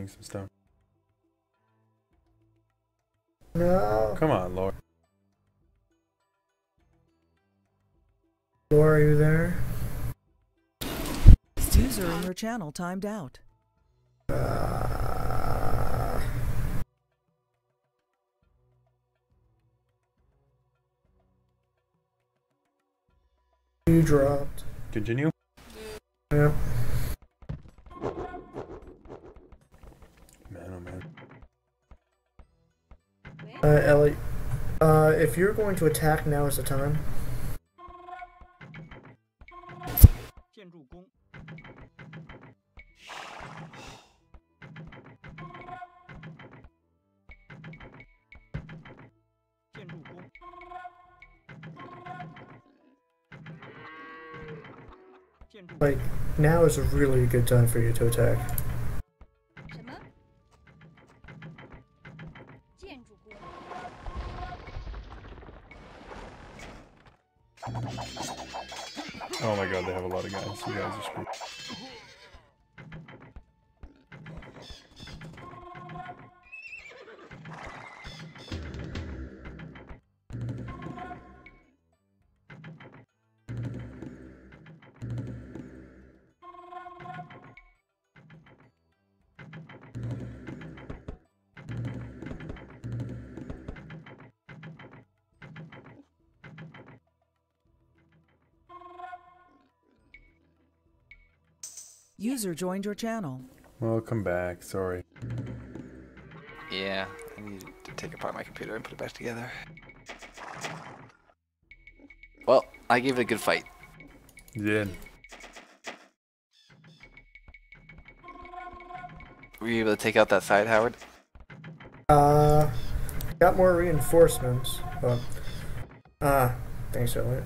Yeah, mining some stone. No. Come on, Lore. Lore, are you there? User in your channel timed out. Uh, you dropped. Continue. Yep. you're going to attack, now is the time. Like, now is a really good time for you to attack. User joined your channel. Welcome back. Sorry. Yeah, I need to take apart my computer and put it back together. Well, I gave it a good fight. You did. Were you able to take out that side, Howard? Uh, got got more reinforcements, but ah, thanks, Eliot.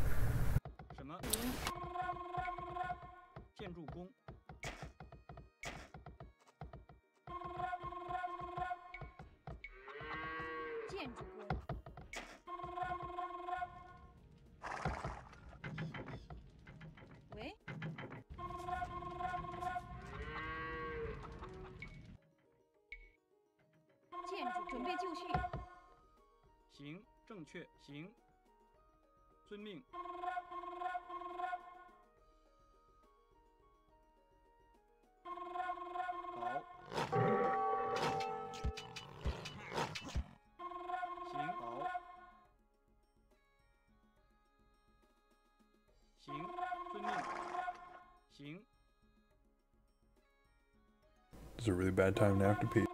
bad time to have to pee.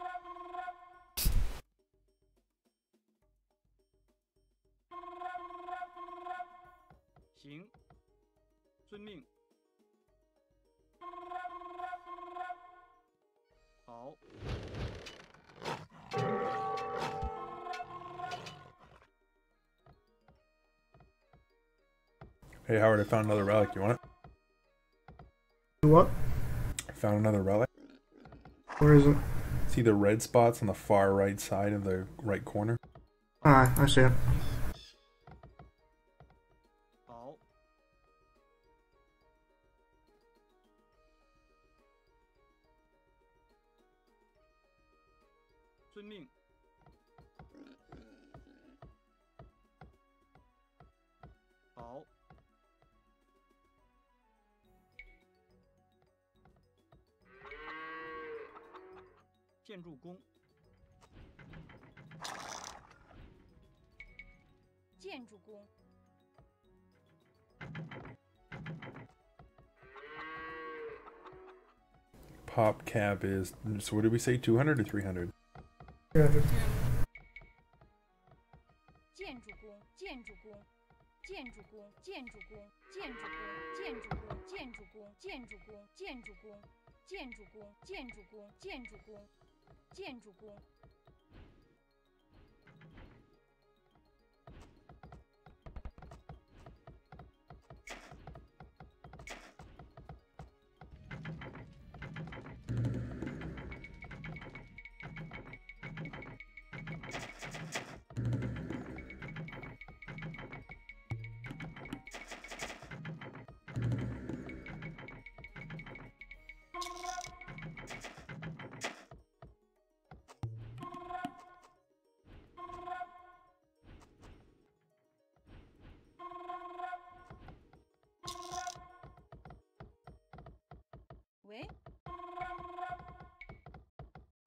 Hey Howard, I found another relic. You want it? You what? I found another relic. Where is it? See the red spots on the far right side of the right corner? Ah, I see it. is. So what did we say, 200 or 300? 喂，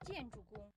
建筑工，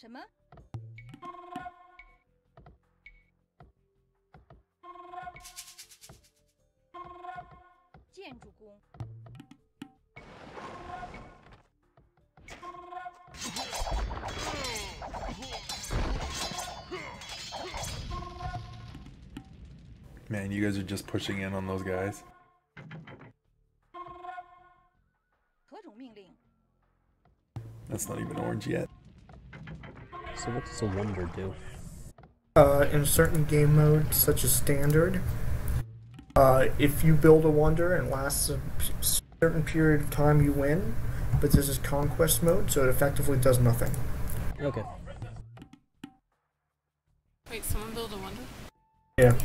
什么？ 建筑工， Man, you guys are just pushing in on those guys. 何种命令？ That's not even orange yet. So what does a wonder do? Uh, in certain game modes, such as standard, uh, if you build a wonder and lasts a certain period of time, you win. But this is conquest mode, so it effectively does nothing. Okay. Wait, someone build a wonder? Yeah.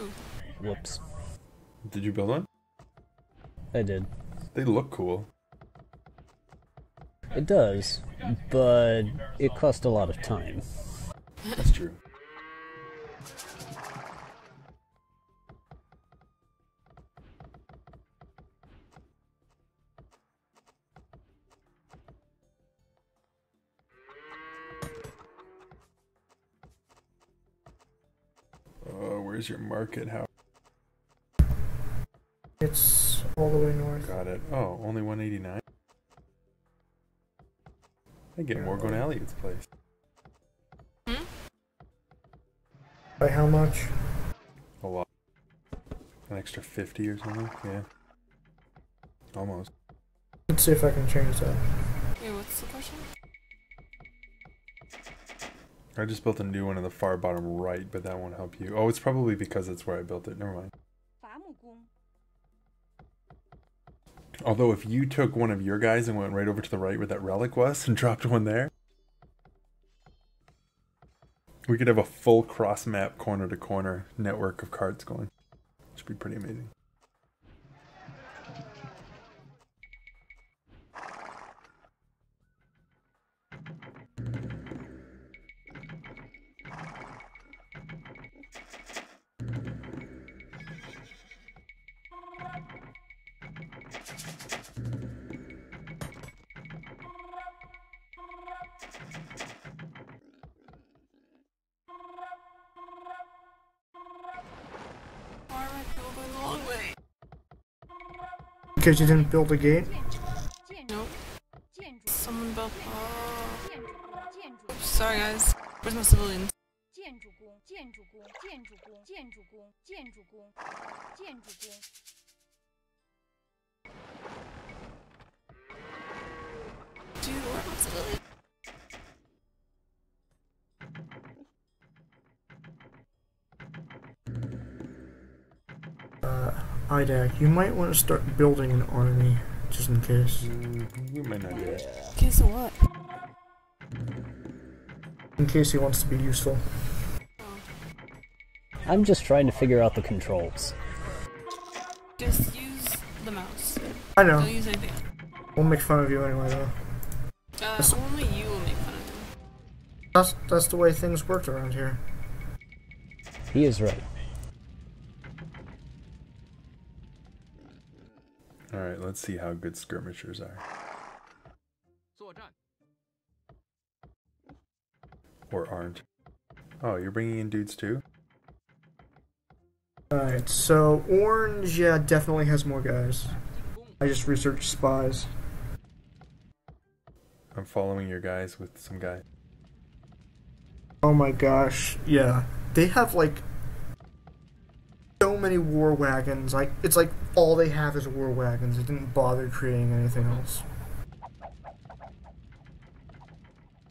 Ooh. Whoops. Did you build one? I did. They look cool. It does. but it cost a lot of time. That's true. Uh, where's your market? How? It's all the way north. Got it. Oh, only 189. I get more going to Eliot's place. Hmm? By how much? A lot. An extra 50 or something? Yeah. Almost. Let's see if I can change that. Wait, what's the question? I just built a new one in the far bottom right, but that won't help you. Oh, it's probably because it's where I built it. Never mind. Although if you took one of your guys and went right over to the right where that relic was and dropped one there, we could have a full cross map corner to corner network of carts going. Should be pretty amazing. Because you didn't build a gate? You might want to start building an army, just in case. You might not do it. Okay, so what? In case he wants to be useful. I'm just trying to figure out the controls. Just use the mouse. I know. Don't use anything. We'll make fun of you anyway, though. Uh, only you will make fun of him. That's that's the way things worked around here. He is right. Let's see how good skirmishers are. Or aren't. Oh, you're bringing in dudes too? Alright, so Orange, yeah, definitely has more guys. I just researched spies. I'm following your guys with some guy. Oh my gosh, yeah. They have like many war wagons. Like it's like all they have is war wagons. They didn't bother creating anything else.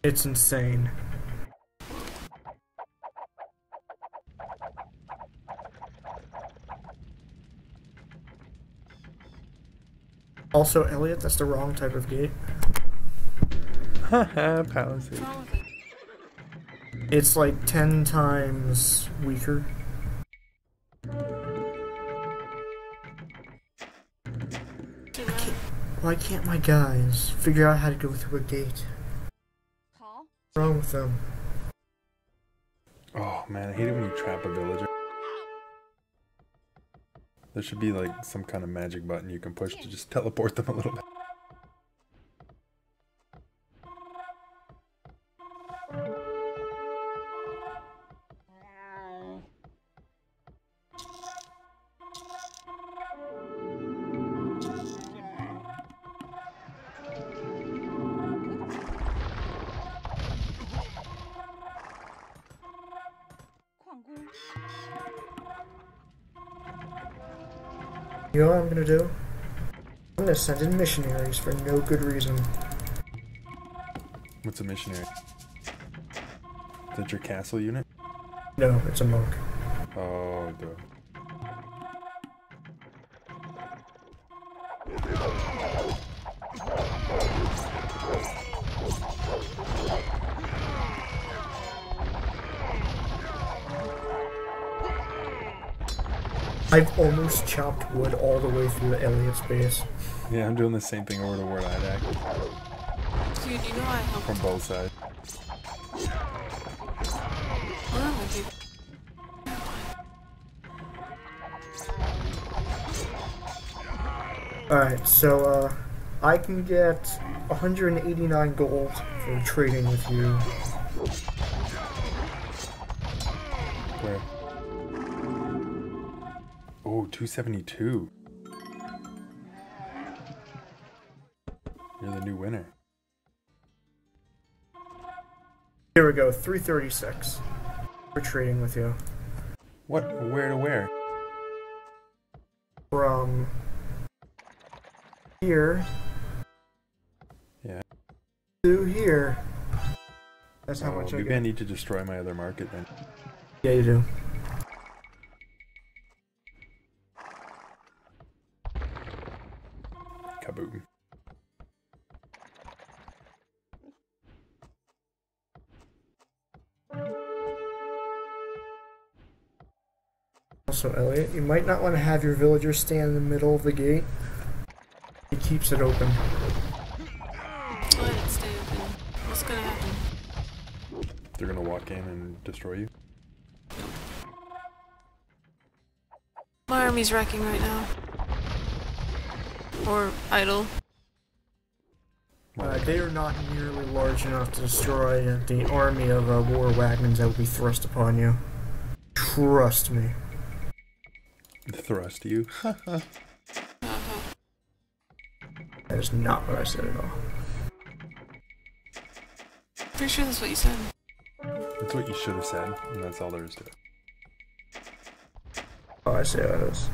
It's insane. Also, Eliot, that's the wrong type of gate. Haha, palisade. It's like 10 times weaker. Why can't my guys figure out how to go through a gate? What's wrong with them? Oh man, I hate it when you trap a villager. There should be like some kind of magic button you can push to just teleport them a little bit. You know what I'm gonna do? I'm gonna send in missionaries for no good reason. What's a missionary? Is that your castle unit? No, it's a monk. Oh, good. I've almost chopped wood all the way through the Eliot's base. Yeah, I'm doing the same thing over to Word Iydak. Dude, Dude, you know I helped. From both sides. Where are my people? Alright, so uh, I can get 189 gold for trading with you. 272. You're the new winner. Here we go, 336 We're trading with you. What? Where to where? From here Yeah. to here. That's how Oh, much I maybe get. I need to destroy my other market then. Yeah, you do. You might not want to have your villagers stand in the middle of the gate. It keeps it open. Let it stay open. What's gonna happen? They're gonna walk in and destroy you. My army's wrecking right now. Or idle. Uh, they are not nearly large enough to destroy the army of uh, war wagons that will be thrust upon you. Trust me. Thrust you. That is not what I said at all. Pretty sure that's what you said. That's what you should have said, and that's all there is to it. Oh, I see how it is.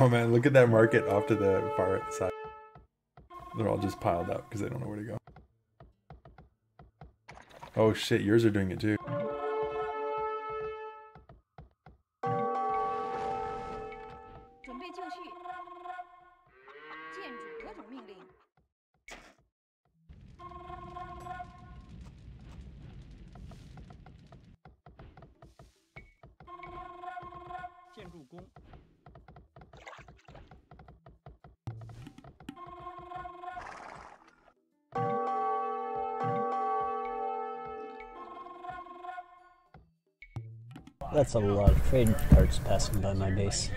Oh man, look at that market off to the far side. They're all just piled up because they don't know where to go. Oh shit, yours are doing it too. a lot of trade carts passing by my base.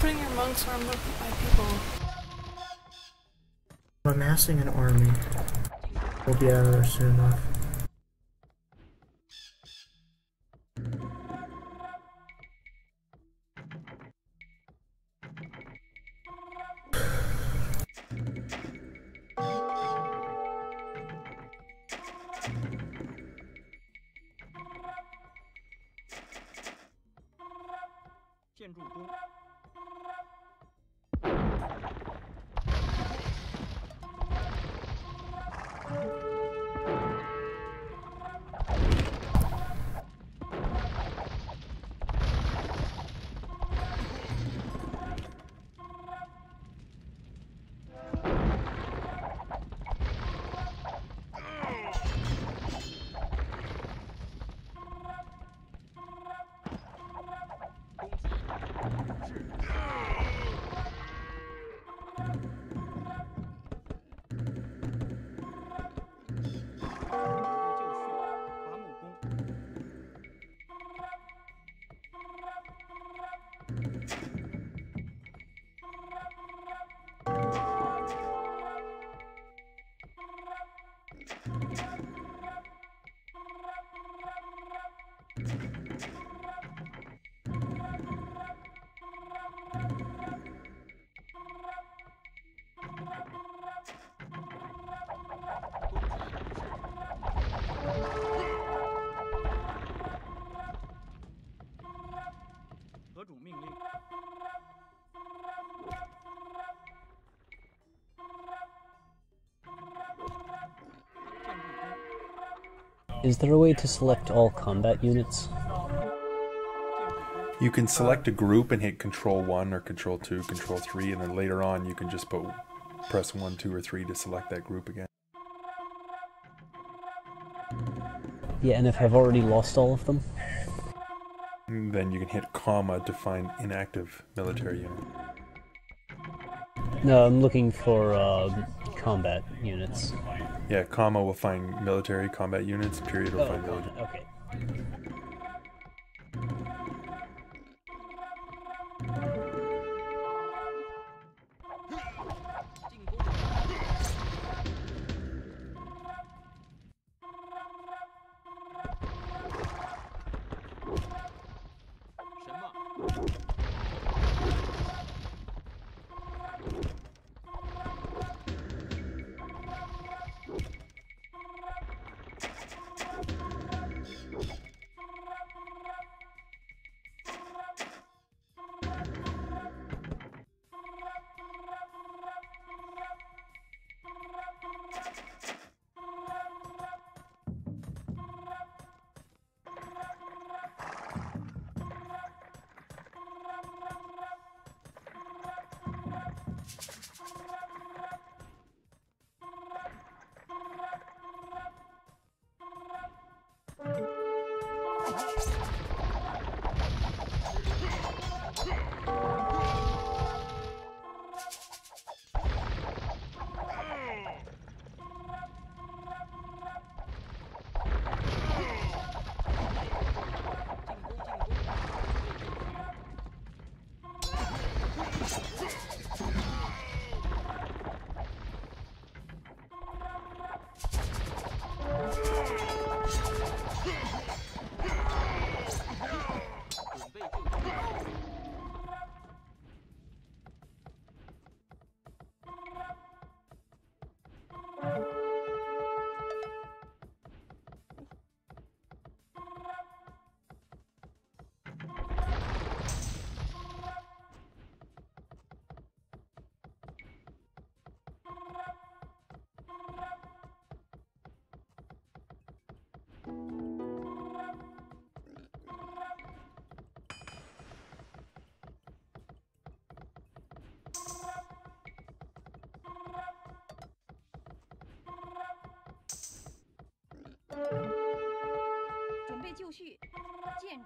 Putting your monks are moved by people. Amassing an army. We'll be out of there soon enough. Is there a way to select all combat units? You can select a group and hit Control One or Control Two, Control Three, and then later on you can just put press one, two, or three to select that group again. Yeah, and if I've already lost all of them, then you can hit comma to find inactive military unit. no, I'm looking for uh, combat units. Yeah, comma will find military combat units. Period will Oh, find military. okay. 建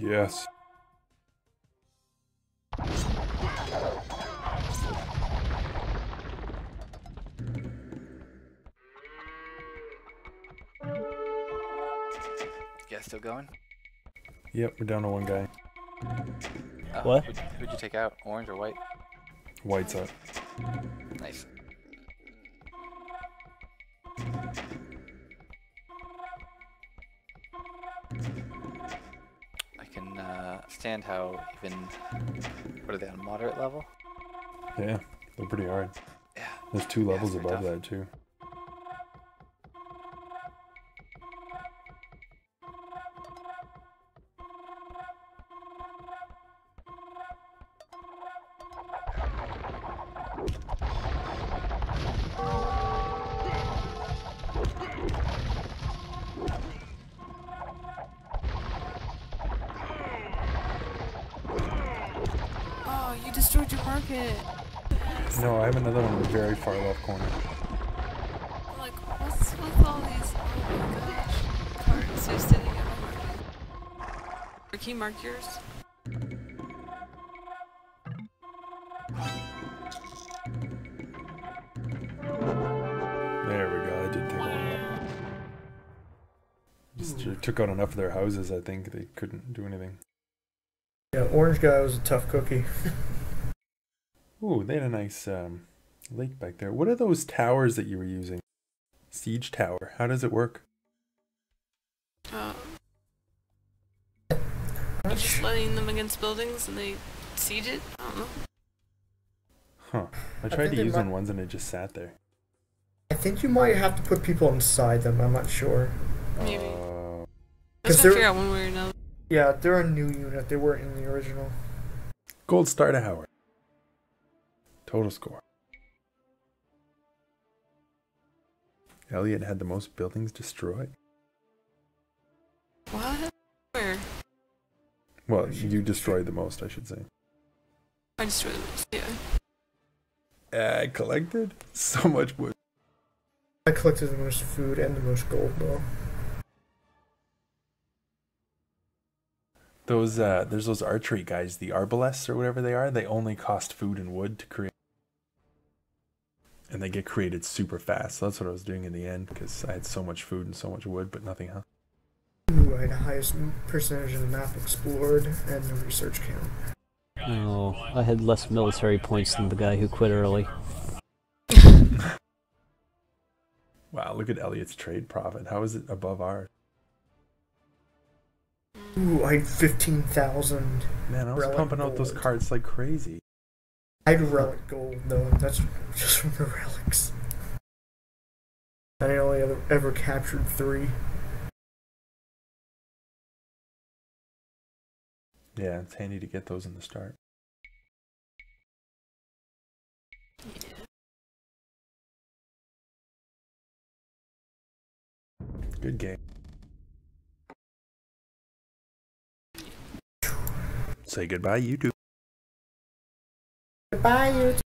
Yes. You guys still going? Yep, we're down to one guy. Uh, What? Who'd, who'd you take out? Orange or white? White's up. Nice. Uh, stand how even. What are they on moderate level? Yeah, they're pretty hard. Yeah. There's two levels they're above tough. that too. Or Can you mark yours? There we go. I did take one out. Just uh, took out enough of their houses. I think they couldn't do anything. Yeah, orange guy was a tough cookie. Ooh, they had a nice um, lake back there. What are those towers that you were using? Siege tower. How does it work? Buildings and they siege it? I don't know. Huh. I I tried think to use might- one once and it just sat there. I think you might have to put people inside them. I'm not sure. Maybe. Uh, Let's 'Cause try to they're- figure out one way or another. Yeah, they're a new unit. They weren't in the original. gold star to Howard. Total score. Eliot had the most buildings destroyed. What? Where? Well, you destroyed the most, I should say. I destroyed most, Yeah. I collected so much wood. I collected the most food and the most gold, though. Those uh, there's those archery guys, the arbalests or whatever they are. They only cost food and wood to create, and they get created super fast. So that's what I was doing in the end because I had so much food and so much wood, but nothing else. Ooh, I had the highest percentage of the map explored and the research count. Oh, I had less military points than the guy who quit early. Wow, look at Eliot's trade profit. How is it above ours? Ooh, I had 15,000. Man, I was relic pumping out those carts like crazy. I had relic gold, though. That's just from the relics. I only ever, ever captured three. Yeah, it's handy to get those in the start. Good game. Say goodbye, YouTube. Goodbye, YouTube.